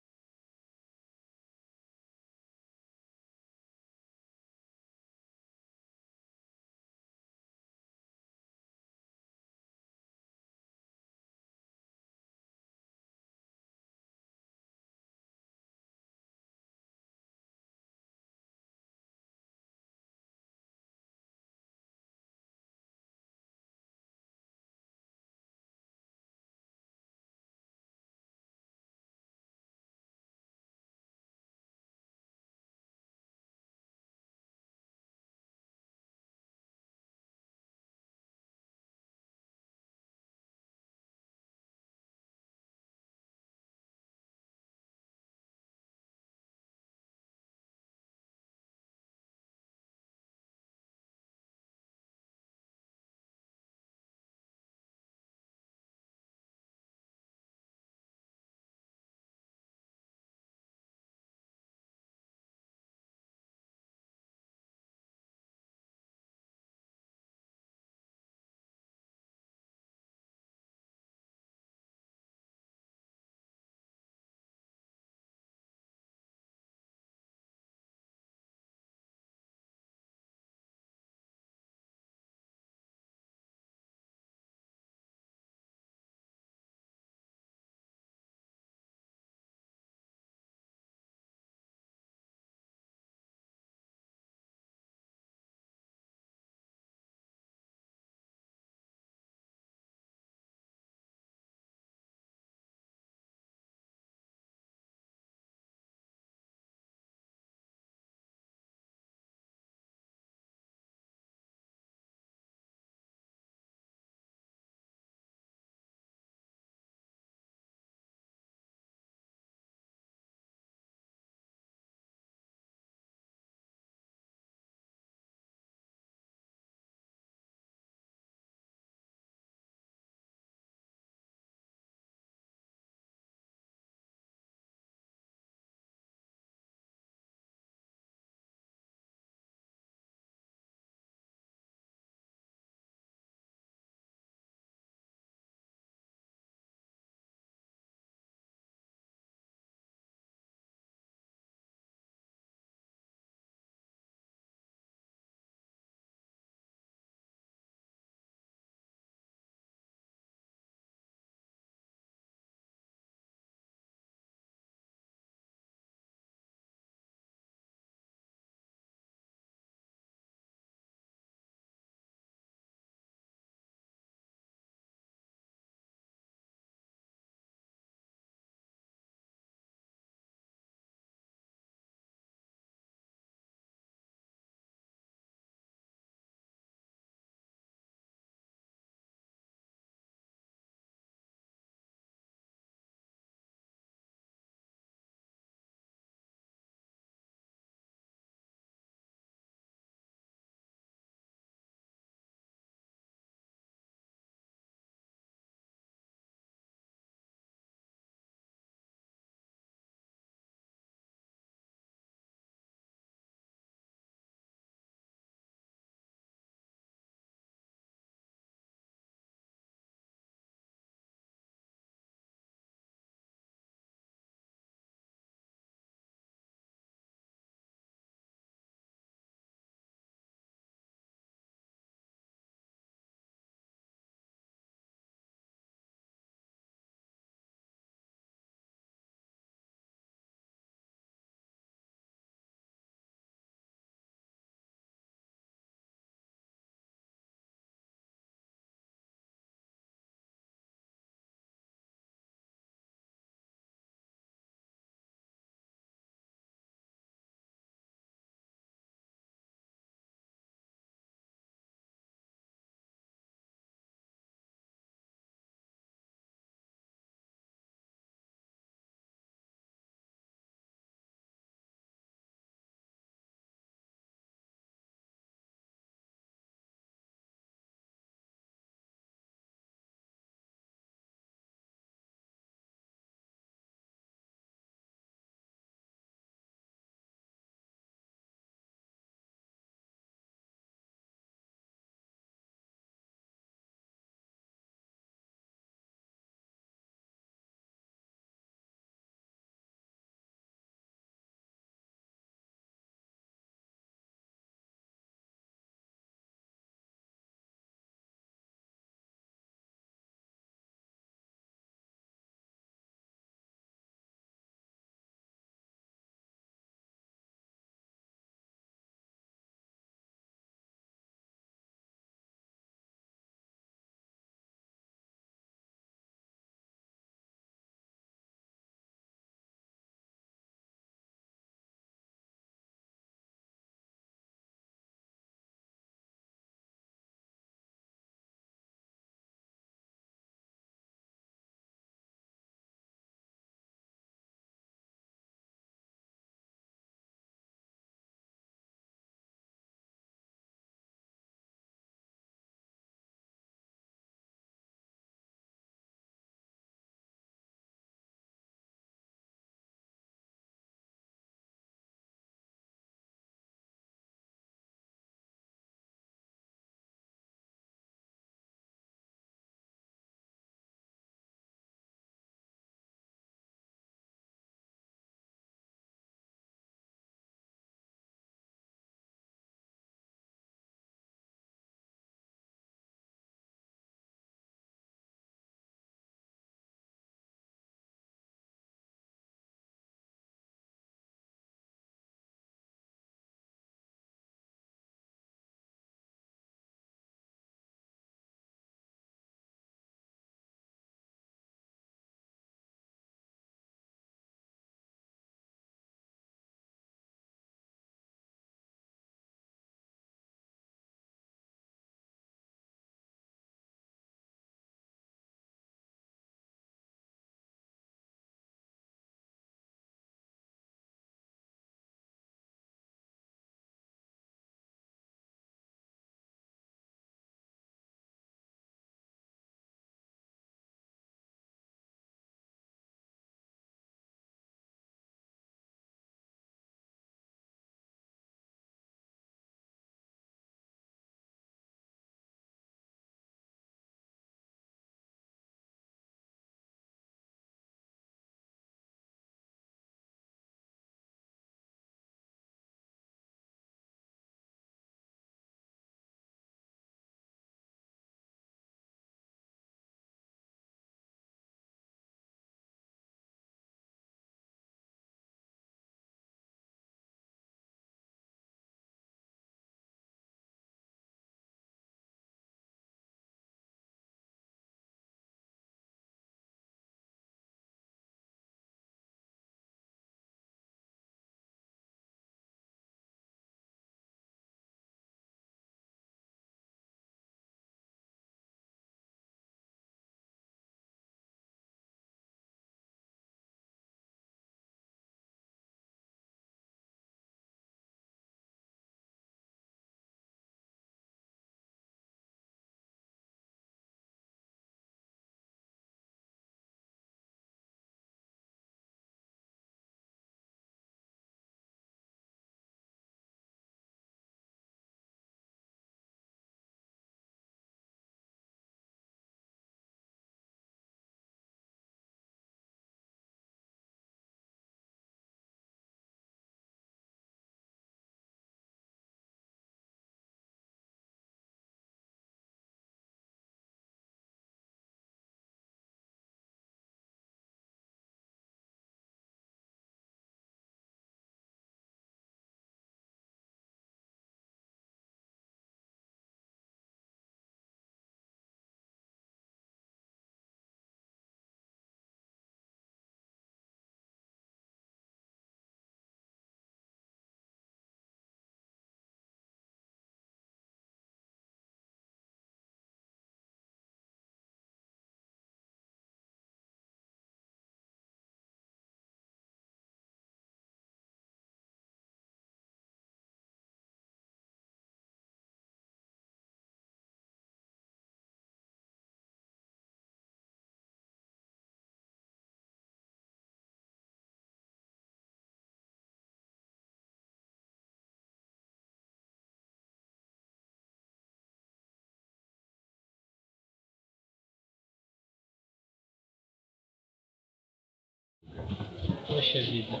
Poxa vida.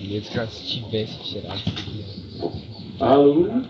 Mesmo que ela tivesse tirado esse. Alô?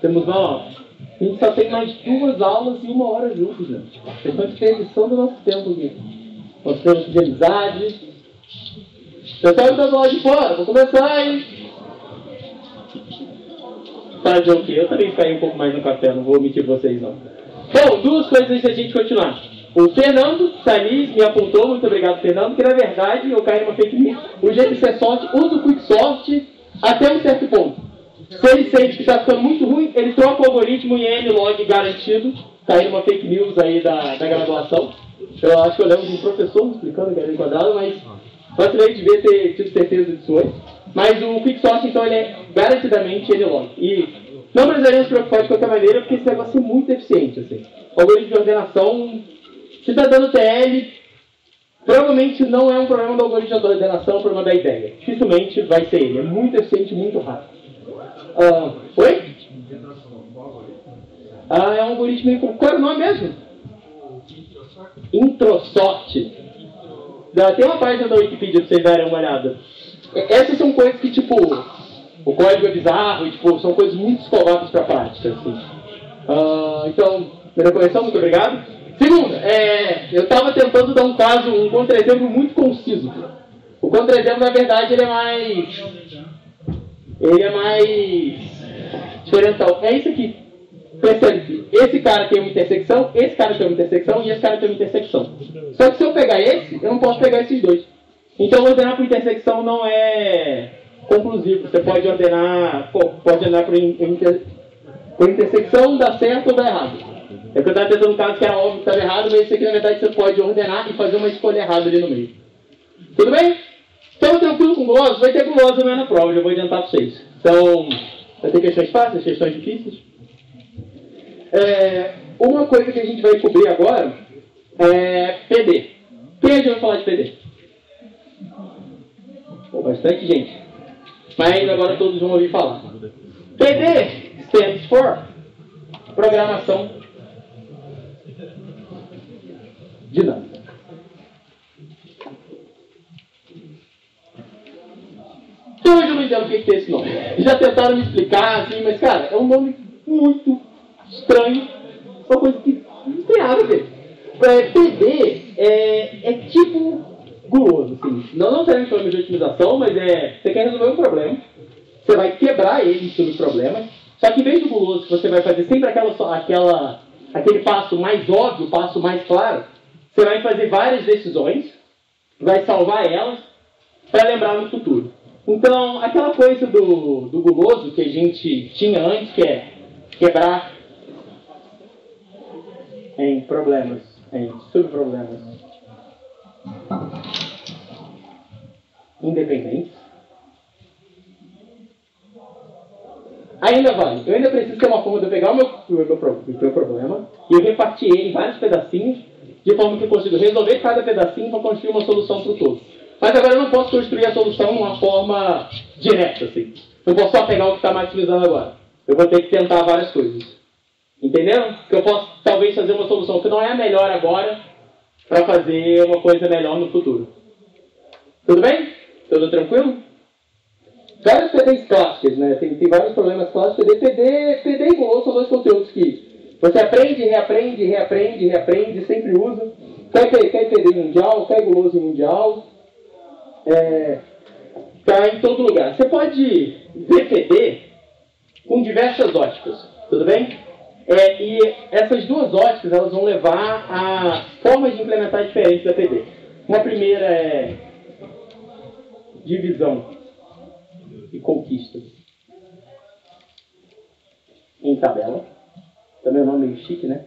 Temos, ó, a gente só tem mais duas aulas e uma hora juntos, né? Vocês estão desperdiçando o nosso tempo aqui. Nosso tempo de amizade. Pessoal tá do lado de fora, vou começar, hein? Fazer o quê? Eu também caí um pouco mais no café, não vou omitir vocês, não. Bom, duas coisas antes da gente continuar. O Fernando Sanis me apontou, muito obrigado, Fernando, que na verdade eu caí numa fake news. O GTC Sorte usa o Quick Sort até um certo ponto. Se ele sente que está ficando muito ruim, ele troca o algoritmo em Nlog garantido. Caiu numa fake news aí da, da graduação. Eu acho que eu lembro de um professor explicando que era enquadrado, mas vacilei devia ter tido certeza disso antes. Mas o Quicksort, então, ele é garantidamente Nlog. E não precisaria se preocupar de qualquer maneira, porque esse negócio é muito eficiente. Assim. O algoritmo de ordenação, se está dando TL, provavelmente não é um problema do algoritmo de ordenação, é um problema da ideia. Dificilmente vai ser ele. É muito eficiente, muito rápido. Ah, oi? Ah, é um algoritmo. Qual era o nome mesmo? Introsort. Dá- Tem uma página da Wikipedia pra vocês darem uma olhada. Essas são coisas que, tipo, o código é bizarro e, tipo, são coisas muito escovadas pra prática, assim. Ah, então, primeira correção, muito obrigado. Segunda, é, eu estava tentando dar um caso, um contra-exemplo muito conciso. O contra-exemplo, na verdade, ele é mais ele é mais diferentão. É isso aqui. Percebe que esse cara tem uma intersecção, esse cara tem uma intersecção e esse cara tem uma intersecção. Só que se eu pegar esse, eu não posso pegar esses dois. Então ordenar por intersecção não é conclusivo. Você pode ordenar, pode ordenar por, in- inter- por intersecção, dá certo ou dá errado. É que eu estava tentando um caso que era óbvio que estava errado, mas esse aqui na verdade você pode ordenar e fazer uma escolha errada ali no meio. Tudo bem? Estamos tranquilo com guloso? Vai ter guloso amanhã na prova, já vou adiantar para vocês. Então, vai ter questões fáceis, questões difíceis. É, uma coisa que a gente vai cobrir agora é PD. Quem já vai falar de PD? Pô, bastante gente. Mas agora todos vão ouvir falar. PD stands for Programação Dinâmica. Hoje eu não entendo o que é esse nome. Já tentaram me explicar, assim, mas, cara, é um nome muito estranho. Uma coisa que não tem nada a ver. É, PD é, é tipo guloso, assim. Não, serve problema de otimização, mas é. Você quer resolver um problema. Você vai quebrar ele sobre o problema. Só que em vez do guloso, que você vai fazer sempre aquela, aquela, aquele passo mais óbvio, o passo mais claro, você vai fazer várias decisões, vai salvar elas para lembrar no futuro. Então, aquela coisa do, do guloso que a gente tinha antes, que é quebrar em problemas, em subproblemas independentes. Ainda vale. Eu ainda preciso ter uma forma de eu pegar o meu, o meu, meu problema e eu repartir ele em vários pedacinhos, de forma que eu consigo resolver cada pedacinho para construir uma solução para o todo. Mas agora eu não posso construir a solução de uma forma direta, assim. Não posso só pegar o que está maximizando agora. Eu vou ter que tentar várias coisas. Entenderam? Que eu posso talvez fazer uma solução que não é a melhor agora para fazer uma coisa melhor no futuro. Tudo bem? Tudo tranquilo? Várias PDs clássicas, né? Tem, tem vários problemas clássicos. PD, PD, e Google são dois conteúdos que você aprende, reaprende, reaprende, reaprende, sempre usa. P- quer PD mundial, quer guloso mundial. É, está em todo lugar. Você pode PD com diversas óticas, tudo bem? É, e essas duas óticas elas vão levar a formas de implementar diferentes da PD. Uma primeira é divisão e conquista em tabela. Também é um nome meio chique, né?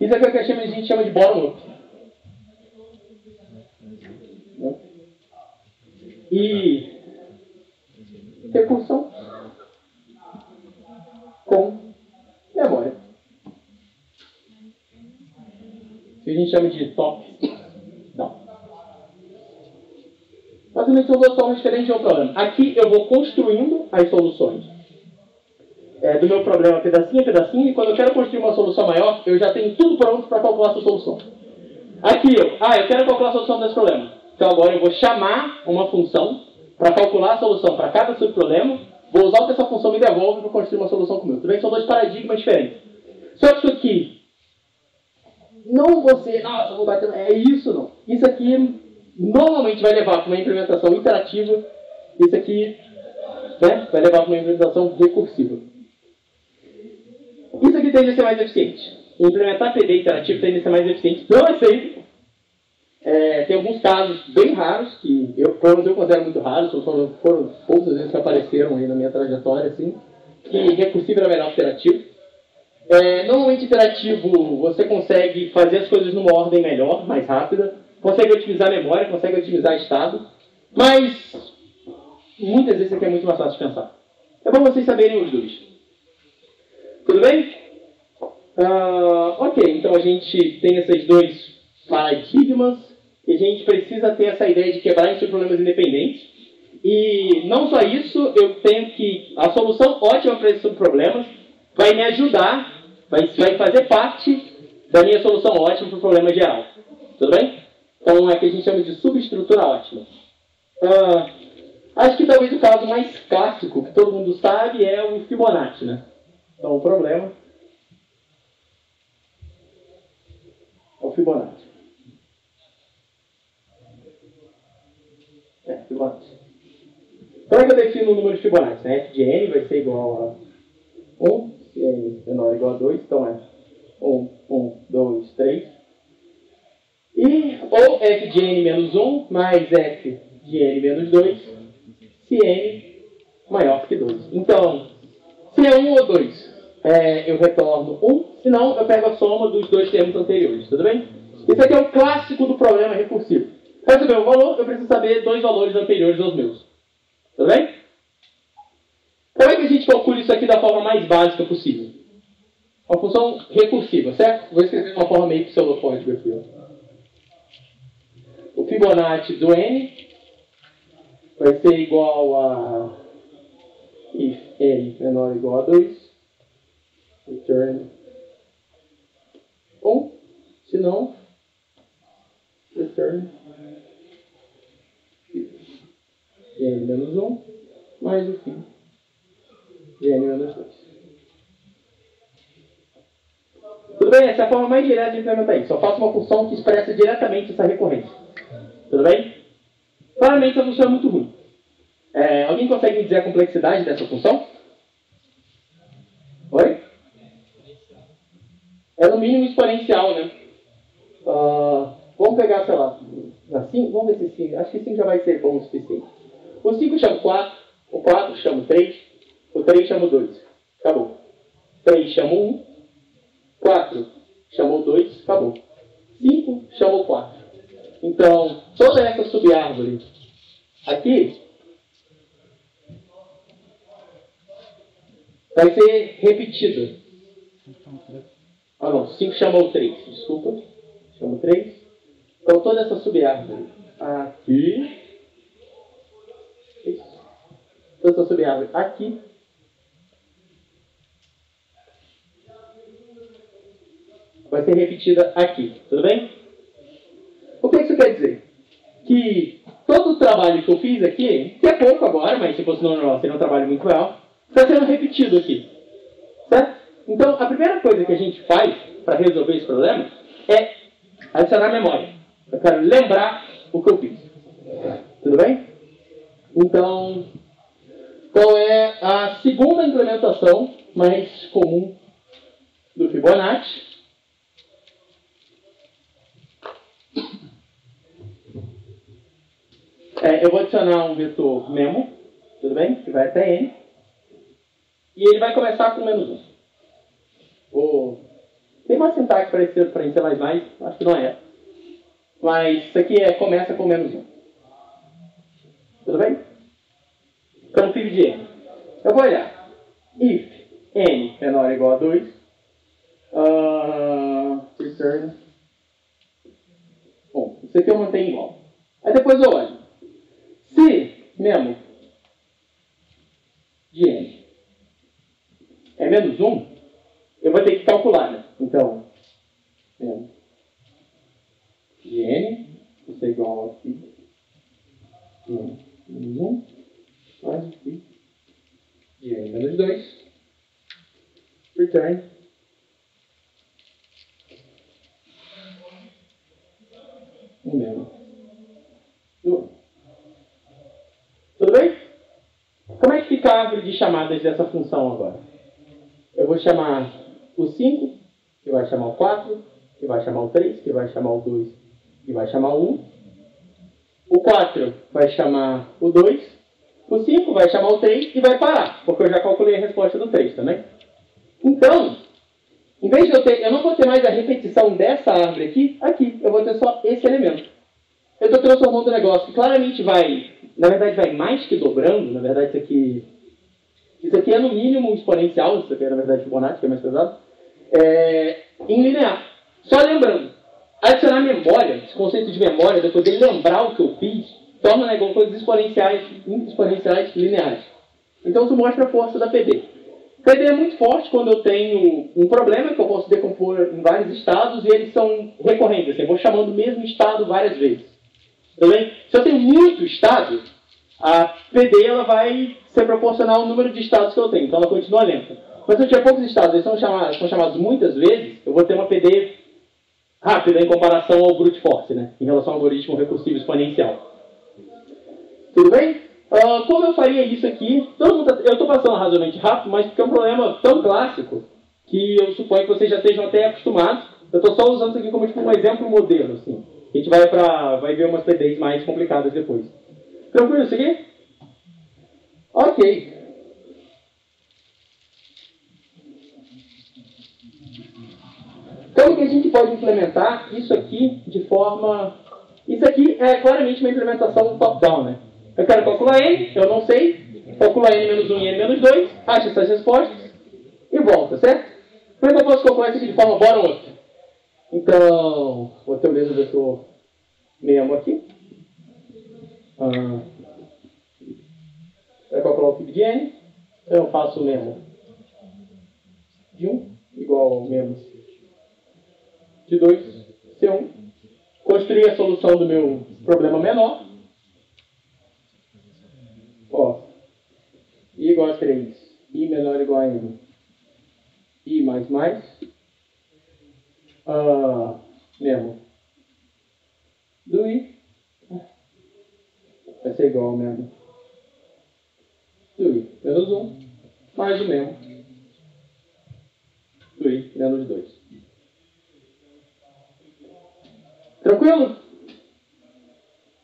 Isso é o que a gente chama de bottom-up. E recursão com memória. Que a gente chama de top down. Basicamente são duas formas diferentes de um problema. Aqui eu vou construindo as soluções é, do meu problema pedacinho a pedacinho, e quando eu quero construir uma solução maior, eu já tenho tudo pronto para calcular essa solução. Aqui, eu, ah, eu quero calcular a solução desse problema. Então agora eu vou chamar uma função para calcular a solução para cada subproblema, vou usar o que essa função me devolve para construir uma solução com o meu. Tudo bem? São dois paradigmas diferentes. Só que isso aqui, não você, nossa, vou bater, é isso não. Isso aqui normalmente vai levar para uma implementação interativa, isso aqui né, vai levar para uma implementação recursiva. Isso aqui tende a ser mais eficiente. Implementar PD interativo tende a ser mais eficiente. Não é sempre. É, tem alguns casos bem raros, que eu, pelo menos eu considero muito raros, foram, foram poucas vezes que apareceram aí na minha trajetória, assim, que recursivo era melhor que interativo. É, normalmente interativo você consegue fazer as coisas numa ordem melhor, mais rápida, consegue otimizar a memória, consegue otimizar estado, mas muitas vezes isso aqui é muito mais fácil de pensar. É bom vocês saberem os dois. Tudo bem? Uh, ok, então a gente tem esses dois paradigmas e a gente precisa ter essa ideia de quebrar esses problemas independentes. E não só isso, eu tenho que. A solução ótima para esses problemas vai me ajudar, vai, vai fazer parte da minha solução ótima para o problema geral. Tudo bem? Então é o que a gente chama de subestrutura ótima. Uh, acho que talvez o caso mais clássico, que todo mundo sabe, é o Fibonacci, né? Então, o problema é o Fibonacci. É, Fibonacci. Como é que eu defino o número de Fibonacci? Né? F de n vai ser igual a 1, se n menor ou igual a 2, então é 1, 1, 2, 3. E, ou f de n menos 1 mais f de n menos 2, se n maior que 2. Então, se é 1 ou 2, é, eu retorno 1, senão eu pego a soma dos dois termos anteriores, tudo bem? Isso aqui é o clássico do problema recursivo. Saber o valor, eu preciso saber dois valores anteriores aos meus. Tudo bem? Como é que a gente calcula isso aqui da forma mais básica possível? Uma função recursiva, certo? Vou escrever de uma forma meio pseudocódigo aqui. Ó. O Fibonacci do n vai ser igual a if n menor ou igual a 2 return 1, se não, return n menos 1 mais o fim n menos 2. Tudo bem? Essa é a forma mais direta de implementar isso. Só faço uma função que expressa diretamente essa recorrência. Tudo bem? Claramente essa função é muito ruim. É, alguém consegue me dizer a complexidade dessa função? Oi? é no mínimo exponencial, né? Uh, vamos pegar, sei lá, assim, vamos ver se 5, acho que 5 já vai ser bom o suficiente. O 5 chama 4, o 4 chama 3, o 3 chama 2. Acabou. 3 chama 1, 4 chamou 2, acabou. 5 chamou 4. Então, toda essa subárvore aqui vai ser repetida. Ah, não. 5 chamou 3. Desculpa. Chamou 3. Então, toda essa subárvore aqui. Isso. Toda essa subárvore aqui. Vai ser repetida aqui. Tudo bem? O que isso quer dizer? Que todo o trabalho que eu fiz aqui, que é pouco agora, mas se fosse normal seria um trabalho muito real, está sendo repetido aqui. Certo? Então, a primeira coisa que a gente faz para resolver esse problema é adicionar memória. Eu quero lembrar o que eu fiz. Tudo bem? Então, qual é a segunda implementação mais comum do Fibonacci? É, eu vou adicionar um vetor memo, tudo bem? Que vai até n. E ele vai começar com menos 1. O... Tem uma sintaxe parecida para em C++, acho que não é. Mas isso aqui é, começa com menos 1. Tudo bem? Então, fib de n. Eu vou olhar. If n menor ou igual a 2, uh, return. Bom, isso aqui eu mantenho igual. Aí depois eu olho. Se mesmo de n é menos 1, eu vou ter que calcular, né? Então, menos de n, isso é igual a φ, menos 1, mais o φ de n menos 2, return um menos do Tudo bem? Como é que fica a árvore de chamadas dessa função agora? Eu vou chamar o 5, que vai chamar o 4, que vai chamar o 3, que vai chamar o 2, que vai chamar o 1. O 4 vai chamar o 2. O 5 vai chamar o 3 e vai parar, porque eu já calculei a resposta do 3 também. Então, em vez de eu ter, eu não vou ter mais a repetição dessa árvore aqui, aqui, eu vou ter só esse elemento. Eu estou transformando o negócio que claramente vai, na verdade vai mais que dobrando, na verdade isso aqui, isso aqui é no mínimo exponencial, isso aqui é na verdade Fibonacci, que é mais pesado, é, em linear. Só lembrando, adicionar memória, esse conceito de memória, depois de lembrar o que eu fiz, torna né, coisas exponenciais, exponenciais lineares. Então isso mostra a força da PD. PD é muito forte quando eu tenho um problema que eu posso decompor em vários estados e eles são recorrentes. Assim, eu vou chamando o mesmo estado várias vezes. Tá Se eu tenho muito estado, a PD ela vai ser proporcional ao número de estados que eu tenho. Então ela continua lenta. Mas se eu tiver poucos estados, eles são chamados, são chamados muitas vezes, eu vou ter uma PD rápida em comparação ao brute force, né? em relação ao algoritmo recursivo exponencial. Tudo bem? Uh, como eu faria isso aqui? Mundo, tá, eu estou passando razoavelmente rápido, mas porque é um problema tão clássico que eu suponho que vocês já estejam até acostumados. Eu estou só usando isso aqui como tipo, um exemplo modelo. Assim. A gente vai, pra, vai ver umas PDs mais complicadas depois. Tranquilo isso aqui? Ok. Como que a gente pode implementar isso aqui de forma... Isso aqui é claramente uma implementação top-down, né? Eu quero calcular n, eu não sei. Calcula n menos 1 e n menos 2, acha essas respostas e volta, certo? É que eu posso calcular isso aqui de forma bottom-up? Então, vou ter o mesmo vetor mesmo aqui. Ah, vai calcular o PIB de n. Então eu faço o mesmo de 1 igual ao menos de 2 C1. Construir a solução do meu problema menor. Ó, I igual a 3, I menor igual a N, I mais mais, ah, mesmo, do I, vai ser igual ao mesmo, do I menos 1, mais o mesmo, do I menos 2. Tranquilo?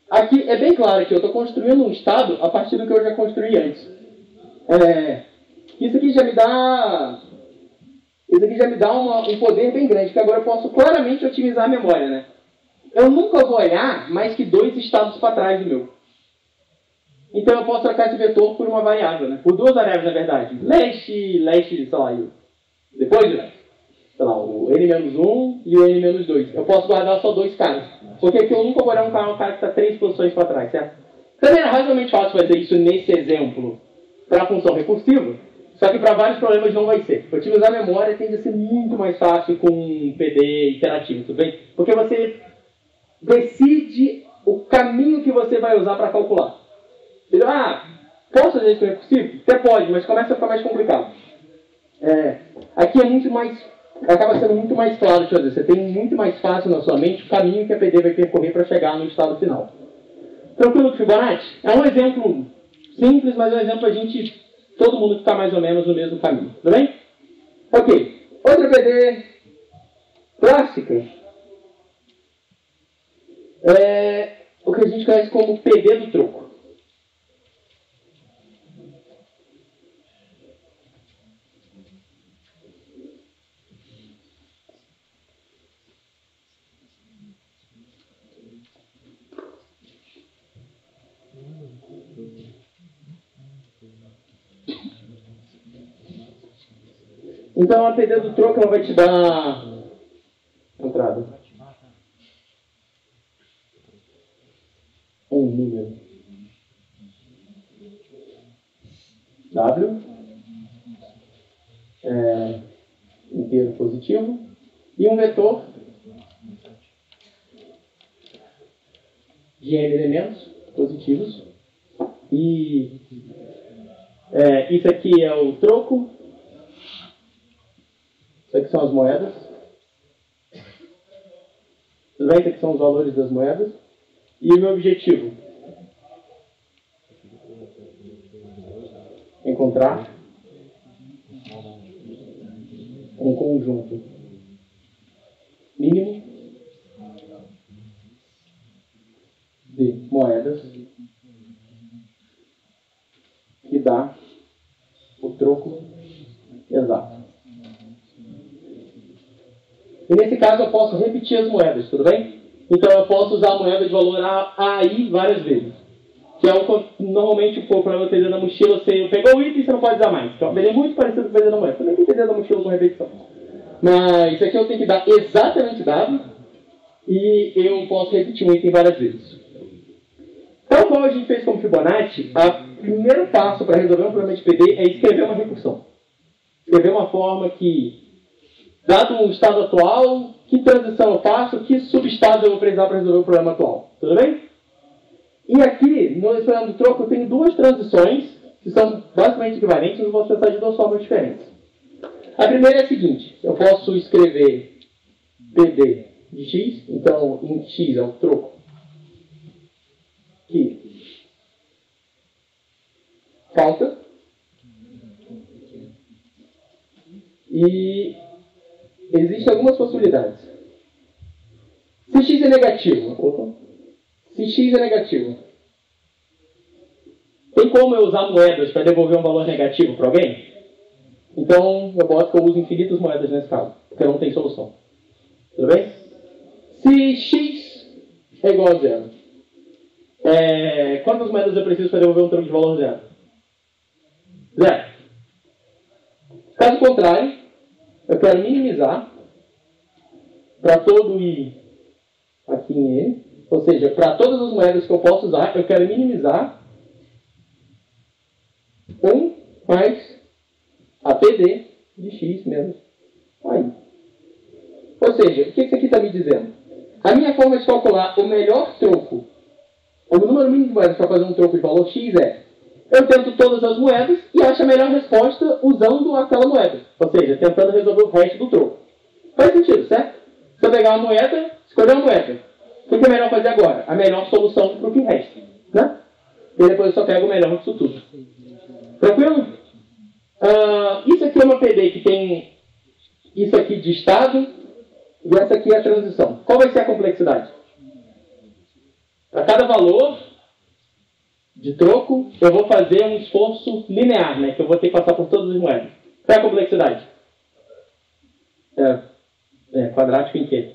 Aqui é bem claro que eu estou construindo um estado a partir do que eu já construí antes. É, isso aqui já me dá. Isso aqui já me dá uma, um poder bem grande, que agora eu posso claramente otimizar a memória, né? Eu nunca vou olhar mais que dois estados para trás do meu. Então eu posso trocar esse vetor por uma variável, né? Por duas variáveis, na verdade. Leste, leste, sei lá, depois de leste sei lá, o N-1 e o N-2. Eu posso guardar só dois caras. Porque aqui eu nunca vou olhar um cara, um cara que está três posições para trás, certo? Também é razoavelmente fácil fazer isso nesse exemplo para a função recursiva, só que para vários problemas não vai ser. Otimizar a memória tende a ser muito mais fácil com PD iterativo, tudo bem? Porque você decide o caminho que você vai usar para calcular. Ah, posso fazer isso com recursivo? Você pode, mas começa a ficar mais complicado. É, aqui é muito mais acaba sendo muito mais claro de fazer. Você tem muito mais fácil na sua mente o caminho que a PD vai percorrer para chegar no estado final. Tranquilo Fibonacci? É um exemplo Simples, mas é um exemplo a gente, todo mundo ficar mais ou menos no mesmo caminho. Tudo bem? Ok. Outra PD clássica é o que a gente conhece como PD do troco. Então a PD do troco ela vai te dar entrada. Um número. W. É, inteiro positivo. E um vetor de n elementos positivos. E é, isso aqui é o troco. Isso aqui são as moedas. Bem? Isso aqui são os valores das moedas. E o meu objetivo? Encontrar um conjunto mínimo de moedas que dá o troco exato. E nesse caso eu posso repetir as moedas, tudo bem? Então eu posso usar a moeda de valor AI várias vezes. Que é o normalmente o problema de perder na mochila, você pegou o item e você não pode usar mais. Então ele é muito parecido com perder na moeda. Também tem perder na mochila com repetição. Mas aqui eu tenho que dar exatamente dado e eu posso repetir um item várias vezes. Tal qual a gente fez com Fibonacci, o primeiro passo para resolver um problema de PD é escrever uma recursão. Escrever uma forma que, dado o estado atual, que transição eu faço, que subestado eu vou precisar para resolver o problema atual. Tudo bem? E aqui, no problema do troco, eu tenho duas transições que são basicamente equivalentes, eu vou pensar de duas formas diferentes. A primeira é a seguinte, eu posso escrever PD de x, então em x é o troco, que falta, e existem algumas possibilidades. Se x é negativo, se x é negativo, tem como eu usar moedas para devolver um valor negativo para alguém? Então, eu boto que eu uso infinitas moedas nesse caso, porque não tem solução. Tudo bem? Se x é igual a zero, é, quantas moedas eu preciso para devolver um troco de valor zero? Zero. Caso contrário, eu quero minimizar para todo i aqui em e, ou seja, para todas as moedas que eu posso usar, eu quero minimizar 1 mais a PD de x menos aí. Ou seja, o que isso aqui está me dizendo? A minha forma de calcular o melhor troco, o número mínimo de moedas para fazer um troco de valor x é eu tento todas as moedas e acho a melhor resposta usando aquela moeda. Ou seja, tentando resolver o resto do troco. Faz sentido, certo? Se eu pegar uma moeda, escolher uma moeda. O que é melhor fazer agora? A melhor solução para o que resta. Né? E depois eu só pego o melhor disso tudo. Tranquilo? Uh, isso aqui é uma PD que tem isso aqui de estado e essa aqui é a transição. Qual vai ser a complexidade? Para cada valor de troco, eu vou fazer um esforço linear, né? Que eu vou ter que passar por todas as moedas. Qual é a complexidade? É, é quadrático em quê?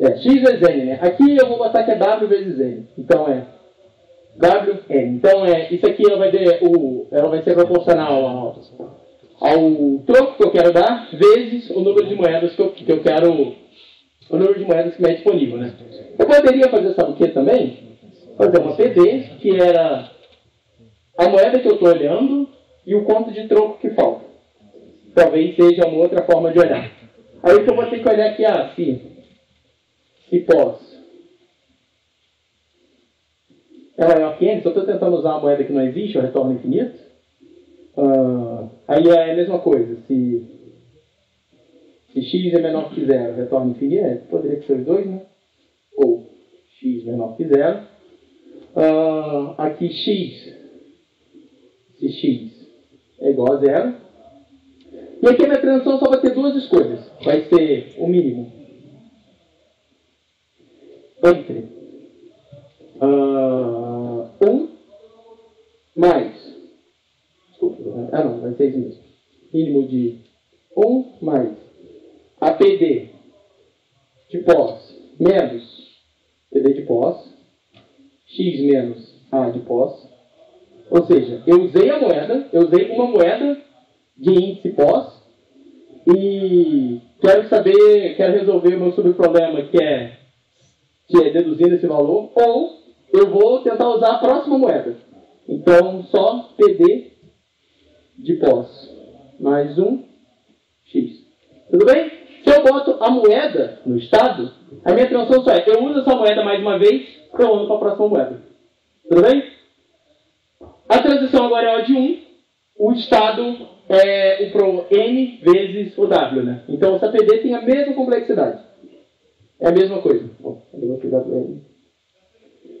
É, x vezes n, né? Aqui eu vou botar que é w vezes n. Então é w n. Então é, isso aqui ela vai, ter o, ela vai ser proporcional ao, ao troco que eu quero dar, vezes o número de moedas que eu, que eu quero, o número de moedas que é disponível, né? Eu poderia fazer, sabe o que também? Fazer uma PD, que era a moeda que eu estou olhando e o quanto de troco que falta. Talvez seja uma outra forma de olhar. Aí o que eu vou ter que olhar aqui, ah, se se pós é maior que n, se eu estou tentando usar uma moeda que não existe, eu retorno infinito. Uh, aí é a mesma coisa, se, se x é menor que zero, infinito, é, poderia ser os dois, né? Ou x menor que zero, ah, aqui x, se x é igual a zero. E aqui a minha transição só vai ter duas escolhas. Vai ser o mínimo entre ah, 1 mais. Desculpa, ah não, vai ser isso mesmo. Mínimo de 1 mais APD de pós menos PD de pós, x menos A de pós. Ou seja, eu usei a moeda, eu usei uma moeda de índice pós e quero saber, quero resolver o meu subproblema que é, que é deduzindo esse valor, ou eu vou tentar usar a próxima moeda. Então, só PD de pós mais um x. Tudo bem? Se eu boto a moeda no estado, a minha transição só é, eu uso essa moeda mais uma vez, eu ando para a próxima moeda. Tudo bem? A transição agora é O de 1, o estado é o pro N vezes o W, né? Então essa PD tem a mesma complexidade. É a mesma coisa.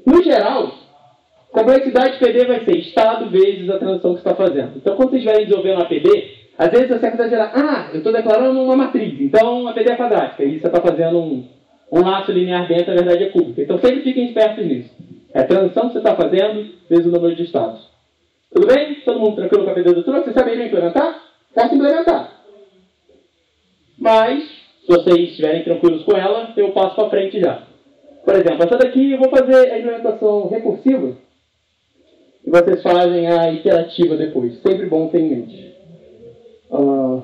No geral, complexidade de PD vai ser estado vezes a transição que está fazendo. Então quando vocês estiverem desenvolvendo a PD, às vezes você vai gerar, ah, eu estou declarando uma matriz, então a PD é quadrática, e você está fazendo um, um laço linear dentro, na verdade é cúbica. Então sempre fiquem espertos nisso. É a transição que você está fazendo vezes o número de estados. Tudo bem? Todo mundo tranquilo com a PD do truque? Vocês saberiam implementar? Posso implementar. Mas, se vocês estiverem tranquilos com ela, eu passo para frente já. Por exemplo, essa daqui eu vou fazer a implementação recursiva e vocês fazem a iterativa depois. Sempre bom ter em mente. Ah,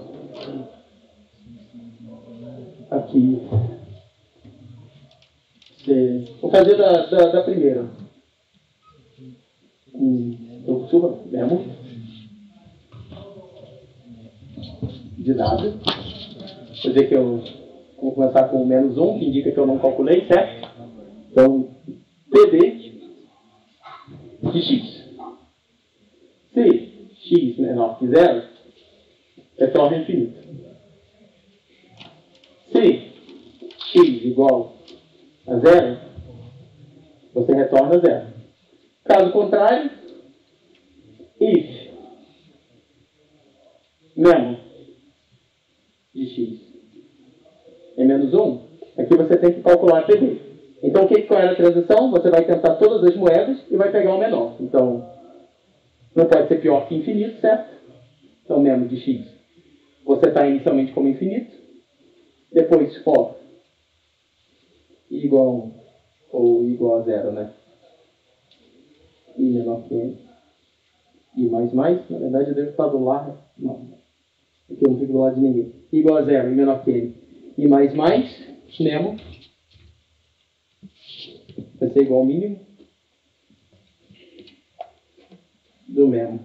aqui. Vou fazer da, da, da primeira. Hum, eu suba mesmo. De nada. Vou dizer que eu vou começar com menos 1, que indica que eu não calculei, certo? Então, PD de x. Se x menor que zero, retorna infinito. Se x igual a zero, você retorna zero. Caso contrário, if memo de x é menos 1, aqui você tem que calcular PD. Então, o que, qual é a transição? Você vai tentar todas as moedas e vai pegar o menor. Então, não pode ser pior que infinito, certo? Então, memo de x, você está inicialmente como infinito. Depois, for igual a 1 ou igual a zero, né? I menor que n. I mais mais, na verdade eu devo estar do lado, não, aqui eu não fico do lado de ninguém. I igual a zero, I menor que n. I mais mais, nemo, vai ser igual ao mínimo do memo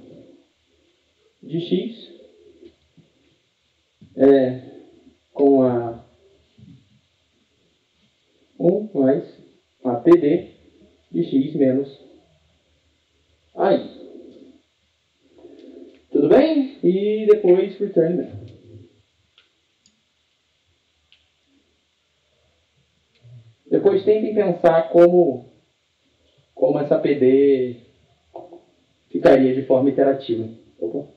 de x é com a 1 mais a PD de x menos aí. Tudo bem? E depois return memo. Depois tentem pensar como, como essa PD ficaria de forma iterativa. Opa,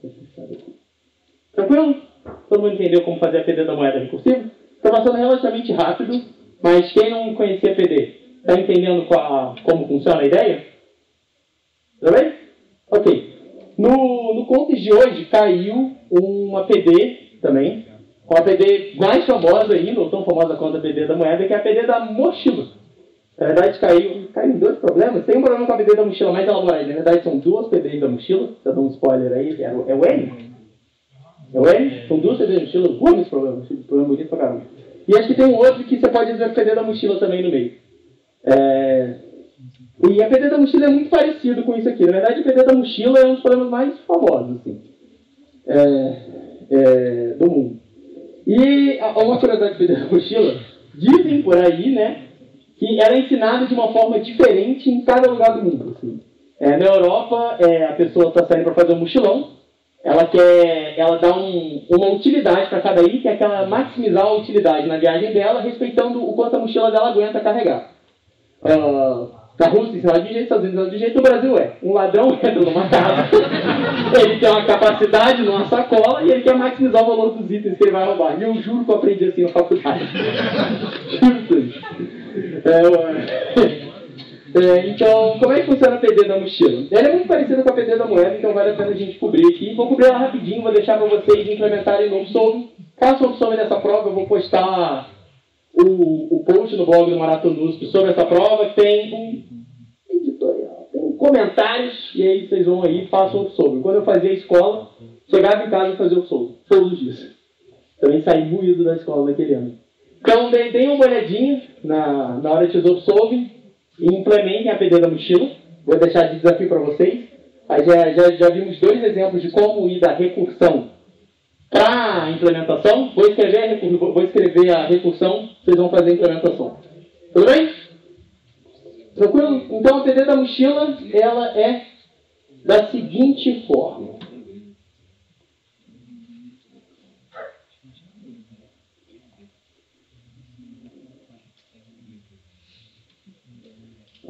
Tranquilo? Todo mundo entendeu como fazer a PD da moeda recursiva? Estou passando relativamente rápido, mas quem não conhecia PD, está entendendo qual, como funciona a ideia? Tudo bem? Ok. No, no Contos de hoje caiu uma PD também, uma PD mais famosa ainda, ou tão famosa quanto a PD da moeda, que é a PD da mochila. Na verdade, caiu, caiu em dois problemas. Tem um problema com a PD da mochila mais elaborado. Na verdade, são duas PDs da mochila. Estou dando um spoiler aí. É o, é o N? É o N? São duas PDs da mochila. Esse problema. Problema bonito pra caramba. E acho que tem um outro que você pode PD da mochila também no meio. É... E a PD da mochila é muito parecido com isso aqui. Na verdade, a PD da mochila é um dos problemas mais famosos assim, é... É... do mundo. E uma curiosidade de PD da mochila, dizem por aí, né, que ela é ensinada de uma forma diferente em cada lugar do mundo. Assim. É, na Europa, é, a pessoa está saindo para fazer um mochilão, ela quer, ela dá um, uma utilidade para cada item, quer que ela maximizar a utilidade na viagem dela, respeitando o quanto a mochila dela aguenta carregar. Uh, Na Rússia, sei lá de jeito, Estados Unidos, de jeito, no Brasil é. Um ladrão <laughs> entra numa casa, <laughs> ele tem uma capacidade numa sacola e ele quer maximizar o valor dos itens que ele vai roubar. E eu juro que eu aprendi assim na faculdade. <laughs> é, é, então, como é que funciona a PD da mochila? Ela é muito parecida com a PD da moeda, então vale a pena a gente cobrir aqui. Vou cobrir ela rapidinho, vou deixar para vocês implementarem no sobre. Caso observe dessa prova, eu vou postar o, o post no blog do Maratonusp sobre essa prova, tem um editorial, tem comentários, e aí vocês vão aí e façam o sobre. Quando eu fazia a escola, chegava em casa e fazia o sobre, todos os dias. Também saí moído da escola naquele ano. Então, deem uma olhadinha na, na hora de fazer o sobre e implementem a PD da mochila. Vou deixar de desafio para vocês. Aí já, já, já vimos dois exemplos de como ir da recursão para a implementação. Vou escrever, vou escrever a recursão, vocês vão fazer a implementação. Tudo bem? Tranquilo? Então a PD da mochila, ela é da seguinte forma.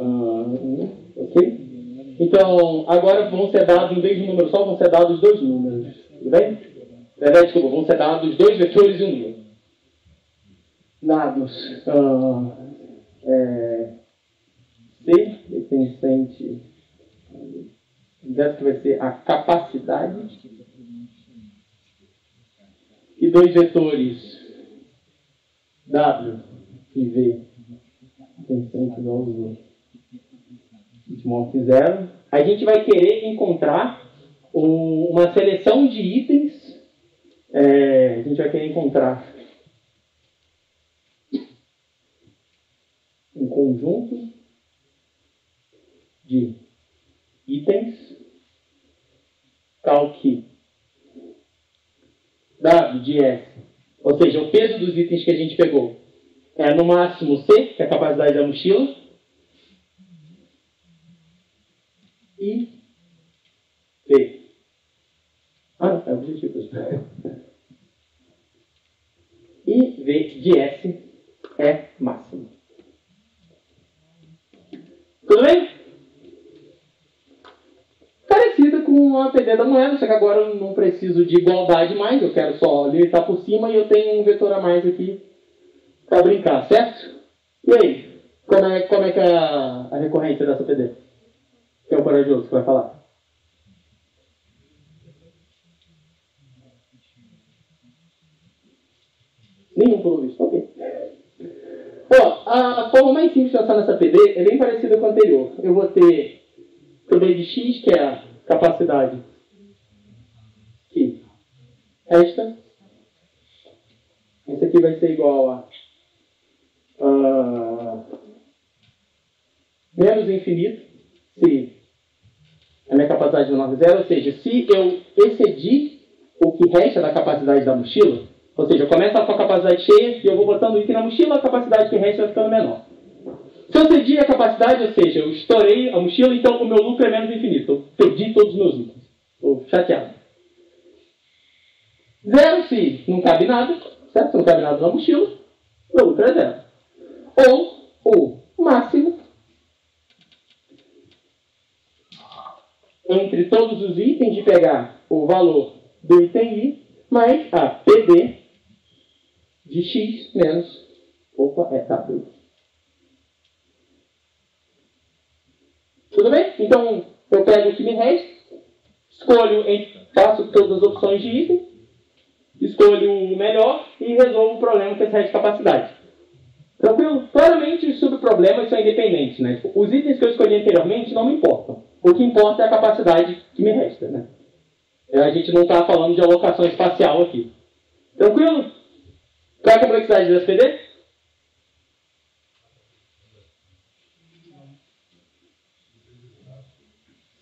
Uh, ok? Então, agora vão ser dados, em vez de um número só, vão ser dados dois números. Tudo bem? Verdade, desculpa, vão ser dados dois vetores e um número. Dados uh, é, C, pertencente, dessa que vai ser a capacidade, e dois vetores W e V, pertencente ao Z, de zero. A gente vai querer encontrar um, uma seleção de itens é, a gente vai querer encontrar um conjunto de itens tal que W de S, ou seja, o peso dos itens que a gente pegou é no máximo C, que é a capacidade da mochila, e V. Ah, é o objetivo. e V de S é máximo. Tudo bem? Parecida com a PD da moeda, só que agora eu não preciso de igualdade mais, eu quero só limitar por cima e eu tenho um vetor a mais aqui para brincar, certo? E aí? Como é, como é que é a, a recorrência dessa PD? Quem é o corajoso que vai falar? Nenhum, pelo visto. Ok. Ó, a forma mais simples de pensar nessa PD é bem parecida com a anterior. Eu vou ter PD de x, que é a capacidade que esta. Esse aqui vai ser igual a uh, menos infinito, se a minha capacidade que zero, ou seja, se eu excedi o que resta da capacidade da mochila, ou seja, eu começo com a capacidade cheia e eu vou botando o item na mochila, a capacidade que resta vai ficando menor. Se eu cedi a capacidade, ou seja, eu estourei a mochila, então o meu lucro é menos infinito. Eu perdi todos os meus itens. Estou chateado. Zero se não cabe nada, certo? Se não cabe nada na mochila, meu lucro é zero. Ou o máximo entre todos os itens de pegar o valor do item I mais a PD de x menos, opa, é W. Tudo bem? Então, eu pego o que me resta, escolho, faço todas as opções de item, escolho o melhor e resolvo o problema com resto de capacidade. Tranquilo? Claramente, os subproblemas são independentes. Né? Os itens que eu escolhi anteriormente não me importam. O que importa é a capacidade que me resta. Né? A gente não está falando de alocação espacial aqui. Tranquilo? Qual é a complexidade do SPD?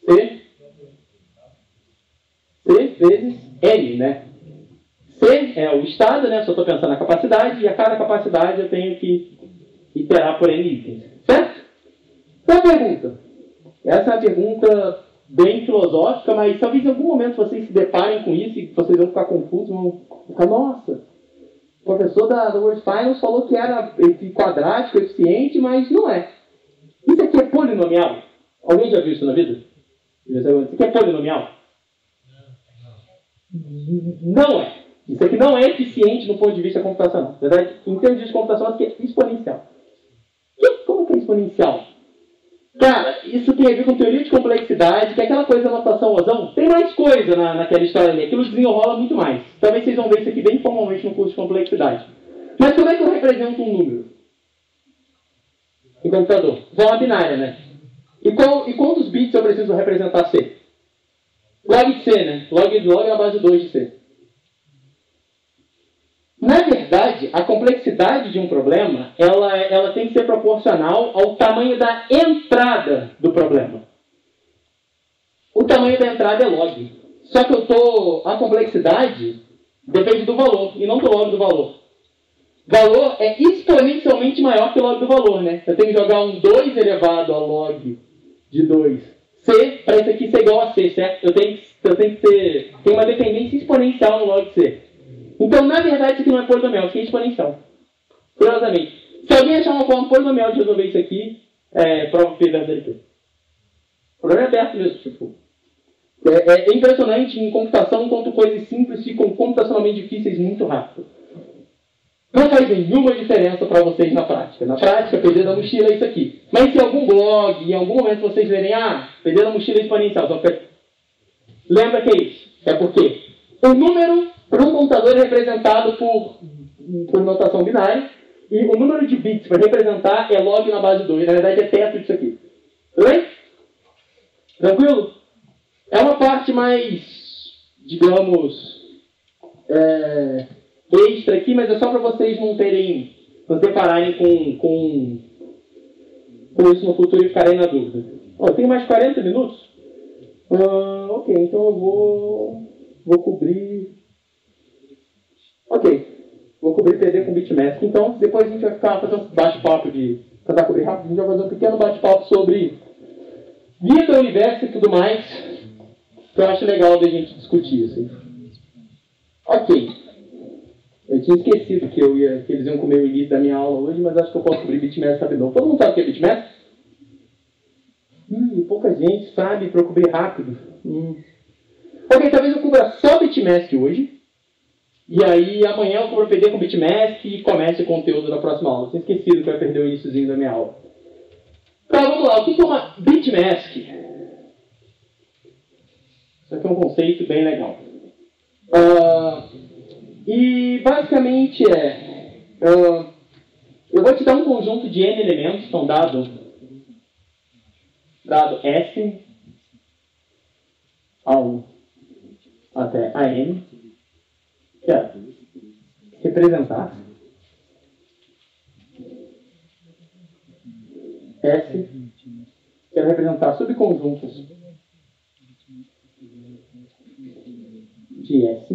C. C vezes N, né? C é o estado, né? Só estou pensando na capacidade, e a cada capacidade eu tenho que iterar por N itens. Certo? Qual a pergunta? Essa é a pergunta bem filosófica, mas talvez em algum momento vocês se deparem com isso e vocês vão ficar confusos, vão ficar, nossa, o professor da, da World Finance falou que era quadrático, eficiente, mas não é. Isso aqui é polinomial? Alguém já viu isso na vida? Isso aqui é polinomial? Não é. Isso aqui não é eficiente no ponto de vista computacional. Na verdade, em termos de computação, isso aqui é exponencial. Como que é exponencial? Cara, isso tem a ver com teoria de complexidade, que é aquela coisa da notação ozão. Tem mais coisa na, naquela história ali. Aquilo desenrola muito mais. Talvez vocês vão ver isso aqui bem formalmente no curso de complexidade. Mas como é que eu represento um número? Em computador. Forma binária, né? E, qual, e quantos bits eu preciso representar C? Log de C, né? Log, log na base 2 de C. Na verdade, a complexidade de um problema, ela, ela tem que ser proporcional ao tamanho da entrada do problema. O tamanho da entrada é log. Só que eu tô, a complexidade depende do valor, e não do log do valor. Valor é exponencialmente maior que o log do valor, né? Eu tenho que jogar um 2 elevado a log de 2. C, para isso aqui ser igual a C, certo? Eu tenho, eu tenho que ter, tem uma dependência exponencial no log C. Então, na verdade, isso aqui não é polinomial, isso aqui é exponencial. Curiosamente. Se alguém achar uma forma polinomial de resolver isso aqui, é, prova que fez dele. O problema é aberto mesmo, tipo. É, é, impressionante em computação quanto coisas simples ficam computacionalmente difíceis muito rápido. Não faz nenhuma diferença para vocês na prática. Na prática, perder da mochila é isso aqui. Mas se algum blog, em algum momento vocês verem, ah, perder da mochila é exponencial, só lembra que é isso. É porque o número para um computador representado por, por notação binária, e o número de bits para representar é log na base 2. Na verdade, é teto disso aqui. Tudo bem? Tranquilo? É uma parte mais, digamos, é, extra aqui, mas é só para vocês não terem, não depararem com, com, com isso no futuro e ficarem na dúvida. Ó, tem mais 40 minutos? Ah, ok, então eu vou, vou cobrir Ok, vou cobrir PD com bitmask. Então, depois a gente vai ficar fazendo um bate-papo de. Tentar cobrir rápido, a gente vai fazer um pequeno bate-papo sobre vida, universo e tudo mais. Que eu acho legal da gente discutir, assim. Ok. Eu tinha esquecido que, eu ia, que eles iam comer o início da minha aula hoje, mas acho que eu posso cobrir bitmask rapidão. Todo mundo sabe o que é bitmask? Hum, pouca gente sabe para cobrir rápido. Hum. Ok, talvez eu cubra só bitmask hoje. E aí amanhã eu vou perder com bitmask e comece o conteúdo da próxima aula. Tinha esquecido que vai perder o iníciozinho da minha aula. Então vamos lá, o que é uma bitmask? Isso aqui é um conceito bem legal. Uh, e basicamente é. Uh, eu vou te dar um conjunto de n elementos, então dado, dado S a 1 até n quer representar S, quer representar subconjuntos de S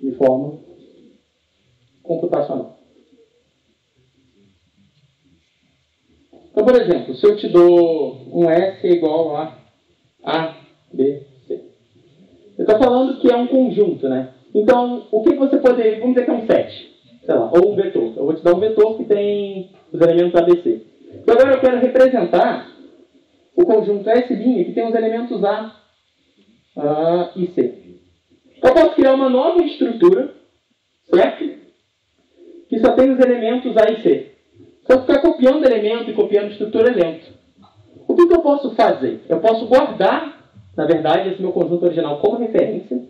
de forma computacional. Então, por exemplo, se eu te dou um S igual a A, B, estou falando que é um conjunto, né? Então, o que você poderia... Vamos dizer que é um set, sei lá, ou um vetor. Eu vou te dar um vetor que tem os elementos ABC. E agora eu quero representar o conjunto S' que tem os elementos A, A e C. Eu posso criar uma nova estrutura, certo? Que só tem os elementos A e C. Só ficar copiando elemento e copiando estrutura é lento. O que, que eu posso fazer? Eu posso guardar na verdade, esse meu conjunto original como referência,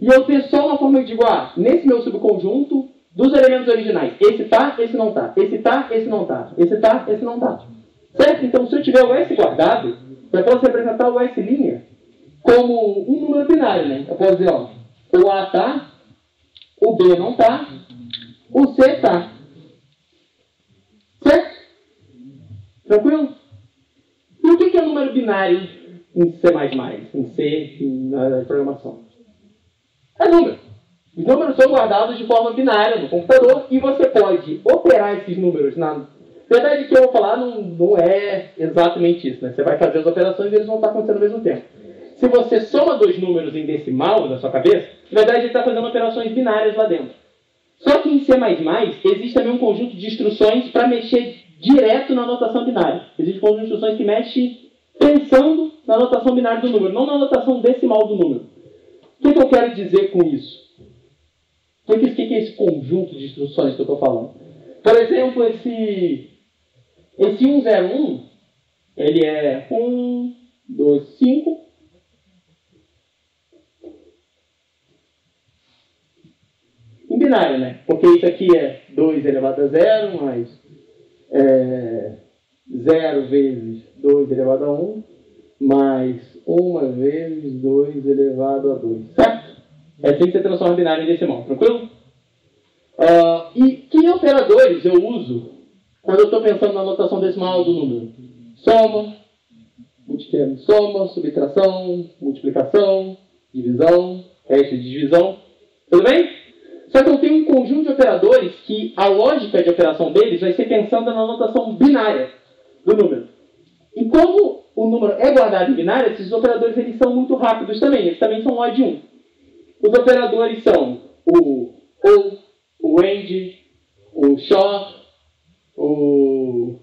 e eu ter só uma forma de digo, ah, nesse meu subconjunto, dos elementos originais, esse tá, esse não tá, esse tá, esse não tá, esse tá, esse não tá. Certo? Então, se eu tiver o S guardado, eu posso representar o S' como um número binário, né? Eu posso dizer, ó, o A tá, o B não tá, o C tá. Certo? Tranquilo? E o que é número binário em C++, em C, na programação. É número. Os números são guardados de forma binária no computador e você pode operar esses números na... verdade, que eu vou falar não, não é exatamente isso. Né? Você vai fazer as operações e eles vão estar acontecendo ao mesmo tempo. Se você soma dois números em decimal na sua cabeça, na verdade ele está fazendo operações binárias lá dentro. Só que em C++ existe também um conjunto de instruções para mexer direto na notação binária. Existem conjunto de instruções que mexe pensando na notação binária do número, não na notação decimal do número. O que, que eu quero dizer com isso? O que, que, que é esse conjunto de instruções que eu estou falando? Por exemplo, esse, esse 101, ele é 1, 2, 5. Em binário, né? Porque isso aqui é 2 elevado a 0, mais é, 0 vezes 2 elevado a 1, mais 1 vezes 2 elevado a 2. Certo? É assim que você transforma binário em decimal, tranquilo? Uh, e que operadores eu uso quando eu estou pensando na notação decimal do número? Soma, soma, subtração, multiplicação, divisão, resto de divisão. Tudo bem? Só que eu tenho um conjunto de operadores que a lógica de operação deles vai ser pensando na notação binária do número. E como o número é guardado em binário, esses operadores eles são muito rápidos também. Eles também são odd 1. Os operadores são o ou, o AND, o SHOR, o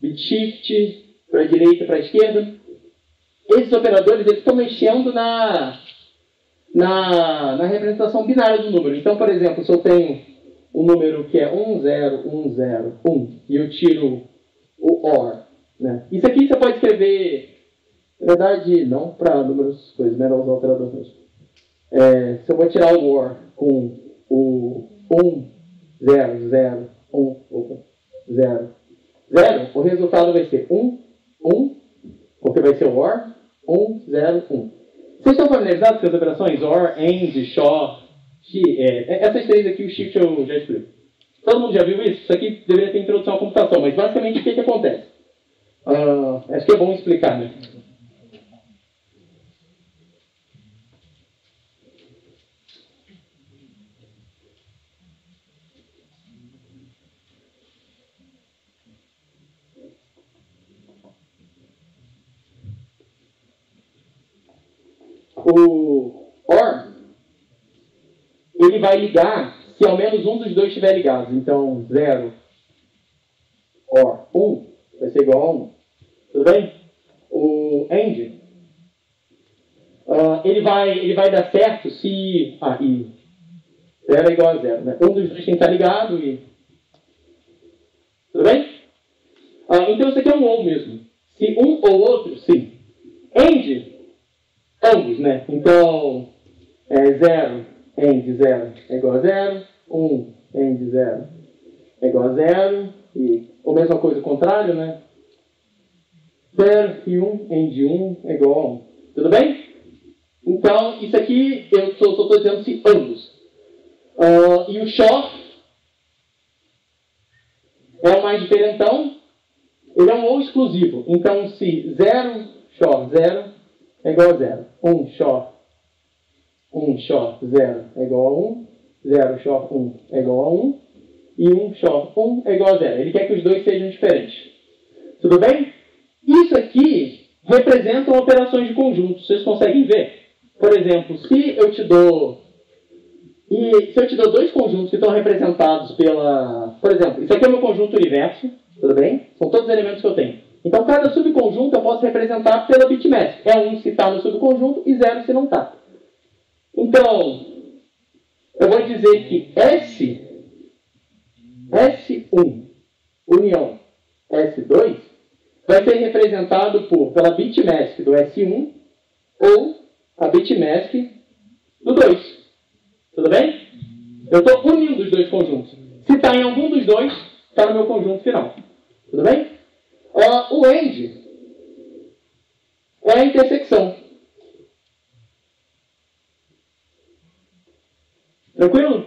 bit shift, para a direita para a esquerda. Esses operadores eles estão mexendo na, na, na representação binária do número. Então, por exemplo, se eu tenho um número que é 1, 0, 1, 0, 1, e eu tiro o OR, né? Isso aqui você pode escrever, na verdade, não para números, coisas, né? Usar operador mesmo. É, se eu vou tirar o OR com o 1, 0, 0, 1, opa, 0, 0, o resultado vai ser 1, 1, porque vai ser o OR, 1, 0, 1. Vocês estão familiarizados com as operações OR, AND, SHOR, é, essas três aqui, o Shift eu já explico. Todo mundo já viu isso? Isso aqui deveria ter introdução à computação, mas basicamente o que, que acontece? Uh, acho que é bom explicar, né? o OR, ele vai ligar se ao menos um dos dois estiver ligado. Então, 0, OR, 1, um, vai ser igual a 1. Um. Tudo bem? O AND, uh, ele, vai, ele vai dar certo se... Ah, e 0 é igual a 0. Né? Um dos dois tem que estar ligado e... Tudo bem? Uh, então, isso aqui é um OU mesmo. Se um ou outro, sim. AND ambos, né? Então, é 0 end 0 é igual a 0, 1 end 0 é igual a 0, e a mesma coisa o contrário, né? 0 e 1 end 1 é igual a 1. Tudo bem? Então, isso aqui eu só estou dizendo se ambos. Uh, e o short é o mais diferentão. Ele é um ou exclusivo. Então, se 0, short 0, é igual a zero. 1 short 1 short 0 é igual a 1. 0 short 1 é igual a 1. E 1 short 1 é igual a 0. Ele quer que os dois sejam diferentes. Tudo bem? Isso aqui representam operações de conjunto. Vocês conseguem ver? Por exemplo, se eu te dou. E se eu te dou dois conjuntos que estão representados pela. Por exemplo, isso aqui é o meu conjunto universo. Tudo bem? São todos os elementos que eu tenho. Então, cada subconjunto eu posso representar pela bitmask. É 1 um se está no subconjunto e 0 se não está. Então, eu vou dizer que S, S1 união S2 vai ser representado por, pela bitmask do S1 ou a bitmask do 2. Tudo bem? Eu estou unindo os dois conjuntos. Se está em algum dos dois, está no meu conjunto final. Tudo bem? O end é a intersecção. Tranquilo?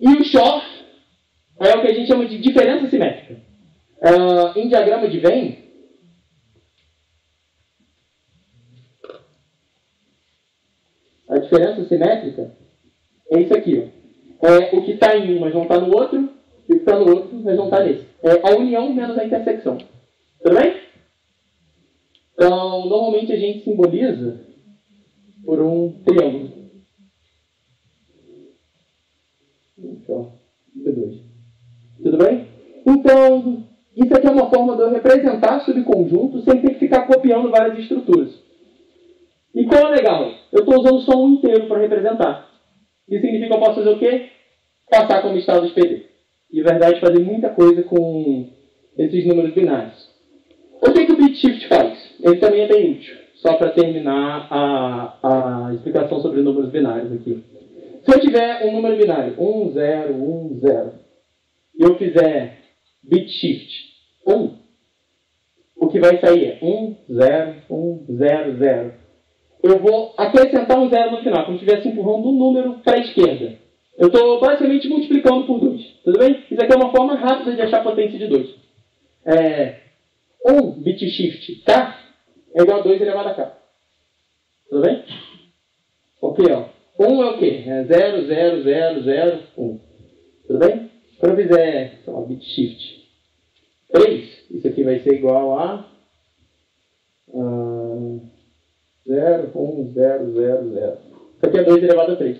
E o short é o que a gente chama de diferença simétrica. Uh, em diagrama de Venn, a diferença simétrica é isso aqui. Ó. É o que está em um, mas não está no outro, e o que está no outro, mas não está nesse é a união menos a intersecção. Tudo bem? Então, normalmente a gente simboliza por um triângulo. Então, B2. Tudo bem? Então, isso aqui é uma forma de eu representar subconjunto sem ter que ficar copiando várias estruturas. E qual é legal? Eu estou usando só um inteiro para representar. Isso significa que eu posso fazer o quê? Passar como estado de PD. E, na verdade, fazer muita coisa com esses números binários. O que, que o bit shift faz? Ele também é bem útil. Só para terminar a, a explicação sobre números binários aqui. Se eu tiver um número binário 1, 0, 1, 0, e eu fizer bit shift 1, o que vai sair é 1, 0, 1, 0, 0. Eu vou acrescentar um zero no final, como se estivesse empurrando um número para a esquerda. Eu estou basicamente multiplicando por 2. Tudo bem? Isso aqui é uma forma rápida de achar a potência de 2. É, 1 bit shift k é igual a 2 elevado a k. Tudo bem? Ok, ó. 1 é o quê? É 0, 0, 0, 0, 1. Tudo bem? Quando eu fizer, sei lá, bit shift 3, isso aqui vai ser igual a uh, 0, 1, 0, 0, 0. Isso aqui é 2 elevado a 3.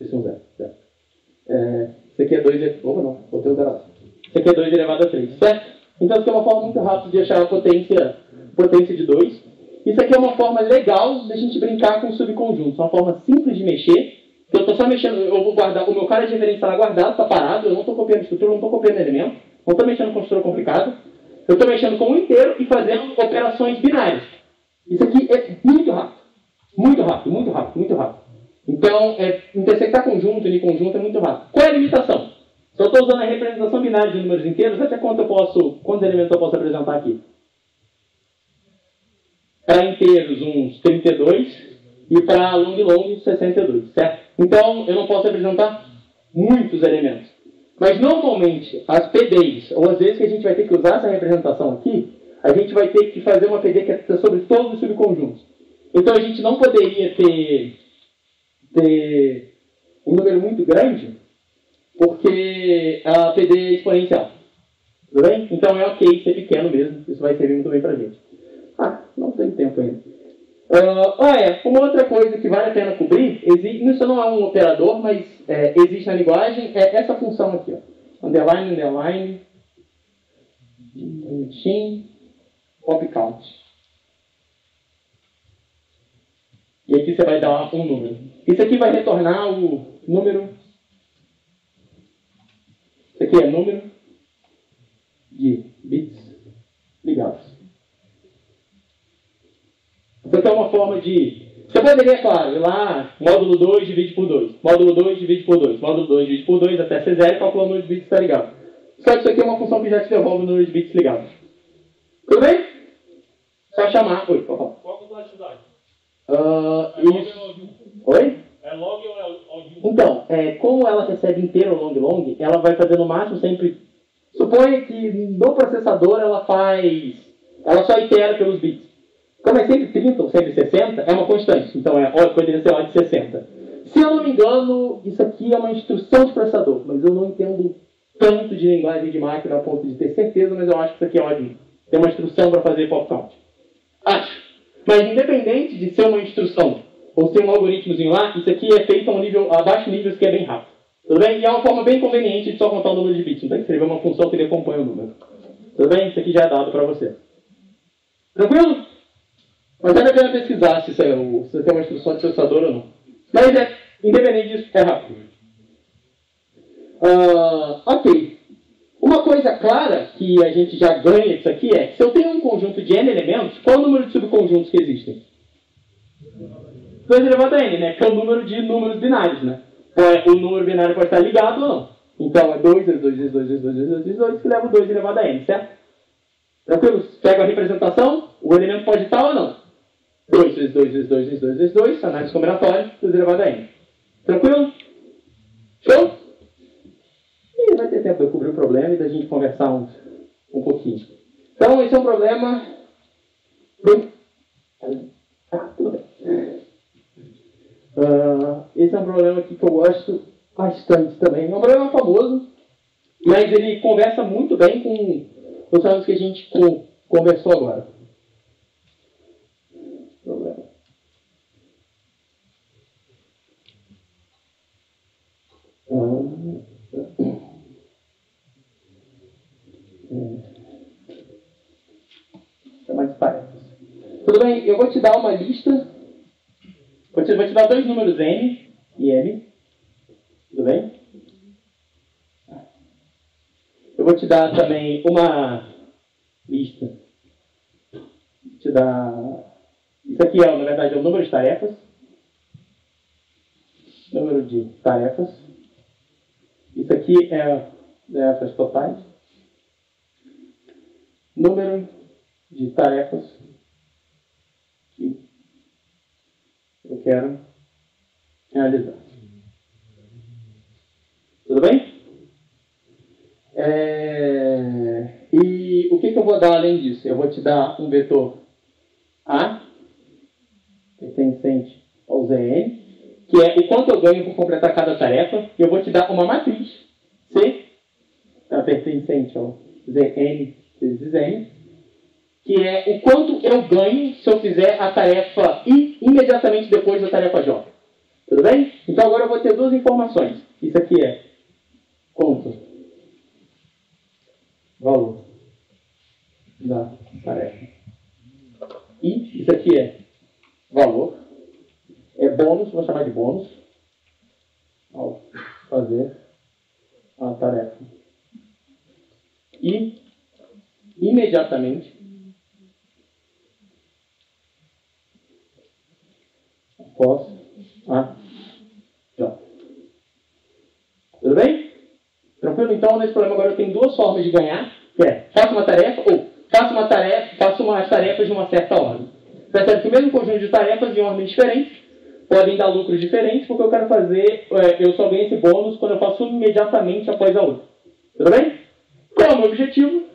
Isso é um 0. certo? É, isso aqui é 2 elevado... Opa, não. Botei o 0 Isso aqui é 2 elevado a 3, certo? Então, isso aqui é uma forma muito rápida de achar a potência, potência de 2. Isso aqui é uma forma legal da gente brincar com subconjuntos. Uma forma simples de mexer. Eu estou só mexendo, eu vou guardar, o meu cara de referência está guardado, está parado, eu não estou copiando estrutura, não estou copiando elemento, não estou mexendo com estrutura complicada. Eu estou mexendo com o inteiro e fazendo operações binárias. Isso aqui é muito rápido. Muito rápido, muito rápido, muito rápido. Então, é, intersectar conjunto e conjunto é muito rápido. Qual é a limitação? Só estou usando a representação binária de números inteiros, até quanto eu posso, quantos elementos eu posso apresentar aqui? Para inteiros, uns 32, e para long long, 62, certo? Então, eu não posso apresentar muitos elementos. Mas, normalmente, as PDs, ou às vezes que a gente vai ter que usar essa representação aqui, a gente vai ter que fazer uma PD que é sobre todos os subconjuntos. Então, a gente não poderia ter, ter um número muito grande, porque a PD é exponencial. Tudo bem? Então é ok ser pequeno mesmo, isso vai servir muito bem pra gente. Ah, não tem tempo ainda. Uh, é, uma outra coisa que vale a pena cobrir, existe, isso não é um operador, mas é, existe na linguagem, é essa função aqui, ó. Underline, underline, bonitinho, pop count. E aqui você vai dar um número. Isso aqui vai retornar o número isso aqui é número de bits ligados. Aqui é uma forma de. Você poderia, claro, ir lá, módulo 2 divide por 2, módulo 2 divide por 2, módulo 2 divide por 2 até ser zero e calcular o número de bits que está ligado. Só que isso aqui é uma função que já te devolve o número de bits ligados. Tudo bem? Só chamar. Oi, por favor. Qual a complexidade? Uh, isso. Oi? É log ou é log? Então, é, como ela recebe inteiro long long, ela vai fazer no máximo sempre. Suponha que no processador ela faz. Ela só itera pelos bits. Como é sempre 30 ou sempre 60, é uma constante. Então é, poderia ser ó de 60. Se eu não me engano, isso aqui é uma instrução de processador, mas eu não entendo tanto de linguagem de máquina a ponto de ter certeza, mas eu acho que isso aqui é ótimo. Tem uma instrução para fazer pop count. Acho. Mas independente de ser uma instrução ou ser um algoritmozinho lá, isso aqui é feito a um nível, a baixo nível, que é bem rápido. Tudo bem? E é uma forma bem conveniente de só contar o número de bits. Não tem que escrever uma função que ele acompanha o número. Tudo bem? Isso aqui já é dado para você. Tranquilo? Mas vale a pena pesquisar se isso, é, um, é uma instrução de processador ou não. Mas é, independente disso, é rápido. Uh, ok. Uma coisa clara que a gente já ganha disso aqui é se eu tenho um conjunto de n elementos, qual é o número de subconjuntos que existem? 2 elevado a n, né? Que é o número de números binários, né? O número binário pode estar ligado ou não. Então é 2 vezes 2 vezes 2 vezes 2 vezes 2 vezes 2 que leva o 2 elevado a n, certo? Tranquilo? Pega a representação, o elemento pode estar ou não. 2 vezes 2 vezes 2 vezes 2 vezes 2, análise combinatória, 2 elevado a n. Tranquilo? Show? E vai ter tempo de eu cobrir o problema e da gente conversar um, um pouquinho. Então, esse é um problema. Ah, tudo bem. Uh, esse é um problema que eu gosto bastante também. É um problema famoso, mas ele conversa muito bem com os problemas que a gente conversou agora. Problema. Uh, chamar de tarefas. Tudo bem? Eu vou te dar uma lista. Vou te, vou te dar dois números N e M. Tudo bem? Eu vou te dar também uma lista. Vou te dar. Isso aqui é, na verdade, é o número de tarefas. Número de tarefas. Isso aqui é tarefas totais. Número de tarefas que eu quero realizar. Tudo bem? É... E o que, que eu vou dar além disso? Eu vou te dar um vetor A, pertencente ao Zn, que é o quanto eu ganho por completar cada tarefa. E eu vou te dar uma matriz C, tá, pertencente ao Zn vezes N, que é o quanto eu ganho se eu fizer a tarefa I imediatamente depois da tarefa J. Tudo bem? Então agora eu vou ter duas informações. Isso aqui é quanto valor da tarefa. E isso aqui é valor. É bônus, vou chamar de bônus, ao fazer a tarefa. E imediatamente após a J. Tudo bem? Tranquilo? Então, nesse problema agora eu tenho duas formas de ganhar, que é faça uma tarefa ou faça uma tarefa, faça umas tarefas de uma certa ordem. Percebe que o mesmo conjunto de tarefas em ordens diferentes podem dar lucros diferentes, porque eu quero fazer, é, eu só ganho esse bônus quando eu faço imediatamente após a outra. Tudo bem? Qual é o meu objetivo?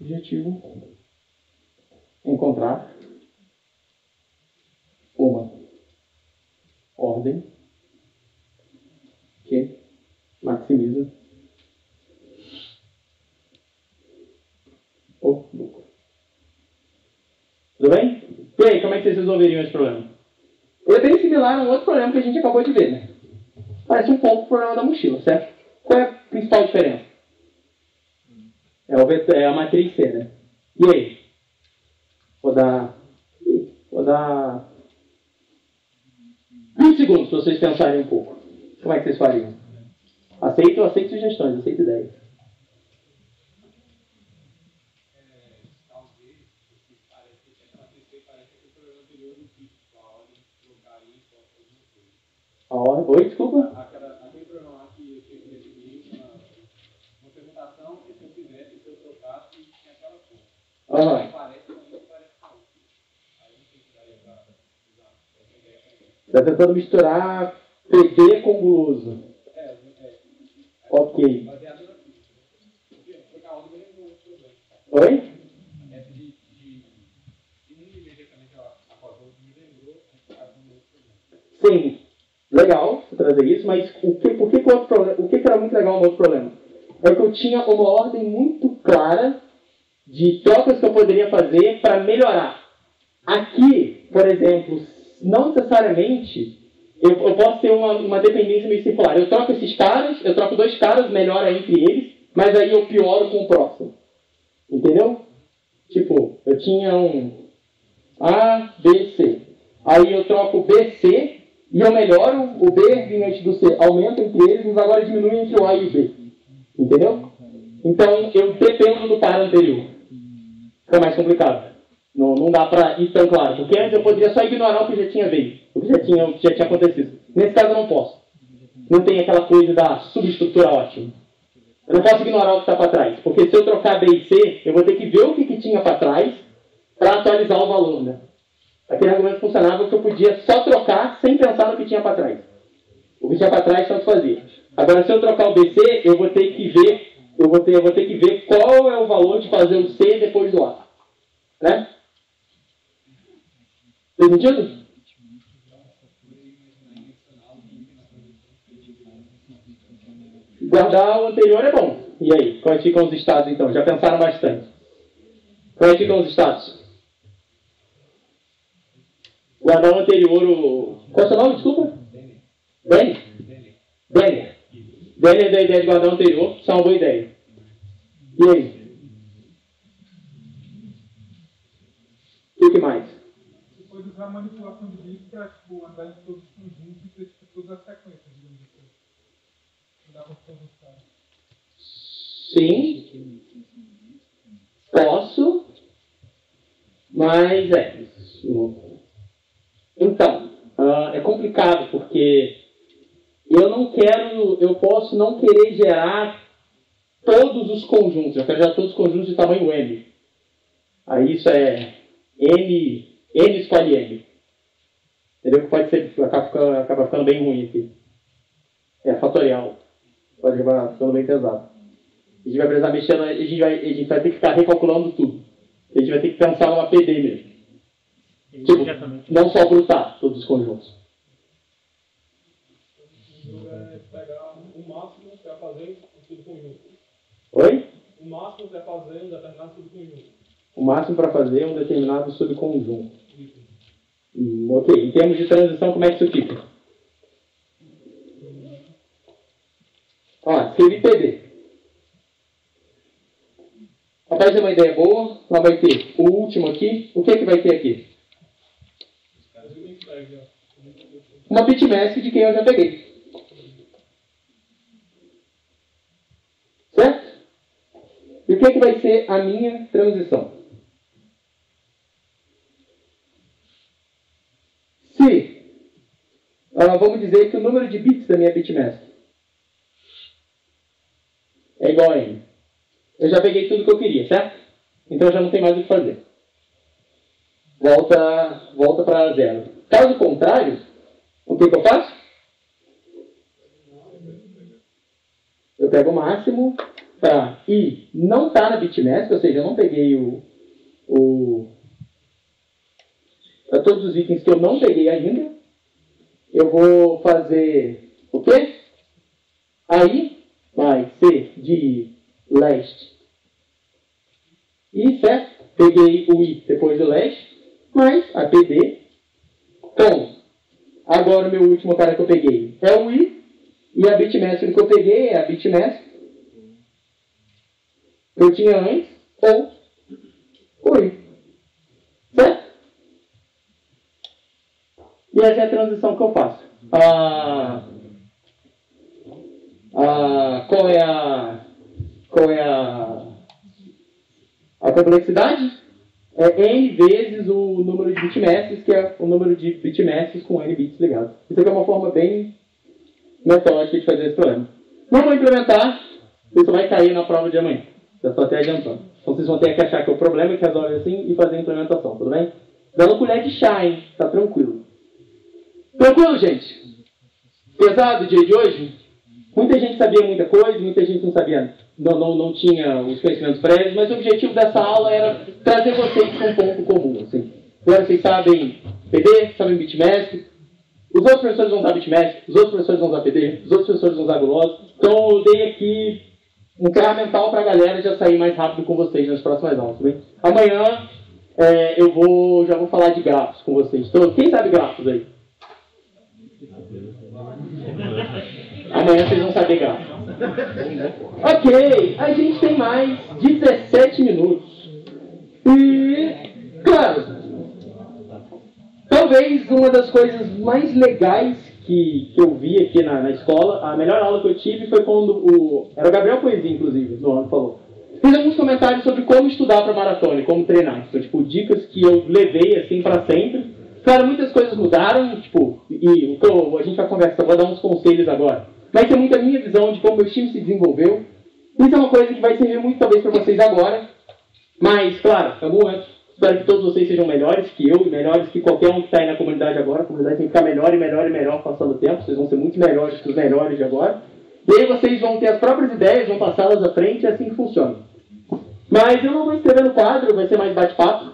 Objetivo encontrar uma ordem que maximiza o lucro. Tudo bem? E aí, como é que vocês resolveriam esse problema? Ele é bem similar a um outro problema que a gente acabou de ver, né? Parece um pouco o problema da mochila, certo? Qual é a principal diferença? É, o vetor, é a matriz C, né? E aí? Vou dar. Vou dar. 20 segundos para vocês pensarem um pouco. Como é que vocês fariam? Aceito, aceito sugestões, aceito ideias. A ordem. Oi, desculpa. Após o outro me lembrou a do outro problema. Sim. Legal trazer isso, mas o que, por que, que, o, outro problema, o que, que era muito legal no outro problema? É que eu tinha uma ordem muito clara de trocas que eu poderia fazer para melhorar. Aqui, por exemplo, não necessariamente eu, eu posso ter uma, uma dependência meio circular. Eu troco esses caras, eu troco dois caras, melhora entre eles, mas aí eu pioro com o próximo. Entendeu? Tipo, eu tinha um A, B, C. Aí eu troco B, C, e eu melhoro, o B vinha antes do C, aumenta entre eles, mas agora diminui entre o A e o B. Entendeu? Então eu dependo do par anterior. Fica mais complicado. Não, não dá pra ir tão claro. Porque antes eu poderia só ignorar o que já tinha veio, o que já tinha, já tinha acontecido. Nesse caso eu não posso. Não tem aquela coisa da subestrutura ótima. Eu não posso ignorar o que está para trás. Porque se eu trocar B e C, eu vou ter que ver o que, que tinha para trás para atualizar o valor. Né? Aquele argumento funcionava que eu podia só trocar sem pensar no que tinha para trás. O que tinha para trás se fazia. Agora, se eu trocar o BC, eu vou ter que ver, eu vou ter, eu vou ter que ver qual é o valor de fazer o C depois do A. Né? Fez sentido? Guardar o anterior é bom. E aí, quais ficam os estados então? Já pensaram bastante. Quais ficam os estados? Guardar o anterior, o. Qual é o seu nome? Desculpa? Denner. Denner. Denner da ideia de guardar anterior, uma boa ideia. E aí? O que mais? Você pode usar a manipulação de bits para tipo, andar em todos os conjuntos e ter tipo, todas as sequências, digamos assim. Dá conjuntar. Sim. Posso. Mas é. isso. Então, ah, é complicado porque eu não quero, eu posso não querer gerar todos os conjuntos, eu quero gerar todos os conjuntos de tamanho M. Aí isso é N, N escolhe M. Entendeu? Que pode ser, acaba ficando, acaba ficando bem ruim aqui. É fatorial. Pode acabar ficando bem pesado. A gente vai precisar mexer, a gente vai, a gente vai ter que ficar recalculando tudo. A gente vai ter que pensar numa PD mesmo. Tipo, não só brutar todos os conjuntos. Jogo é pegar o máximo é fazer um subconjunto. Oi? O máximo é fazer um determinado subconjunto. O máximo para fazer um determinado subconjunto. Hum, ok. Em termos de transição, como é que isso fica? Ó, escrevi PD. Rapaz, é uma ideia boa. Lá vai ter o último aqui. O que é que vai ter aqui? Uma bitmask de quem eu já peguei. Certo? E o que, é que vai ser a minha transição? Se, ah, vamos dizer que o número de bits da minha bitmask é igual a n. Eu já peguei tudo que eu queria, certo? Então já não tem mais o que fazer. Volta, volta para zero. Caso contrário, o que, que eu faço? Eu pego o máximo para i não tá na bitmask, ou seja, eu não peguei o, o para todos os itens que eu não peguei ainda, eu vou fazer o quê? Aí vai ser de leste. E certo? Peguei o i depois do leste, mais a PD. Então, agora o meu último cara que eu peguei é o i, e a bitmask que eu peguei é a bitmask que eu tinha antes, ou o i. Certo? E essa é a transição que eu faço. Ah, ah, qual é a qual é a, a complexidade? É n vezes o número de bitmasks, que é o número de bitmasks com n bits ligados. Isso aqui é uma forma bem metódica de fazer esse problema. Não vou implementar, isso vai cair na prova de amanhã. Já estou até adiantando. Então vocês vão ter que achar que é o problema que resolve assim e fazer a implementação, tudo bem? Dando colher de chá, hein? Tá tranquilo. Tranquilo, gente? Pesado o dia de hoje? Muita gente sabia muita coisa, muita gente não sabia, não, não, não tinha os conhecimentos prévios, mas o objetivo dessa aula era trazer vocês para um ponto comum. Assim. Agora vocês sabem PD, sabem bitmask, os outros professores vão usar bitmask, os outros professores vão usar PD, os outros professores vão usar glose. Então eu dei aqui um ferramental para a galera já sair mais rápido com vocês nas próximas aulas. bem? Amanhã é, eu vou, já vou falar de grafos com vocês. Então, quem sabe grafos aí? Amanhã vocês vão saber grafos. Ok, a gente tem mais 17 minutos. E, claro, talvez uma das coisas mais legais que, que eu vi aqui na, na escola, a melhor aula que eu tive foi quando o. Era o Gabriel Poesia, inclusive, no ano falou. Fiz alguns comentários sobre como estudar para maratona, e como treinar. Então, tipo, dicas que eu levei assim para sempre. Claro, muitas coisas mudaram, tipo, e o que eu- a gente vai conversar, vou dar uns conselhos agora. Vai ser muito a minha visão de como meu time se desenvolveu. Isso é uma coisa que vai servir muito talvez para vocês agora. Mas, claro, bom antes. Espero que todos vocês sejam melhores que eu e melhores que qualquer um que está aí na comunidade agora. A comunidade tem que ficar melhor e melhor e melhor passando o tempo. Vocês vão ser muito melhores que os melhores de agora. E aí vocês vão ter as próprias ideias, vão passá-las à frente e assim funciona. Mas eu não vou escrever no quadro, vai ser mais bate-papo.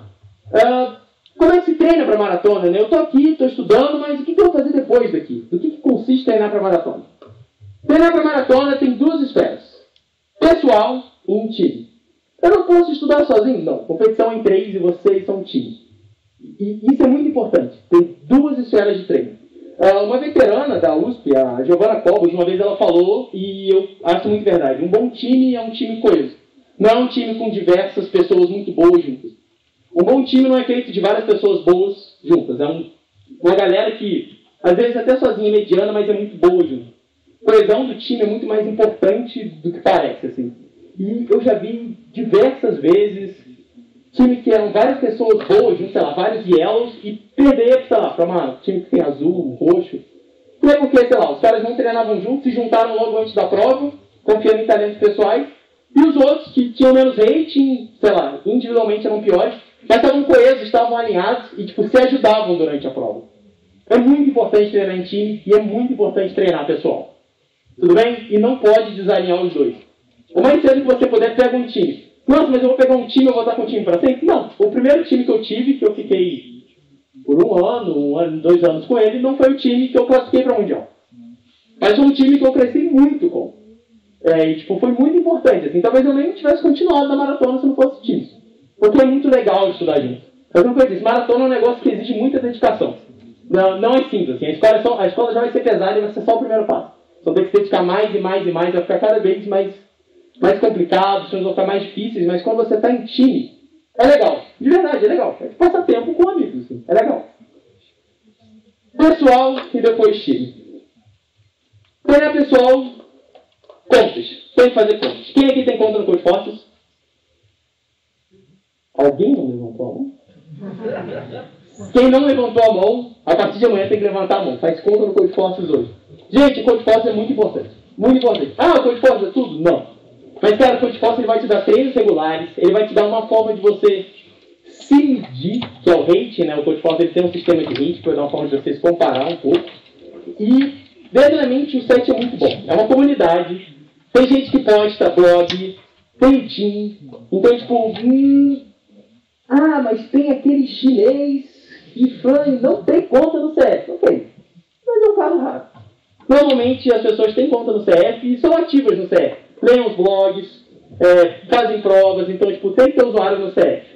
Ah, como é que se treina para maratona? Né? Eu estou aqui, estou estudando, mas o que, que eu vou fazer depois daqui? Do que, que consiste treinar para maratona? Treinar para maratona tem duas esferas: pessoal e em time. Eu não posso estudar sozinho? Não. Competição em três e vocês são um time. E isso é muito importante. Tem duas esferas de treino. Ah, uma veterana da USP, a Giovanna Cobos, uma vez ela falou, e eu acho muito verdade: um bom time é um time coeso. Não é um time com diversas pessoas muito boas juntas. Um bom time não é feito de várias pessoas boas juntas. É um, uma galera que, às vezes, até sozinha é mediana, mas é muito boa junto. Coesão do time é muito mais importante do que parece, assim. E eu já vi diversas vezes time que eram várias pessoas boas sei lá, vários yellows, e perder, sei lá, para um time que tem azul, roxo. E é porque, sei lá, os caras não treinavam juntos, se juntaram logo antes da prova, confiando em talentos pessoais, e os outros que tinham menos rating, sei lá, individualmente eram piores, mas estavam coesos, estavam alinhados e tipo, se ajudavam durante a prova. É muito importante treinar em time e é muito importante treinar pessoal. Tudo bem? E não pode desalinhar os dois. O mais cedo que você puder, pega um time. Nossa, mas eu vou pegar um time e vou estar com um time para sempre? Não. O primeiro time que eu tive, que eu fiquei por um ano, um ano, dois anos com ele, não foi o time que eu classifiquei para o Mundial. Mas foi um time que eu cresci muito com. É, e, tipo, foi muito importante. Assim, talvez eu nem tivesse continuado na maratona se não fosse time. Porque é muito legal estudar junto. Mas como eu disse, maratona é um negócio que exige muita dedicação. Não, não é simples. Assim, a, escola é só, a escola já vai ser pesada e vai ser só o primeiro passo. Só tem que se dedicar mais e mais e mais, vai ficar cada vez mais, mais complicado, os vão ficar mais difíceis, mas quando você está em time, é legal. De verdade, é legal. É passar tempo com amigos, assim. é legal. Pessoal e depois time. Treinar pessoal, contas. Tem que fazer contas. Quem aqui tem conta no Code Forces? Alguém não levantou a mão? Quem não levantou a mão, a partir de amanhã tem que levantar a mão. Faz conta no Code Forces hoje. Gente, o Code Forces é muito importante. Muito importante. Ah, o Code Forces é tudo? Não. Mas, cara, o Code Forces ele vai te dar treinos regulares, ele vai te dar uma forma de você se medir, que é o rate, né? O Code Forces ele tem um sistema de rate, para dar uma forma de você se comparar um pouco. E, verdadeiramente, o site é muito bom. É uma comunidade, tem gente que posta blog, tem team. Então, tipo, hum, ah, mas tem aquele chinês que fã não tem conta no CF. Ok. Mas é um caso raro. Normalmente as pessoas têm conta no CF e são ativas no CF. Leem os blogs, é, fazem provas, então tipo, tem que ter usuário no CF.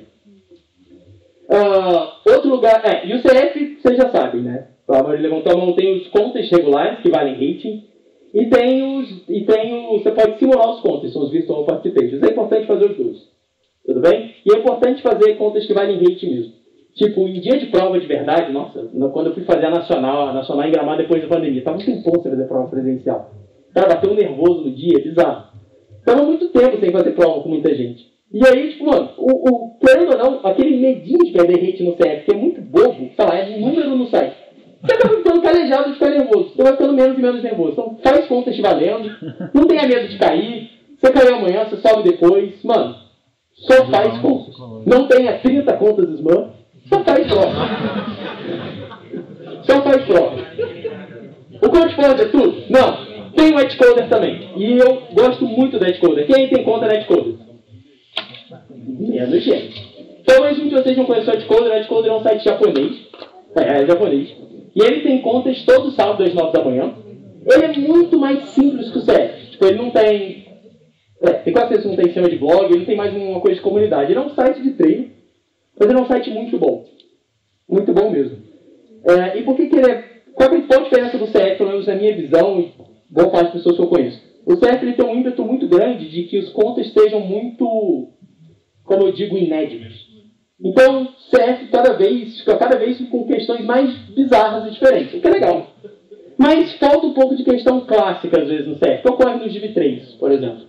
Uh, ah, outro lugar. É, e o CF, vocês já sabem, né? Ele levantou a mão, tem os contas regulares que valem rating. E tem os. E tem os. Você pode simular os contas, são os virtual participants. É importante fazer os dois. Tudo bem? E é importante fazer contas que valem rate mesmo. Tipo, em dia de prova de verdade, nossa, quando eu fui fazer a nacional, a nacional em Gramado depois da pandemia, tava muito bom você fazer prova presencial. Tava tão nervoso no dia, bizarro. Tava muito tempo sem fazer prova com muita gente. E aí, tipo, mano, o, o, querendo ou não, aquele medinho de perder rate no CF, que é muito bobo, sei lá, é número no site. Você acaba ficando calejado de ficar nervoso. Você vai ficando menos e menos nervoso. Então faz contas te valendo, não tenha medo de cair. Você caiu amanhã, você sobe depois. Mano, só faz contas. Não tenha 30 contas Smurf, só faz prova. Só faz prova. O Code Force é tudo? Não. Tem o Edcoder também. E eu gosto muito do Edcoder. Quem tem conta no Edcoder? Menos gente. Talvez muitos de vocês não conheçam o Edcoder. O Edcoder é um site japonês. É, é japonês. E ele tem contas todo sábado às 9 da manhã. Ele é muito mais simples que o CS. Tipo, ele não tem é, tem quase certeza não tem sistema de blog, ele tem mais uma coisa de comunidade. Ele é um site de treino, mas ele é um site muito bom. Muito bom mesmo. É, e por que, que ele é. Qual é a principal diferença do CF, pelo menos na minha visão e boa parte das pessoas que eu conheço? O CF ele tem um ímpeto muito grande de que os contas sejam muito, como eu digo, inéditos. Então, o CF cada vez fica cada vez com questões mais bizarras e diferentes, o que é legal. Mas falta um pouco de questão clássica, às vezes, no CF, que ocorre no GV3, por exemplo.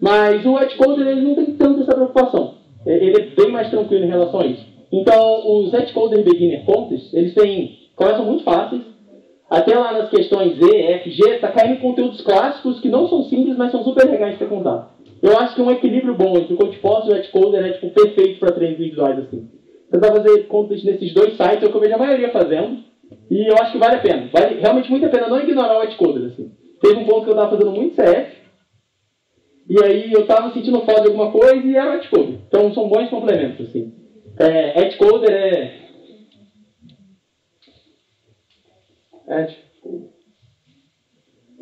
Mas o Edcoder ele não tem tanto essa preocupação. Ele é bem mais tranquilo em relação a isso. Então, os Edcoder Beginner Contas, eles têm, começam muito fáceis. Até lá nas questões E, F, G, está caindo conteúdos clássicos que não são simples, mas são super legais de ter contado. Eu acho que é um equilíbrio bom entre o CodePost e o Edcoder é tipo, perfeito para treinos individuais assim. Tentar fazer contas nesses dois sites é o que eu vejo a maioria fazendo. E eu acho que vale a pena. Vale realmente muito a pena não ignorar o Edcoder. Assim. Teve um ponto que eu estava fazendo muito CF, e aí eu tava sentindo falta de alguma coisa e era o Edcoder. Então são bons complementos, assim. É, Edcoder é...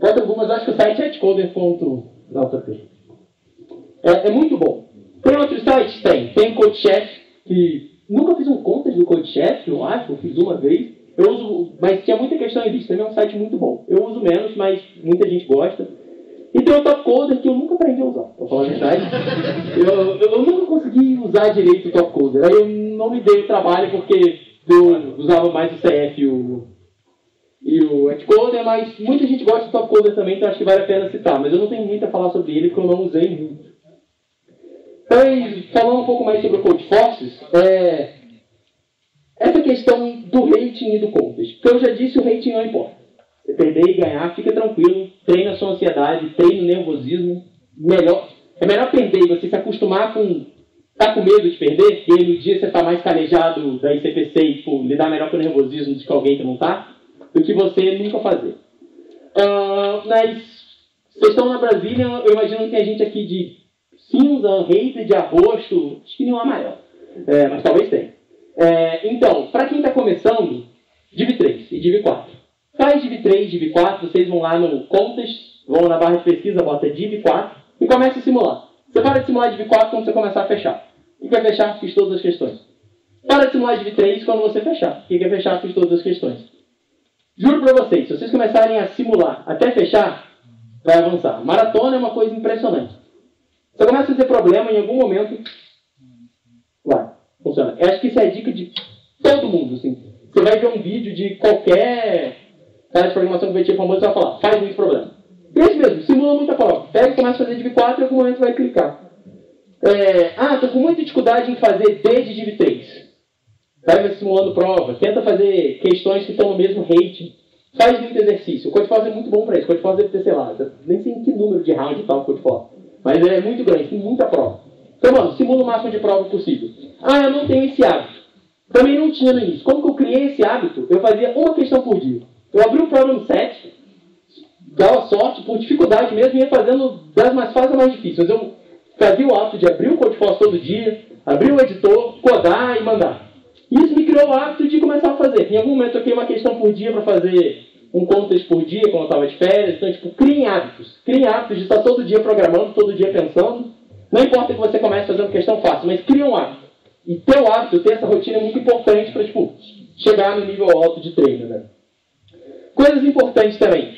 Bota algumas, acho que o site é edcoder.jp. É, é muito bom. Tem outros sites? Tem. Tem CodeChef, que nunca fiz um contas do CodeChef, eu acho, eu fiz uma vez. Eu uso, mas tinha muita questão em também é um site muito bom. Eu uso menos, mas muita gente gosta. E tem o top coder que eu nunca aprendi a usar, pra falar a verdade. <laughs> eu, eu, eu nunca consegui usar direito o top coder. Aí eu não me dei o trabalho porque eu usava mais o CF e o, e o Xcoder, mas muita gente gosta do top coder também, então acho que vale a pena citar. Mas eu não tenho muito a falar sobre ele porque eu não usei muito. Então, falando um pouco mais sobre o Code Forces, é, essa questão do rating e do contest. Porque eu já disse, o rating não importa. Você perder e ganhar, fica tranquilo, treina a sua ansiedade, treina o nervosismo. Melhor, é melhor perder e você se acostumar com. tá com medo de perder, e aí no dia você está mais calejado da ICPC e tipo, lidar melhor com o nervosismo do que alguém que não está, do que você nunca fazer. Uh, mas vocês estão na Brasília, eu imagino que tem gente aqui de cinza, hater, de arroxo, acho que nenhum amarelo. É, mas talvez tenha. É, então, para quem está começando, Div 3 e Div 4. Faz Div 3, Div 4, vocês vão lá no Contest, vão na barra de pesquisa, bota Div 4 e começa a simular. Você para de simular Div 4 quando você começar a fechar. O que é fechar? Fiz todas as questões. Para de simular Div 3 quando você fechar. O que é fechar? Fiz todas as questões. Juro para vocês, se vocês começarem a simular até fechar, vai avançar. Maratona é uma coisa impressionante. Você começa a ter problema em algum momento, vai, funciona. Eu acho que isso é dica de todo mundo, assim. Você vai ver um vídeo de qualquer cara de programação que vai ter famoso e vai falar, faz muito problema. É isso mesmo, simula muita prova. Pega e começa a fazer div 4 e em algum momento vai clicar. É, ah, estou com muita dificuldade em fazer D de div 3. Vai simulando prova, tenta fazer questões que estão no mesmo rating. Faz muito exercício. O CodeForce é muito bom para isso. O CodeForce deve ter, sei lá, nem sei em que número de round está o CodeForce. Mas é muito grande, tem muita prova. Então, mano, simula o máximo de prova possível. Ah, eu não tenho esse hábito. Também não tinha no início. Como que eu criei esse hábito? Eu fazia uma questão por dia. Eu abri o problem set, dava sorte, por dificuldade mesmo, ia fazendo das mais fáceis mais difíceis. Eu fazia o hábito de abrir o CodeForce todo dia, abrir o editor, codar e mandar. Isso me criou o hábito de começar a fazer. Em algum momento eu criei uma questão por dia para fazer um contest por dia quando eu estava de férias. Então, tipo, criem hábitos. Criem hábitos de estar todo dia programando, todo dia pensando. Não importa que você comece fazendo questão fácil, mas cria um hábito. E ter o hábito, ter essa rotina é muito importante para, tipo, chegar no nível alto de treino, né? Coisas importantes também.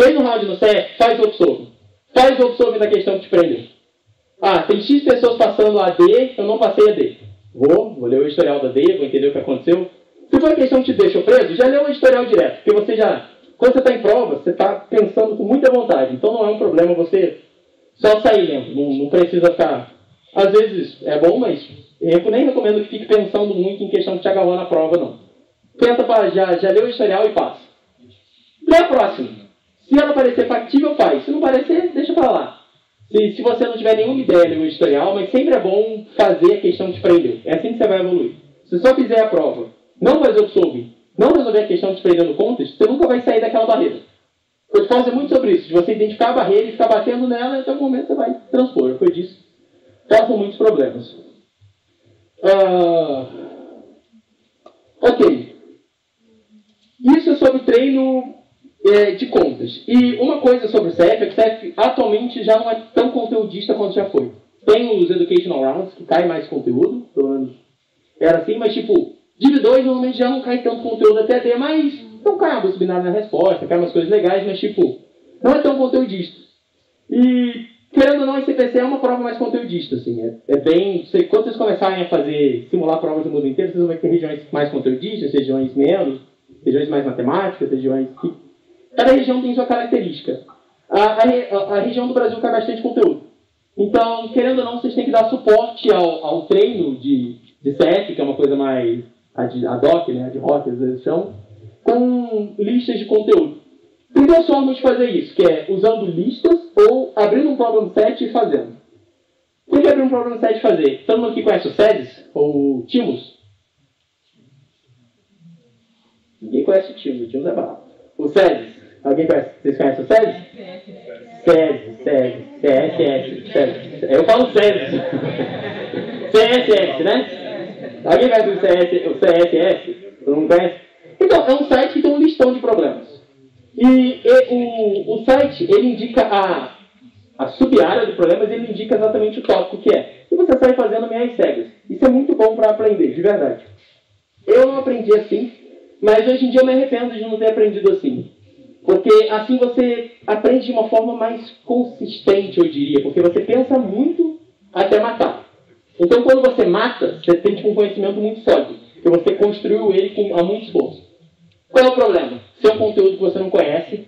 Fez um round no CF, faz o observe. Faz o observe da questão que te prendeu. Ah, tem X pessoas passando a D, eu não passei a D. Vou, vou ler o historial da D, vou entender o que aconteceu. Se for a questão que te deixou preso, já leu o editorial direto, porque você já, quando você está em prova, você está pensando com muita vontade. Então não é um problema você só sair lendo, não, não precisa ficar. Às vezes é bom, mas eu nem recomendo que fique pensando muito em questão de te agarrar na prova, não. Tenta para já, já leu o historial e passa. Lê a próxima. Se ela parecer factível, faz. Se não parecer, deixa para lá. Se, se você não tiver nenhuma ideia no historial, mas sempre é bom fazer a questão que te prendeu. É assim que você vai evoluir. Se só fizer a prova não fazer o que soube, não resolver a questão de prender no contexto, você nunca vai sair daquela barreira. O te é muito sobre isso, de você identificar a barreira e ficar batendo nela, até o momento você vai transpor. Depois disso, causam muitos problemas. Uh... Ok. Isso é sobre treino de contas. E uma coisa sobre o CF é que o CF atualmente já não é tão conteudista quanto já foi. Tem os Educational Rounds, que cai mais conteúdo, pelo menos era assim, mas tipo, Div 2 normalmente já não cai tanto conteúdo até ter, mas não cai uma bolsa binária na resposta, cai umas coisas legais, mas tipo, não é tão conteudista. E, querendo ou não, esse CPC é uma prova mais conteudista, assim. É, é bem. Você, quando vocês começarem a fazer, simular provas do mundo inteiro, vocês vão ter regiões mais conteudistas, regiões menos, regiões mais matemáticas, regiões que. Cada região tem sua característica. A, a, a região do Brasil cai bastante conteúdo. Então, querendo ou não, vocês têm que dar suporte ao, ao treino de, de CF, que é uma coisa mais ad hoc, né, ad hoc, às vezes chamam, com listas de conteúdo. Tem duas formas de fazer isso, que é usando listas ou abrindo um problem set e fazendo. Por que abrir um problem set e fazer? Todo mundo aqui conhece o SEDES ou o Timus? Ninguém conhece o Timus, o Timus é barato. O SEDES, alguém conhece? Vocês conhecem o SEDES? SEDES, SEDES, CSS, SEDES. Eu falo SEDES. <laughs> CSS, né? Alguém conhece o, o CSS? Todo mundo conhece? Então, é um site que tem um listão de problemas. E, e o, o site, ele indica a, a sub-área de problemas, ele indica exatamente o tópico que é. E você sai fazendo minhas cegas. Isso é muito bom para aprender, de verdade. Eu não aprendi assim, mas hoje em dia eu me arrependo de não ter aprendido assim. Porque assim você aprende de uma forma mais consistente, eu diria, porque você pensa muito até matar. Então, quando você mata, você tem tipo, um conhecimento muito sólido, que você construiu ele com há muito esforço. Qual é o problema? Se é um conteúdo que você não conhece,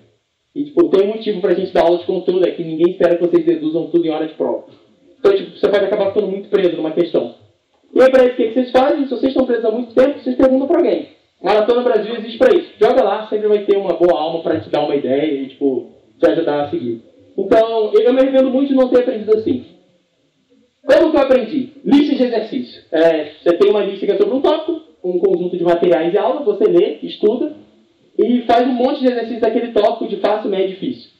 e tipo, tem um motivo pra gente dar aula de conteúdo, é que ninguém espera que vocês deduzam tudo em hora de prova. Então, tipo, você pode acabar ficando muito preso numa questão. E aí, para isso, o que vocês fazem? Se vocês estão presos há muito tempo, vocês perguntam para alguém. Maratona Brasil existe para isso. Joga lá, sempre vai ter uma boa alma para te dar uma ideia e, tipo, te ajudar a seguir. Então, eu me arrependo muito de não ter aprendido assim. Como que eu aprendi? Lista de exercício. É, você tem uma lista que é sobre um tópico, um conjunto de materiais e aula, você lê, estuda e faz um monte de exercícios daquele tópico de fácil, médio e difícil.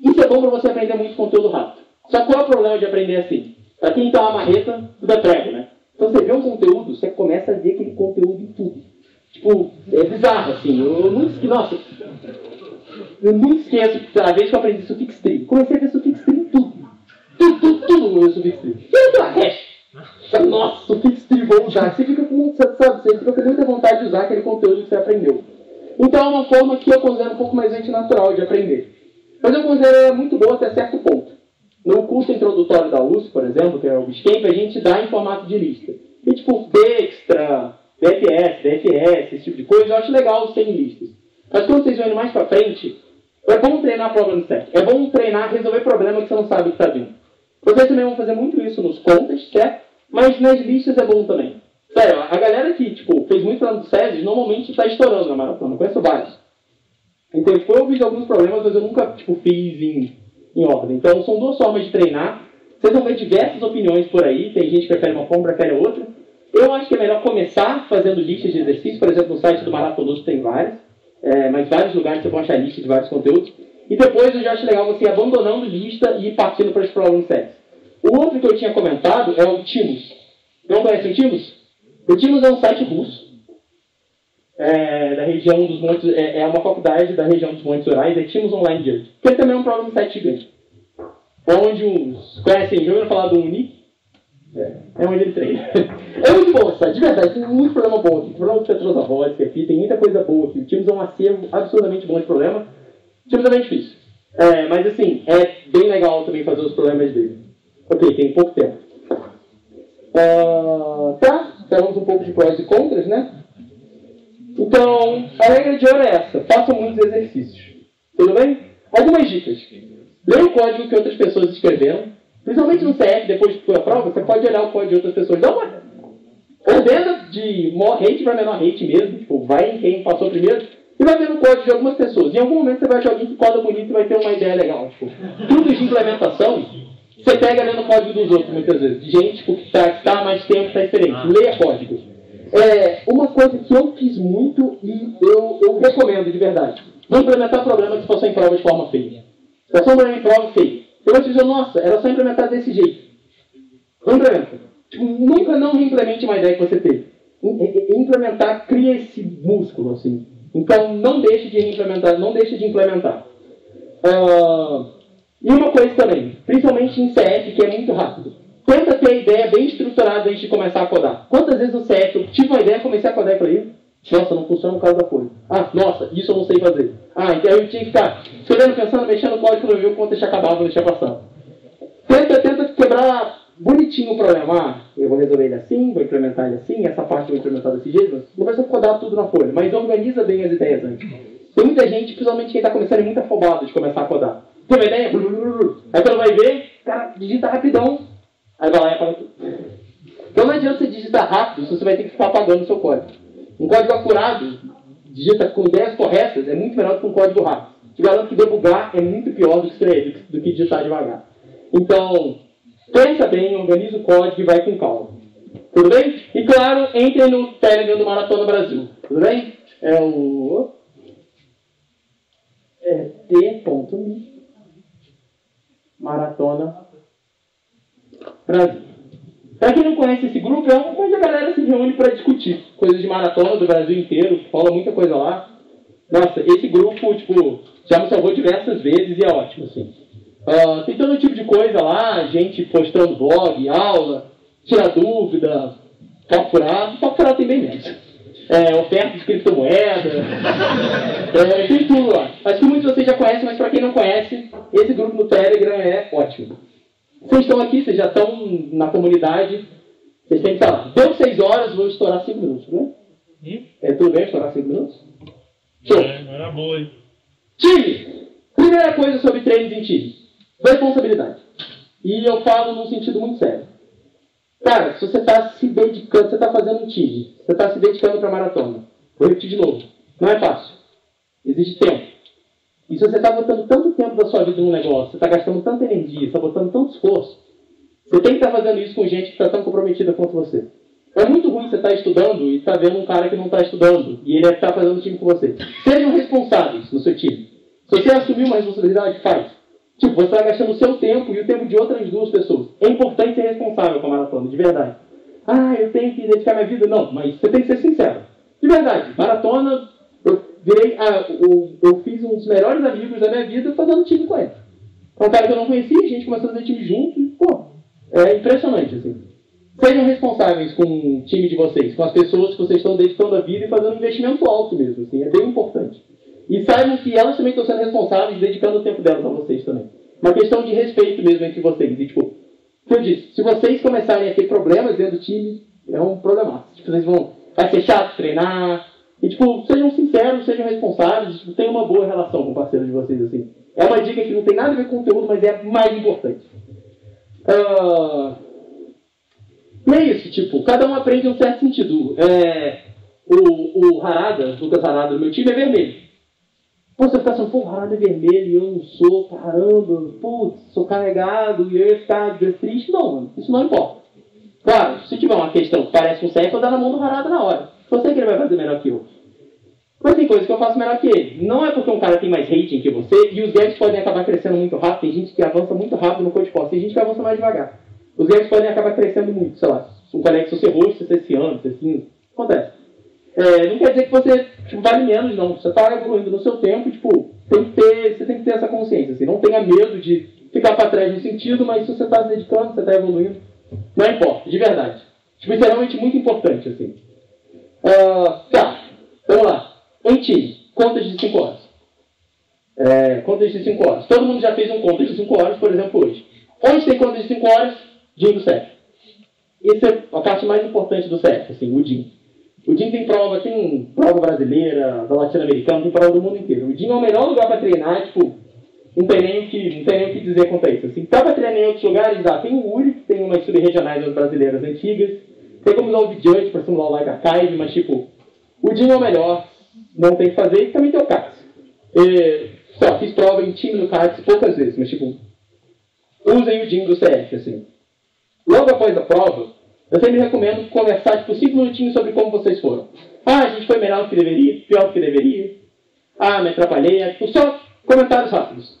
Isso é bom para você aprender muito conteúdo rápido. Só qual é o problema de aprender assim? Para quem está uma marreta, tudo é prego, né? Então você vê um conteúdo, você começa a ver aquele conteúdo em tudo. Tipo, é bizarro, assim. Eu, eu nunca esqueço, nossa, eu nunca esqueço a vez que eu aprendi Suffix Tree. Comecei a ver Suffix Tree em tudo. Tudo, tudo, tudo no Suffix Tree. E aquela hash? <laughs> Nossa, Suffix Tree vou usar. Você fica com, sabe, você fica com muita vontade de usar aquele conteúdo que você aprendeu. Então é uma forma que eu considero um pouco mais antinatural de aprender. Mas eu considero ela muito boa até certo ponto. No curso introdutório da USP, por exemplo, que é o Biscamp, a gente dá em formato de lista. E tipo, Dextra, DFS, DFS, esse tipo de coisa, eu acho legal sem listas. Mas quando vocês vão mais pra frente, é bom treinar problem set. É bom treinar, resolver problema que você não sabe que está vindo. Vocês também vão fazer muito isso nos contas, certo? Mas nas listas é bom também. Sério, a galera que tipo, fez muito plano do SESI normalmente está estourando na maratona. Eu conheço vários. Então, tipo, eu fiz alguns problemas, mas eu nunca tipo, fiz em em ordem. Então, são duas formas de treinar. Vocês vão ver diversas opiniões por aí. Tem gente que prefere uma forma, prefere outra. Eu acho que é melhor começar fazendo listas de exercícios. Por exemplo, no site do Maratonoso tem várias. É, mas vários lugares você pode achar listas de vários conteúdos. E depois eu já acho legal você ir abandonando lista e ir partindo para os problem sets. O outro que eu tinha comentado é o Timos. Não conhece o Timos? O Timos é um site russo. É, da região dos Montes, é, é, uma faculdade da região dos Montes Urais, é Timos Online Judge. Que também é um problem set gigante. Onde os. Conhecem, já ouviram falar do Uni? É, é ele treina. <laughs> é muito bom, sabe? De verdade, tem muito problema bom aqui. Problema de petrosavótica aqui, tem muita coisa boa aqui. O Timos é um acervo absurdamente bom de problema. O Timos é bem difícil. É, mas assim, é bem legal também fazer os problemas dele. Ok, tem pouco tempo. Uh, tá, falamos um pouco de prós e contras, né? Então, a regra de ouro é essa: façam muitos exercícios. Tudo bem? Algumas dicas. Leia o código que outras pessoas escreveram. Principalmente no CF, depois que foi a prova, você pode olhar o código de outras pessoas. Dá uma ordena de maior hate para menor hate mesmo. Tipo, vai em quem passou primeiro e vai ver o código de algumas pessoas. Em algum momento você vai achar alguém que coda bonito e vai ter uma ideia legal. Tipo, tudo de implementação, você pega lendo o código dos outros muitas vezes. De gente tipo, que está tá há mais tempo, está experiente. Leia código. É, uma coisa que eu fiz muito e eu, eu recomendo de verdade. Não implementar problemas que fossem em prova de forma feia. Fosse um problema em prova feia. Vou te dizer, nossa, era só implementar desse jeito. Implementa. Tipo, nunca não implemente uma ideia que você teve. Implementar cria esse músculo, assim. Então não deixe de implementar, não deixe de implementar. Uh, e uma coisa também, principalmente em CF, que é muito rápido. Tenta ter a ideia bem estruturada antes de começar a codar. Quantas vezes no CF eu tive uma ideia, comecei a codar e falei, nossa, não funciona no caso da folha. Ah, nossa, isso eu não sei fazer. Ah, então eu tinha que ficar escrevendo, pensando, mexendo no código, não viu quanto deixa acabar, vou deixar passar. Tenta, tenta quebrar bonitinho o problema. Ah, eu vou resolver ele assim, vou implementar ele assim, essa parte eu vou implementar desse jeito. Não vai ser codar tudo na folha, mas organiza bem as ideias antes. Tem muita gente, principalmente quem está começando, é muito afobado de começar a codar. Tem uma ideia? Aí quando vai ver, o cara digita rapidão, Aí vai lá e apaga tudo. Então não adianta você digitar rápido se você vai ter que ficar apagando o seu código. Um código acurado, digita com ideias corretas, é muito melhor do que um código rápido. Te garanto que debugar é muito pior do que do que digitar devagar. Então, pensa bem, organiza o código e vai com calma. Tudo bem? E claro, entre no Telegram do Maratona Brasil. Tudo bem? É o. É t.me Maratona Brasil. Para quem não conhece esse grupo, é onde a galera se reúne para discutir coisas de maratona do Brasil inteiro, rola muita coisa lá. Nossa, esse grupo, tipo, já me salvou diversas vezes e é ótimo, assim. Uh, tem todo tipo de coisa lá, gente postando blog, aula, tirar dúvida, papo furado. Papo furado tem bem menos. é, oferta de criptomoeda, <laughs> é, tem tudo lá. Acho que muitos de vocês já conhecem, mas para quem não conhece, esse grupo no Telegram é ótimo. Vocês estão aqui, vocês já estão na comunidade, vocês têm que lá. Deu seis horas, vou estourar cinco minutos, né? Hum? É tudo bem estourar cinco minutos? Show. É, era boa, hein? Time! Primeira coisa sobre treinos em time. Responsabilidade. E eu falo num sentido muito sério. Cara, se você está se dedicando, você está fazendo um time, você está se dedicando para a maratona. Vou repetir de novo. Não é fácil. Exige tempo. E se você está botando tanto tempo da sua vida num negócio, você está gastando tanta energia, está botando tanto esforço, você tem que estar fazendo isso com gente que está tão comprometida quanto você. É muito ruim você estar estudando e estar vendo um cara que não está estudando e ele está fazendo time com você. Sejam responsáveis no seu time. Se você assumir uma responsabilidade, faz. Tipo, você está gastando o seu tempo e o tempo de outras duas pessoas. É importante ser responsável com a maratona, de verdade. Ah, eu tenho que dedicar minha vida. Não, mas você tem que ser sincero. De verdade, maratona, eu virei. Ah, eu, eu fiz um dos melhores amigos da minha vida fazendo time com ele. Um cara que eu não conhecia, a gente começou a fazer time junto e, pô, é impressionante, assim. Sejam responsáveis com o time de vocês, com as pessoas que vocês estão dedicando a vida e fazendo investimento alto mesmo, assim, é bem importante. E saibam que elas também estão sendo responsáveis, dedicando o tempo delas a vocês também. Uma questão de respeito mesmo entre vocês. E, tipo, que eu disse, se vocês começarem a ter problemas dentro do time, é um problema. Tipo, vocês vão, vai ser chato treinar. E, tipo, sejam sinceros, sejam responsáveis, tipo, tenham uma boa relação com o parceiro de vocês, assim. É uma dica que não tem nada a ver com conteúdo, mas é mais importante. Ah, E é isso, tipo, cada um aprende um certo sentido. É, o, o Harada, Lucas Harada, do meu time, é vermelho. Pô, você fica assim, pô, o Harada é vermelho e eu não sou, caramba, putz, sou carregado e eu ia ficar triste. Não, mano, isso não importa. Claro, se tiver uma questão que parece um certo, eu dar na mão do Harada na hora. Eu sei que ele vai fazer melhor que eu. Mas tem coisas que eu faço melhor que ele. Não é porque um cara tem mais rating que você, e os gaps podem acabar crescendo muito rápido. Tem gente que avança muito rápido no code post, tem gente que avança mais devagar. Os gaps podem acabar crescendo muito, sei lá. Um conexo ser roxo, ser ciano, ser cinza. Acontece. É, não quer dizer que você tipo, vale menos, não. Você está evoluindo no seu tempo, tipo, tem que ter, você tem que ter essa consciência. Assim. Não tenha medo de ficar para trás no sentido, mas se você está se dedicando, você está evoluindo, não importa, de verdade. Tipo, isso é realmente muito importante, assim. Ah, tá, vamos lá. Time, contas de 5 horas. É, contas de 5 horas. Todo mundo já fez um contas de 5 horas, por exemplo, hoje. Onde tem contas de 5 horas? DIN do CEF. Essa é a parte mais importante do CEF, assim, o DIN. O DIN tem prova, tem prova brasileira, da latino-americana, tem prova do mundo inteiro. O DIN é o melhor lugar para treinar, tipo, não tem nem o que, não tem nem o que dizer quanto a isso. Assim, dá para treinar em outros lugares? Dá. Tem o URI, que tem umas sub-regionais brasileiras antigas. Tem como usar o VJudge para simular o Live Archive, mas, tipo, o DIN é o melhor, não tem que fazer, e também tem o CATS. Só, fiz prova em time no CATS poucas vezes, mas, tipo, usem o DIN do CF, assim. Logo após a prova, eu sempre recomendo conversar, tipo, cinco minutinhos sobre como vocês foram. Ah, a gente foi melhor do que deveria, pior do que deveria. Ah, me atrapalhei. É, tipo, só comentários rápidos.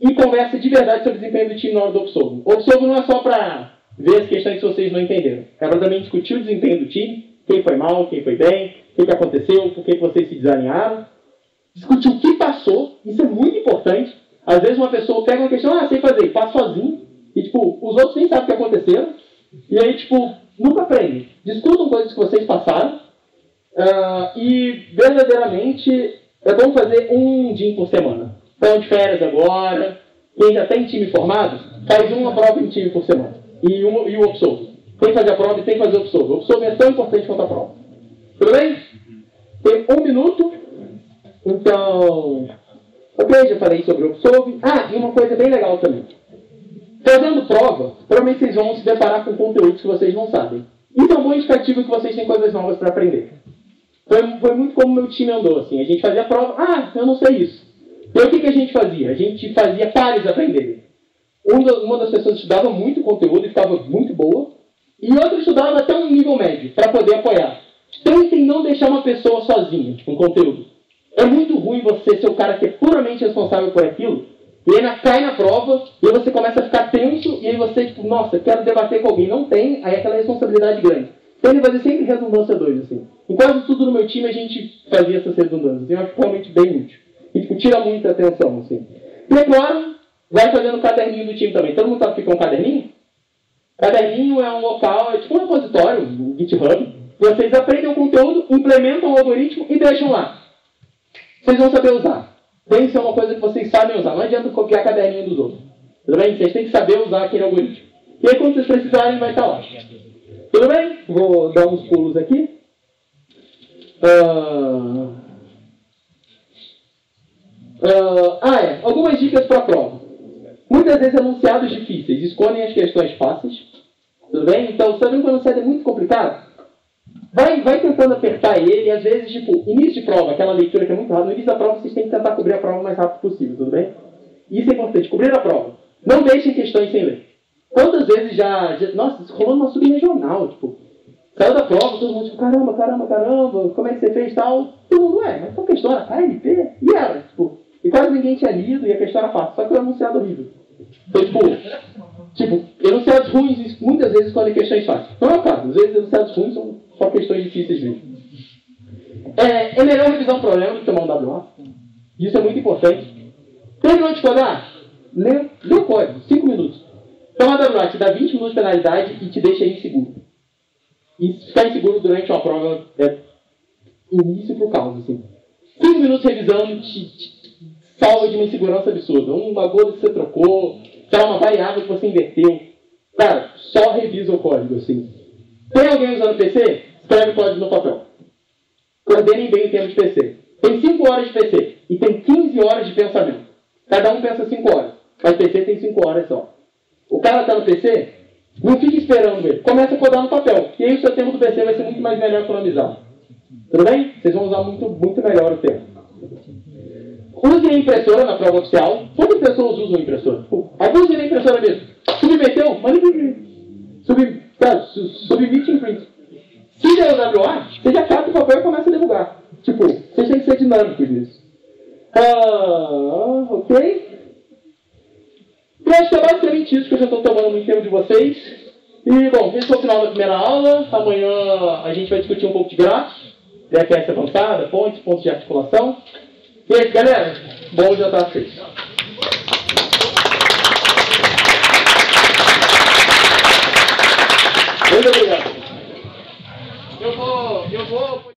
E conversa de verdade sobre o desempenho do time na hora do Obsogo. O não é só para ver as questões que vocês não entenderam. Para também discutir o desempenho do time, quem foi mal, quem foi bem, o que, que aconteceu, por que, vocês se desalinharam. Discutir o que passou, isso é muito importante. Às vezes uma pessoa pega uma questão, ah, sei fazer, faz sozinho, e tipo, os outros nem sabem o que aconteceu, e aí, tipo, nunca aprende. Discutam coisas que vocês passaram, ah, e verdadeiramente é bom fazer um dia por semana. Estão de férias agora, quem já tem time formado, faz uma prova em time por semana. E, um, e o Opsogo. Tem que fazer a prova e tem que fazer o Opsogo. O Opsogo é tão importante quanto a prova. Tudo bem? Tem um minuto. Então, ok, já falei sobre o Opsogo. Ah, e uma coisa bem legal também. Fazendo prova, provavelmente vocês vão se deparar com conteúdos que vocês não sabem. Isso é um bom indicativo que vocês têm coisas novas para aprender. Foi, foi muito como meu time andou, assim. A gente fazia prova, ah, eu não sei isso. E aí o que, que a gente fazia? A gente fazia pares aprenderem. Um uma das pessoas estudava muito conteúdo e ficava muito boa, e outra estudava até um nível médio, para poder apoiar. Tentem não deixar uma pessoa sozinha com conteúdo. É muito ruim você ser o cara que é puramente responsável por aquilo, e aí na- cai na prova, e aí você começa a ficar tenso, e aí você, tipo, nossa, quero debater com alguém. Não tem, aí é aquela responsabilidade grande. Tem que fazer sempre redundância 2, assim. Em quase tudo no meu time a gente fazia essas redundâncias. Eu acho realmente bem útil. E tipo, tira muita atenção, assim. E é claro, vai fazendo o caderninho do time também. Todo mundo sabe o que é um caderninho? Caderninho é um local, é tipo um repositório, um GitHub. Vocês aprendem o conteúdo, implementam o algoritmo e deixam lá. Vocês vão saber usar. Tem que ser uma coisa que vocês sabem usar. Não adianta copiar a caderninha dos outros. Tudo bem? Vocês têm que saber usar aquele algoritmo. E aí, quando vocês precisarem, vai estar lá. Tudo bem? Vou dar uns pulos aqui. Ah, ah, ah, é. Algumas dicas para a prova. Muitas vezes enunciados difíceis escolhem as questões fáceis. Tudo bem? Então, sabendo que o enunciado é muito complicado, vai, vai tentando apertar ele. Às vezes, tipo, início de prova, aquela leitura que é muito rápida, no início da prova vocês têm que tentar cobrir a prova o mais rápido possível. Tudo bem? Isso é importante. Cobrir a prova. Não deixem questões sem ler. Quantas vezes já. já nossa, isso rolou numa subregional, tipo. Saiu da prova, todo mundo tipo, caramba, caramba, caramba, como é que você fez tal? Todo mundo, ué, mas qual questão era? KLP? E era, tipo, e quase ninguém tinha lido e a questão era fácil, só que o enunciado horrível. Então, tipo, tipo, enunciados ruins muitas vezes escolhem questões fáceis. Não é o caso, às vezes enunciados ruins são só questões difíceis mesmo. É, é melhor revisar um problema do que tomar um WA. Isso é muito importante. Terminou de codar? Lê, lê o código, 5 minutos. Tomar WA te dá 20 minutos de penalidade e te deixa inseguro. E ficar inseguro durante uma prova é início pro caos, assim. 5 minutos revisando te, te salva de uma insegurança absurda. Uma gota que você trocou, tá uma variável que você inverteu. Cara, só revisa o código, assim. Tem alguém usando PC? Escreve o código no papel. Coordenem bem o tempo de PC. Tem 5 horas de PC e tem 15 horas de pensamento. Cada um pensa 5 horas. Mas PC tem 5 horas só. O cara está no PC, não fique esperando ele. Começa a codar no papel. E aí o seu tempo do PC vai ser muito mais melhor economizado. Tudo bem? Vocês vão usar muito, muito melhor o tempo. Use a impressora na prova oficial. Quantas pessoas usam impressora? Alguns usam a impressora mesmo. Submeteu? Manda imprimir. Sub, tá, submite em print. Se der o WA, você já cata o papel e começa a divulgar. Tipo, você tem que ser dinâmico nisso. Ah, ok? E acho que é basicamente isso que eu já estou tomando muito tempo de vocês. E, bom, esse foi o final da primeira aula. Amanhã a gente vai discutir um pouco de gráficos, DFS avançada, pontes, pontos de articulação. E aí, galera, bom dia para vocês. Muito obrigado. Eu vou, eu vou